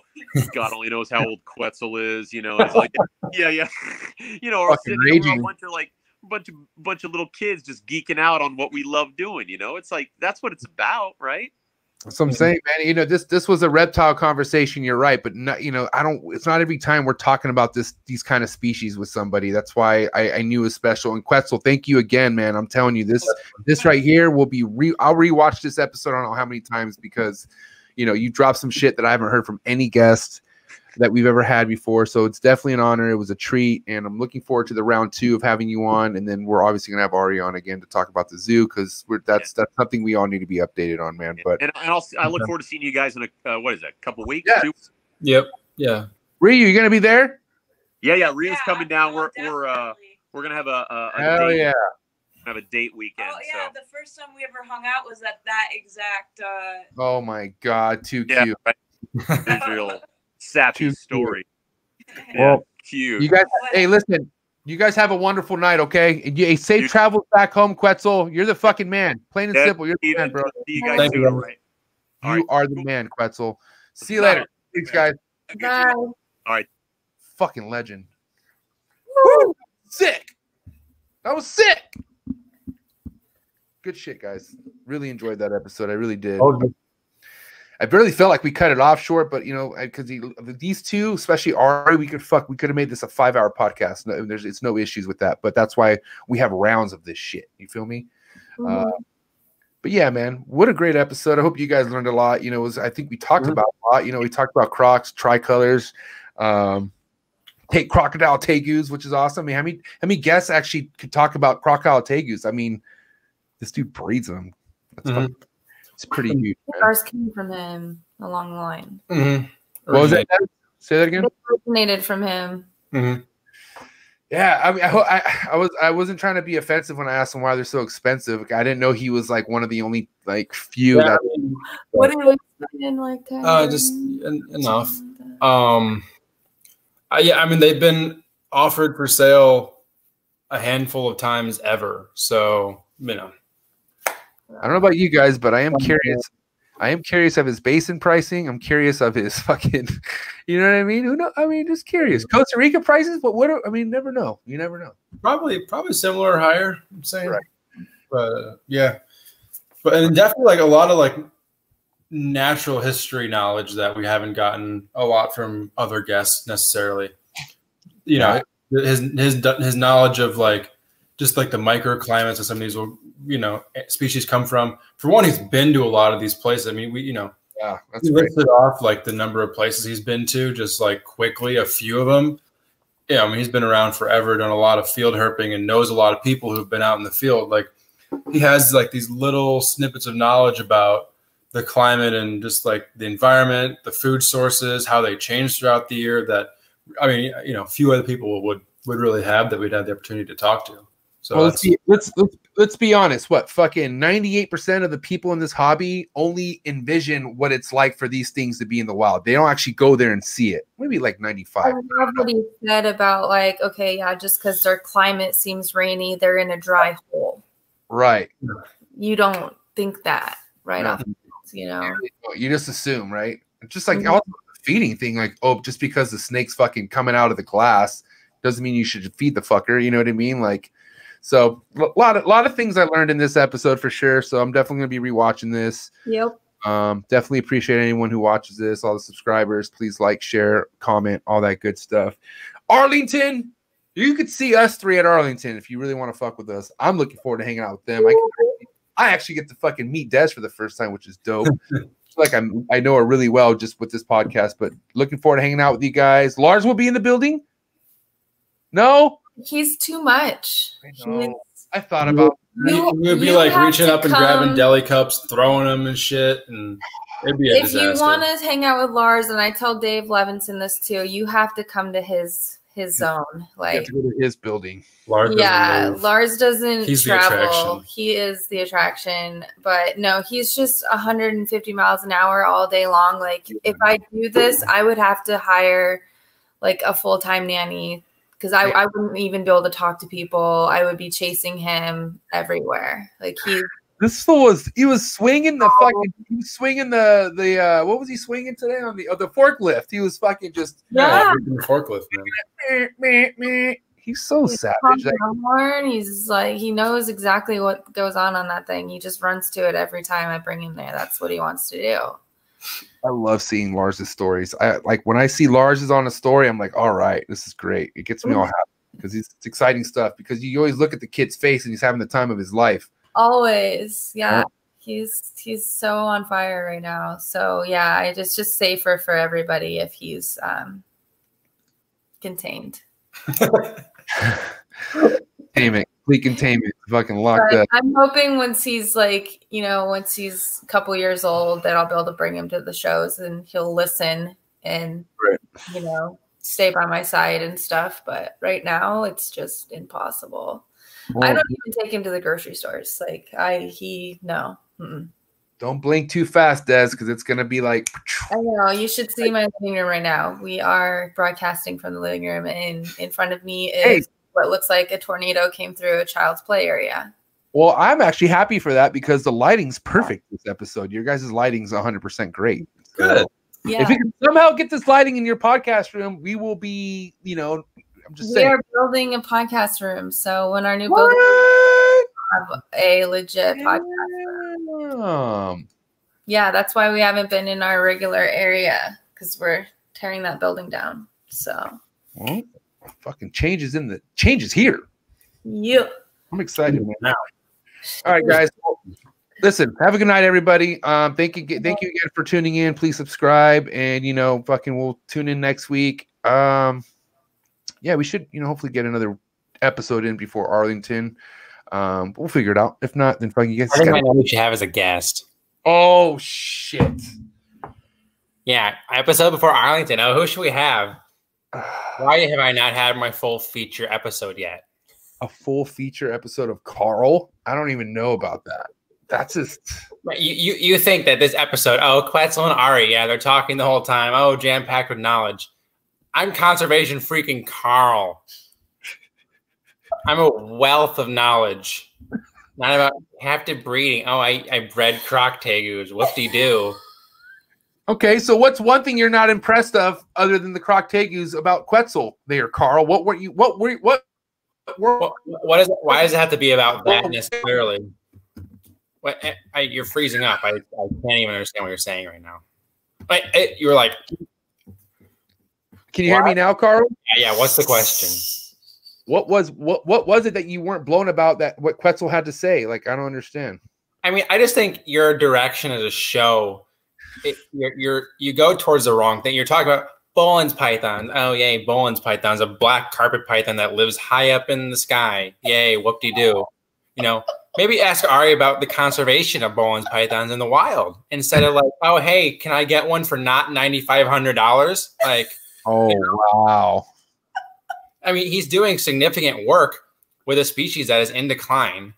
God only knows how old Quetzal is. You know, it's like, yeah, yeah, you know, or sitting raging. a bunch of like bunch of bunch of little kids just geeking out on what we love doing. You know, it's like that's what it's about, right? That's what I'm saying, man. You know, this this was a reptile conversation. You're right, but not, you know, I don't. It's not every time we're talking about this these kind of species with somebody. That's why I, I knew it was special. And Quetzal, thank you again, man. I'm telling you, this this right here will be re. I'll rewatch this episode. I don't know how many times because, you know, you dropped some shit that I haven't heard from any guest that we've ever had before. So it's definitely an honor. It was a treat, and I'm looking forward to the round two of having you on. And then we're obviously gonna have Ari on again to talk about the zoo because we're that's that's something we all need to be updated on, man. But And, and I'll, I look forward to seeing you guys in a uh, what is that? Couple weeks? Yeah. Two? Yep. Yeah. Ryu, you gonna be there? Yeah, yeah. Ryu's Yeah, coming down. We're oh, we're uh we're gonna have a, a, a Hell yeah! Have a date weekend. Oh yeah, So the first time we ever hung out was at that exact. uh Oh my god, too yeah, cute. right. Israel sappy Too cute. story. Yeah, Well, cute. You guys, hey, listen, you guys have a wonderful night, okay? And you, hey, safe You- travels back home, Quetzal. You're the fucking man. Plain and Yeah, simple. You're the Steven, man, bro. See you guys Thank you. all right? All You right. are the man, Quetzal. See you later. Thanks, guys. Bye. Fucking legend. Woo! Sick. That was sick. Good shit, guys. Really enjoyed that episode. I really did. I barely felt like we cut it off short, but you know, because these two, especially Ari, we could fuck, we could have made this a five-hour podcast. No, there's it's no issues with that, but that's why we have rounds of this shit. You feel me? Uh, but yeah, man, what a great episode! I hope you guys learned a lot. You know, was I think we talked Mhm. about a lot. You know, we talked about Crocs, tricolors, um, take crocodile tegus, which is awesome. I mean, how many how many guests actually could talk about crocodile tegus? I mean, this dude breeds them. That's Mhm. it's pretty huge. man. Ours came from him along the line. Mm-hmm. What was that? Say that again. It originated from him. Mm-hmm. Yeah, I mean, I, I, I was, I wasn't trying to be offensive when I asked him why they're so expensive. I didn't know he was like one of the only like few Yeah, that. I mean, What did we put in like that? uh, just en- enough. Um, I, yeah, I mean they've been offered for sale a handful of times ever. So you know, I don't know about you guys, but I am curious. I am curious of his basin pricing. I'm curious of his fucking, you know what I mean? Who know? I mean, just curious. Costa Rica prices, but what? Are, I mean, never know. You never know. probably probably similar or higher. I'm saying, Right. but uh, yeah, But and definitely like a lot of like natural history knowledge that we haven't gotten a lot from other guests necessarily. You know, his his his knowledge of like just like the microclimates that some of these will you know species come from. For one, he's been to a lot of these places. I mean, we you know Yeah, that's he listed off like the number of places he's been to, just like quickly, a few of them. Yeah, I mean, he's been around forever, done a lot of field herping, and knows a lot of people who've been out in the field. Like, he has like these little snippets of knowledge about the climate and just like the environment, the food sources, how they change throughout the year. That, I mean, you know, few other people would would really have that we'd have the opportunity to talk to. So well, let's be let's let's let's be honest. What fucking ninety eight percent of the people in this hobby only envision what it's like for these things to be in the wild. They don't actually go there and see it. Maybe like ninety five. I five. love what he said about like, okay, yeah, just because their climate seems rainy, they're in a dry hole. Right. You don't think that right No. off, you know. You just assume, right? Just like Mhm. also the feeding thing, like oh, just because the snake's fucking coming out of the glass doesn't mean you should feed the fucker. You know what I mean? Like, so a lot of lot of things I learned in this episode for sure. So I'm definitely gonna be rewatching this. Yep. Um, definitely appreciate anyone who watches this, all the subscribers. Please like, share, comment, all that good stuff. Arlington, you could see us three at Arlington if you really want to fuck with us. I'm looking forward to hanging out with them. I, can, I actually get to fucking meet Des for the first time, which is dope. Like I'm I know her really well just with this podcast, but looking forward to hanging out with you guys. Lars will be in the building. No, He's too much. I know. is- I thought about You- we would be you like reaching up and grabbing deli cups, throwing them and shit, and it'd be a if disaster. you want to hang out with Lars, and I tell Dave Levinson this too, you have to come to his his zone. I have Like, to go to his building. Lars doesn't yeah, move. Lars doesn't He's travel. attraction. He is the attraction, but no, he's just 150 miles an hour all day long. Like, if I do this, I would have to hire like a full time nanny because I, I wouldn't even be able to talk to people. I would be chasing him everywhere. Like he This fool was he was swinging the fucking he was swinging the the uh what was he swinging today on the oh, the forklift? He was fucking just Yeah. freaking forklift, man. He's so savage. Like. He's like he knows exactly what goes on on that thing. He just runs to it every time I bring him there. That's what he wants to do. I love seeing Lars's stories. I like when I see Lars is on a story, I'm like, all right, this is great. It gets me all happy because it's exciting stuff. Because you always look at the kid's face and he's having the time of his life. Always, yeah. Yeah. He's he's so on fire right now. So yeah, it is just just safer for everybody if he's um contained. Containment, complete containment, fucking locked But up. I'm hoping once he's like, you know, once he's a couple years old, that I'll be able to bring him to the shows and he'll listen and Right. you know stay by my side and stuff. But right now, it's just impossible. I don't even take him to the grocery stores. Like I, he no. Mm-mm. don't blink too fast, Des, because it's gonna be like I know you should see my living room right now. We are broadcasting from the living room, and in front of me is Hey. What looks like a tornado came through a child's play area. Well, I'm actually happy for that because the lighting's perfect this episode. Your guys' lighting's 100% great. So, Good. Yeah, If you can somehow get this lighting in your podcast room, we will be, you know, I'm just we saying. are building a podcast room. So when our new building What? have a legit podcast. Um, Yeah, that's why we haven't been in our regular area because we're tearing that building down. So well, fucking changes in the changes here. yeah, I'm excited man. Now. All right, guys. Listen, have a good night, everybody. Um, thank you, thank you again for tuning in. Please subscribe, and you know, fucking, we'll tune in next week. Um, yeah, we should, you know, hopefully get another episode in before Arlington. Um, we'll figure it out. If not, then fucking you guys. I think I gotta- we should have as a guest. oh shit! Yeah, episode before Arlington. Oh, who should we have? Why have I not had my full feature episode yet? A full feature episode of Carl. I don't even know about that. That's just. You, you you think that this episode, oh, Quetzal and Ari, yeah, they're talking the whole time. Oh, jam packed with knowledge. I'm conservation freaking Carl. I'm a wealth of knowledge. Not about captive breeding. Oh, I, I bred croc tegus. What do you do? Okay, so what's one thing you're not impressed of other than the Croc Tegus about Quetzal there, Carl? What were you what were what What, what is it? Why does it have to be about that necessarily? What? I, I, you're freezing up. I, I can't even understand what you're saying right now. But it, you were like, Can you hear me now, Carl? yeah, yeah. What's the question? What was what what was it that you weren't blown about that what Quetzal had to say? Like I don't understand. I mean, I just think your direction as a show, it, you're, you're you go towards the wrong thing. You're talking about Boelen's python. Oh yay, Boelen's python's a black carpet python that lives high up in the sky. Yay, whoop de doo. You know, maybe ask Ari about the conservation of Boelen's pythons in the wild instead of like, oh hey, can I get one for not ninety five hundred dollars? Like, Oh wow. I mean, he's doing significant work with a species that is in decline,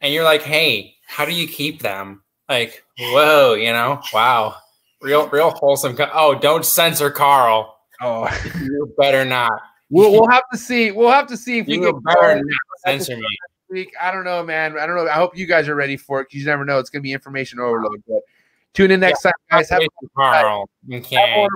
and you're like, hey, how do you keep them? Like, whoa, you know, wow, real, real wholesome. Oh, don't censor Carl. Oh, You better not. we'll we'll have to see. We'll have to see if we You get better not censor me. week. I don't know, man. I don't know. I hope you guys are ready for it because you never know. It's gonna be information overload. But tune in next time, guys. Have a Carl. Have a Okay. wonderful